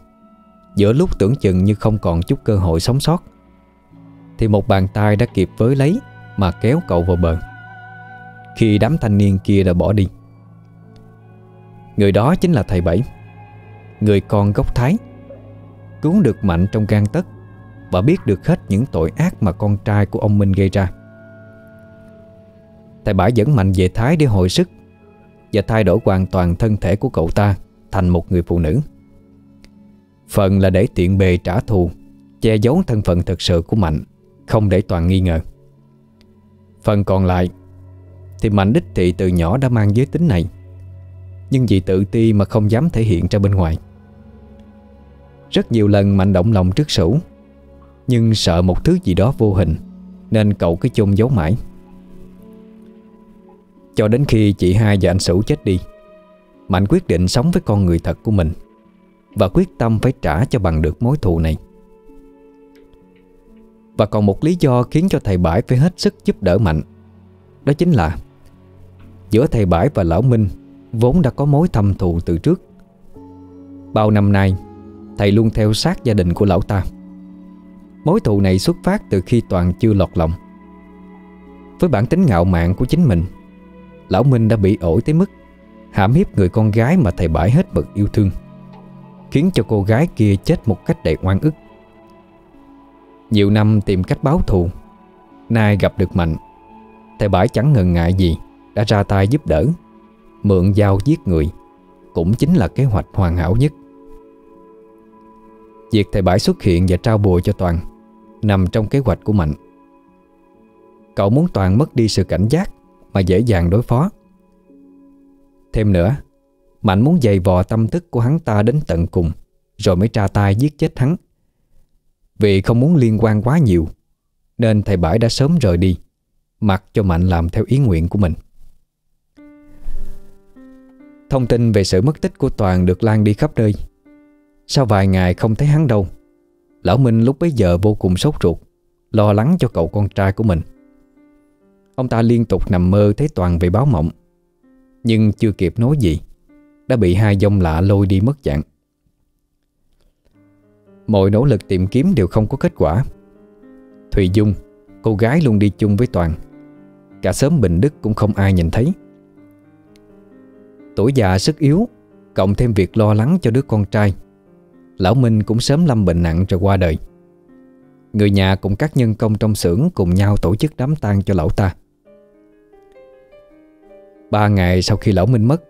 Giữa lúc tưởng chừng như không còn chút cơ hội sống sót thì một bàn tay đã kịp với lấy Mà kéo cậu vào bờ. Khi đám thanh niên kia đã bỏ đi, Người đó chính là thầy Bảy, Người con gốc Thái, Cứu được Mạnh trong gan tất Và biết được hết những tội ác mà con trai của ông Minh gây ra. Thầy Bảy dẫn Mạnh về Thái để hồi sức Và thay đổi hoàn toàn thân thể của cậu ta Thành một người phụ nữ. Phần là để tiện bề trả thù, Che giấu thân phận thật sự của Mạnh. Không để Toàn nghi ngờ. Phần còn lại Thì Mạnh đích thị từ nhỏ đã mang giới tính này, Nhưng vì tự ti mà không dám thể hiện ra bên ngoài. Rất nhiều lần Mạnh động lòng trước sủ Nhưng sợ một thứ gì đó vô hình, Nên cậu cứ chôn giấu mãi. Cho đến khi chị hai và anh Sửu chết đi, Mạnh quyết định sống với con người thật của mình Và quyết tâm phải trả cho bằng được mối thù này. Và còn một lý do khiến cho thầy Bãi phải hết sức giúp đỡ Mạnh. Đó chính là, Giữa thầy Bãi và Lão Minh Vốn đã có mối thâm thù từ trước. Bao năm nay, Thầy luôn theo sát gia đình của lão ta. Mối thù này xuất phát từ khi Toàn chưa lọt lòng. Với bản tính ngạo mạn của chính mình, Lão Minh đã bị ổi tới mức Hãm hiếp người con gái mà thầy bãi hết mực yêu thương, Khiến cho cô gái kia chết một cách đầy oan ức. Nhiều năm tìm cách báo thù. Nay gặp được Mạnh, Thầy bãi chẳng ngần ngại gì, Đã ra tay giúp đỡ. Mượn dao giết người, Cũng chính là kế hoạch hoàn hảo nhất. Việc thầy bãi xuất hiện và trao bùa cho Toàn Nằm trong kế hoạch của Mạnh. Cậu muốn Toàn mất đi sự cảnh giác Mà dễ dàng đối phó. Thêm nữa, Mạnh muốn dày vò tâm thức của hắn ta đến tận cùng, Rồi mới tra tay giết chết hắn. Vì không muốn liên quan quá nhiều, Nên thầy Bãi đã sớm rời đi, Mặc cho Mạnh làm theo ý nguyện của mình. Thông tin về sự mất tích của Toàn được lan đi khắp nơi. Sau vài ngày không thấy hắn đâu, Lão Minh lúc bấy giờ vô cùng sốt ruột, Lo lắng cho cậu con trai của mình. Ông ta liên tục nằm mơ thấy Toàn về báo mộng, Nhưng chưa kịp nói gì, Đã bị hai dông lạ lôi đi mất dạng. Mọi nỗ lực tìm kiếm đều không có kết quả. Thùy Dung, Cô gái luôn đi chung với Toàn. Cả sớm Bình Đức cũng không ai nhìn thấy. Tuổi già sức yếu, Cộng thêm việc lo lắng cho đứa con trai. Lão Minh cũng sớm lâm bệnh nặng rồi qua đời. Người nhà cùng các nhân công trong xưởng Cùng nhau tổ chức đám tang cho lão ta. Ba ngày sau khi lão Minh mất,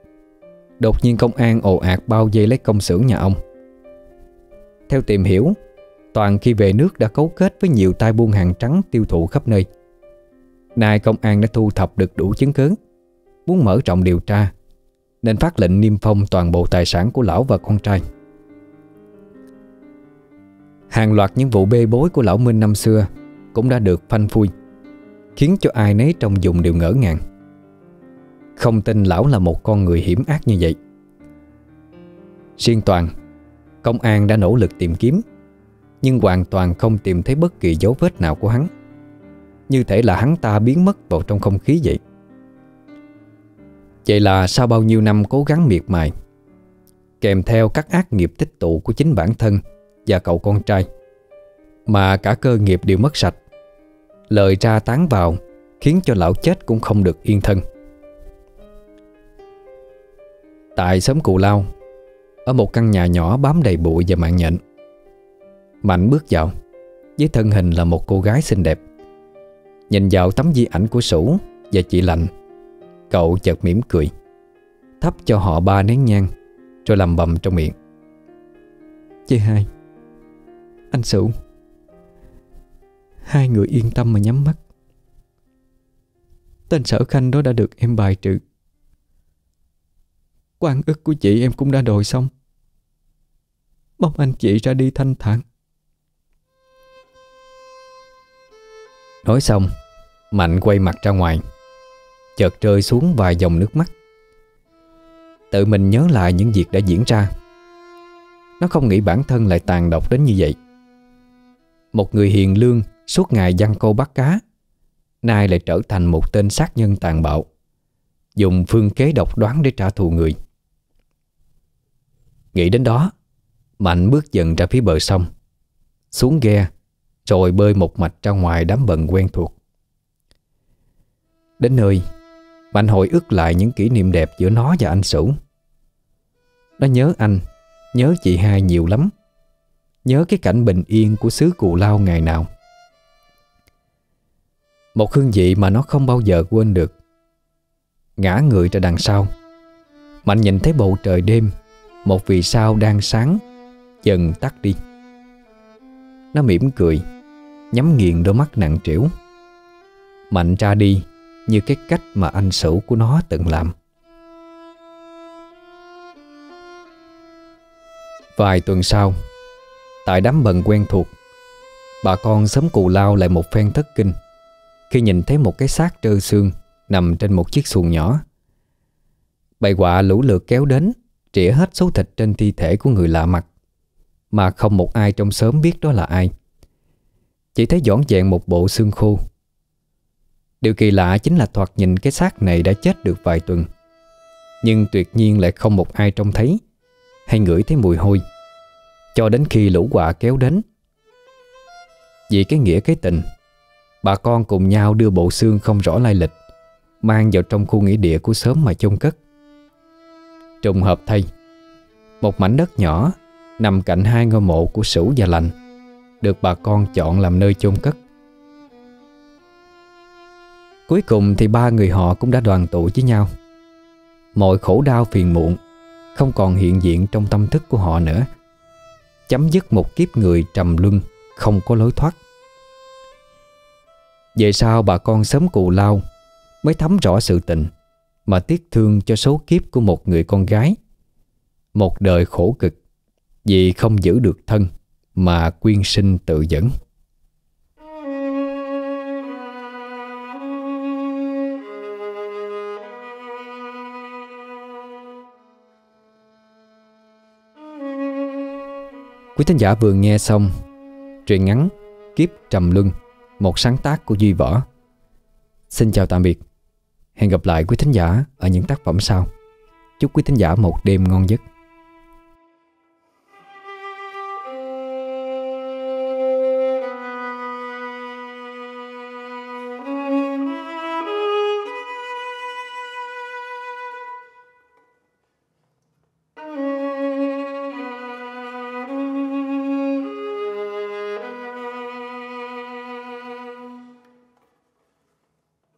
Đột nhiên công an ồ ạt bao dây lấy công xưởng nhà ông. Theo tìm hiểu, Toàn khi về nước đã cấu kết với nhiều tay buôn hàng trắng tiêu thụ khắp nơi. Nay công an đã thu thập được đủ chứng cứ, Muốn mở rộng điều tra, Nên phát lệnh niêm phong toàn bộ tài sản của lão và con trai. Hàng loạt những vụ bê bối của lão Minh năm xưa Cũng đã được phanh phui, Khiến cho ai nấy trong dùng đều ngỡ ngàng. Không tin lão là một con người hiểm ác như vậy. Riêng Toàn Công an đã nỗ lực tìm kiếm, Nhưng hoàn toàn không tìm thấy bất kỳ dấu vết nào của hắn. Như thể là hắn ta biến mất vào trong không khí vậy. Vậy là sau bao nhiêu năm cố gắng miệt mài, Kèm theo các ác nghiệp tích tụ của chính bản thân Và cậu con trai, Mà cả cơ nghiệp đều mất sạch. Lời ra tán vào Khiến cho lão chết cũng không được yên thân. Tại xóm Cù Lao ở một căn nhà nhỏ bám đầy bụi và mạng nhện. Mạnh bước vào. Với thân hình là một cô gái xinh đẹp. Nhìn vào tấm di ảnh của Sủ Và chị Lạnh Cậu chợt mỉm cười, Thắp cho họ ba nén nhang Rồi làm bầm trong miệng. Chị hai, Anh Sủ Hai người yên tâm mà nhắm mắt. Tên sở khanh đó đã được em bài trừ quan ức của chị em cũng đã đòi xong. Mong anh chị ra đi thanh thản. Nói xong, Mạnh quay mặt ra ngoài, Chợt rơi xuống vài dòng nước mắt. Tự mình nhớ lại những việc đã diễn ra. Nó không nghĩ bản thân lại tàn độc đến như vậy. Một người hiền lương Suốt ngày giăng câu bắt cá, Nay lại trở thành một tên sát nhân tàn bạo, Dùng phương kế độc đoán để trả thù người. Nghĩ đến đó, Mạnh bước dần ra phía bờ sông. Xuống ghe, Rồi bơi một mạch ra ngoài đám bần quen thuộc. Đến nơi, Mạnh hồi ức lại những kỷ niệm đẹp giữa nó và anh Sửu. Nó nhớ anh, Nhớ chị hai nhiều lắm. Nhớ cái cảnh bình yên của xứ Cù Lao ngày nào. Một hương vị mà nó không bao giờ quên được. Ngã người ra đằng sau, Mạnh nhìn thấy bầu trời đêm một vì sao đang sáng. Dần tắt đi. Nó mỉm cười, Nhắm nghiền đôi mắt nặng trĩu. Mạnh ra đi, Như cái cách mà anh sửu của nó từng làm. Vài tuần sau, Tại đám bần quen thuộc, Bà con sớm cù lao lại một phen thất kinh, Khi nhìn thấy một cái xác trơ xương Nằm trên một chiếc xuồng nhỏ. Bầy quạ lũ lượt kéo đến Trĩa hết số thịt trên thi thể của người lạ mặt, Mà không một ai trong xóm biết đó là ai. Chỉ thấy dọn dẹn một bộ xương khô. Điều kỳ lạ chính là thoạt nhìn cái xác này đã chết được vài tuần, Nhưng tuyệt nhiên lại không một ai trông thấy Hay ngửi thấy mùi hôi, Cho đến khi lũ quạ kéo đến. Vì cái nghĩa cái tình, Bà con cùng nhau đưa bộ xương không rõ lai lịch, Mang vào trong khu nghỉ địa của xóm mà chôn cất. Trùng hợp thay. Một mảnh đất nhỏ Nằm cạnh hai ngôi mộ của Sửu và Lành, Được bà con chọn làm nơi chôn cất. Cuối cùng thì ba người họ cũng đã đoàn tụ với nhau. Mọi khổ đau phiền muộn Không còn hiện diện trong tâm thức của họ nữa. Chấm dứt một kiếp người trầm luân, Không có lối thoát. Về sau bà con sớm cù lao Mới thấm rõ sự tình mà tiếc thương cho số kiếp của một người con gái. Một đời khổ cực vì không giữ được thân mà quyên sinh tự dẫn. Quý thính giả vừa nghe xong truyện ngắn Kiếp Trầm Luân, một sáng tác của Duy Võ. Xin chào tạm biệt. Hẹn gặp lại quý thính giả ở những tác phẩm sau. Chúc quý thính giả một đêm ngon giấc.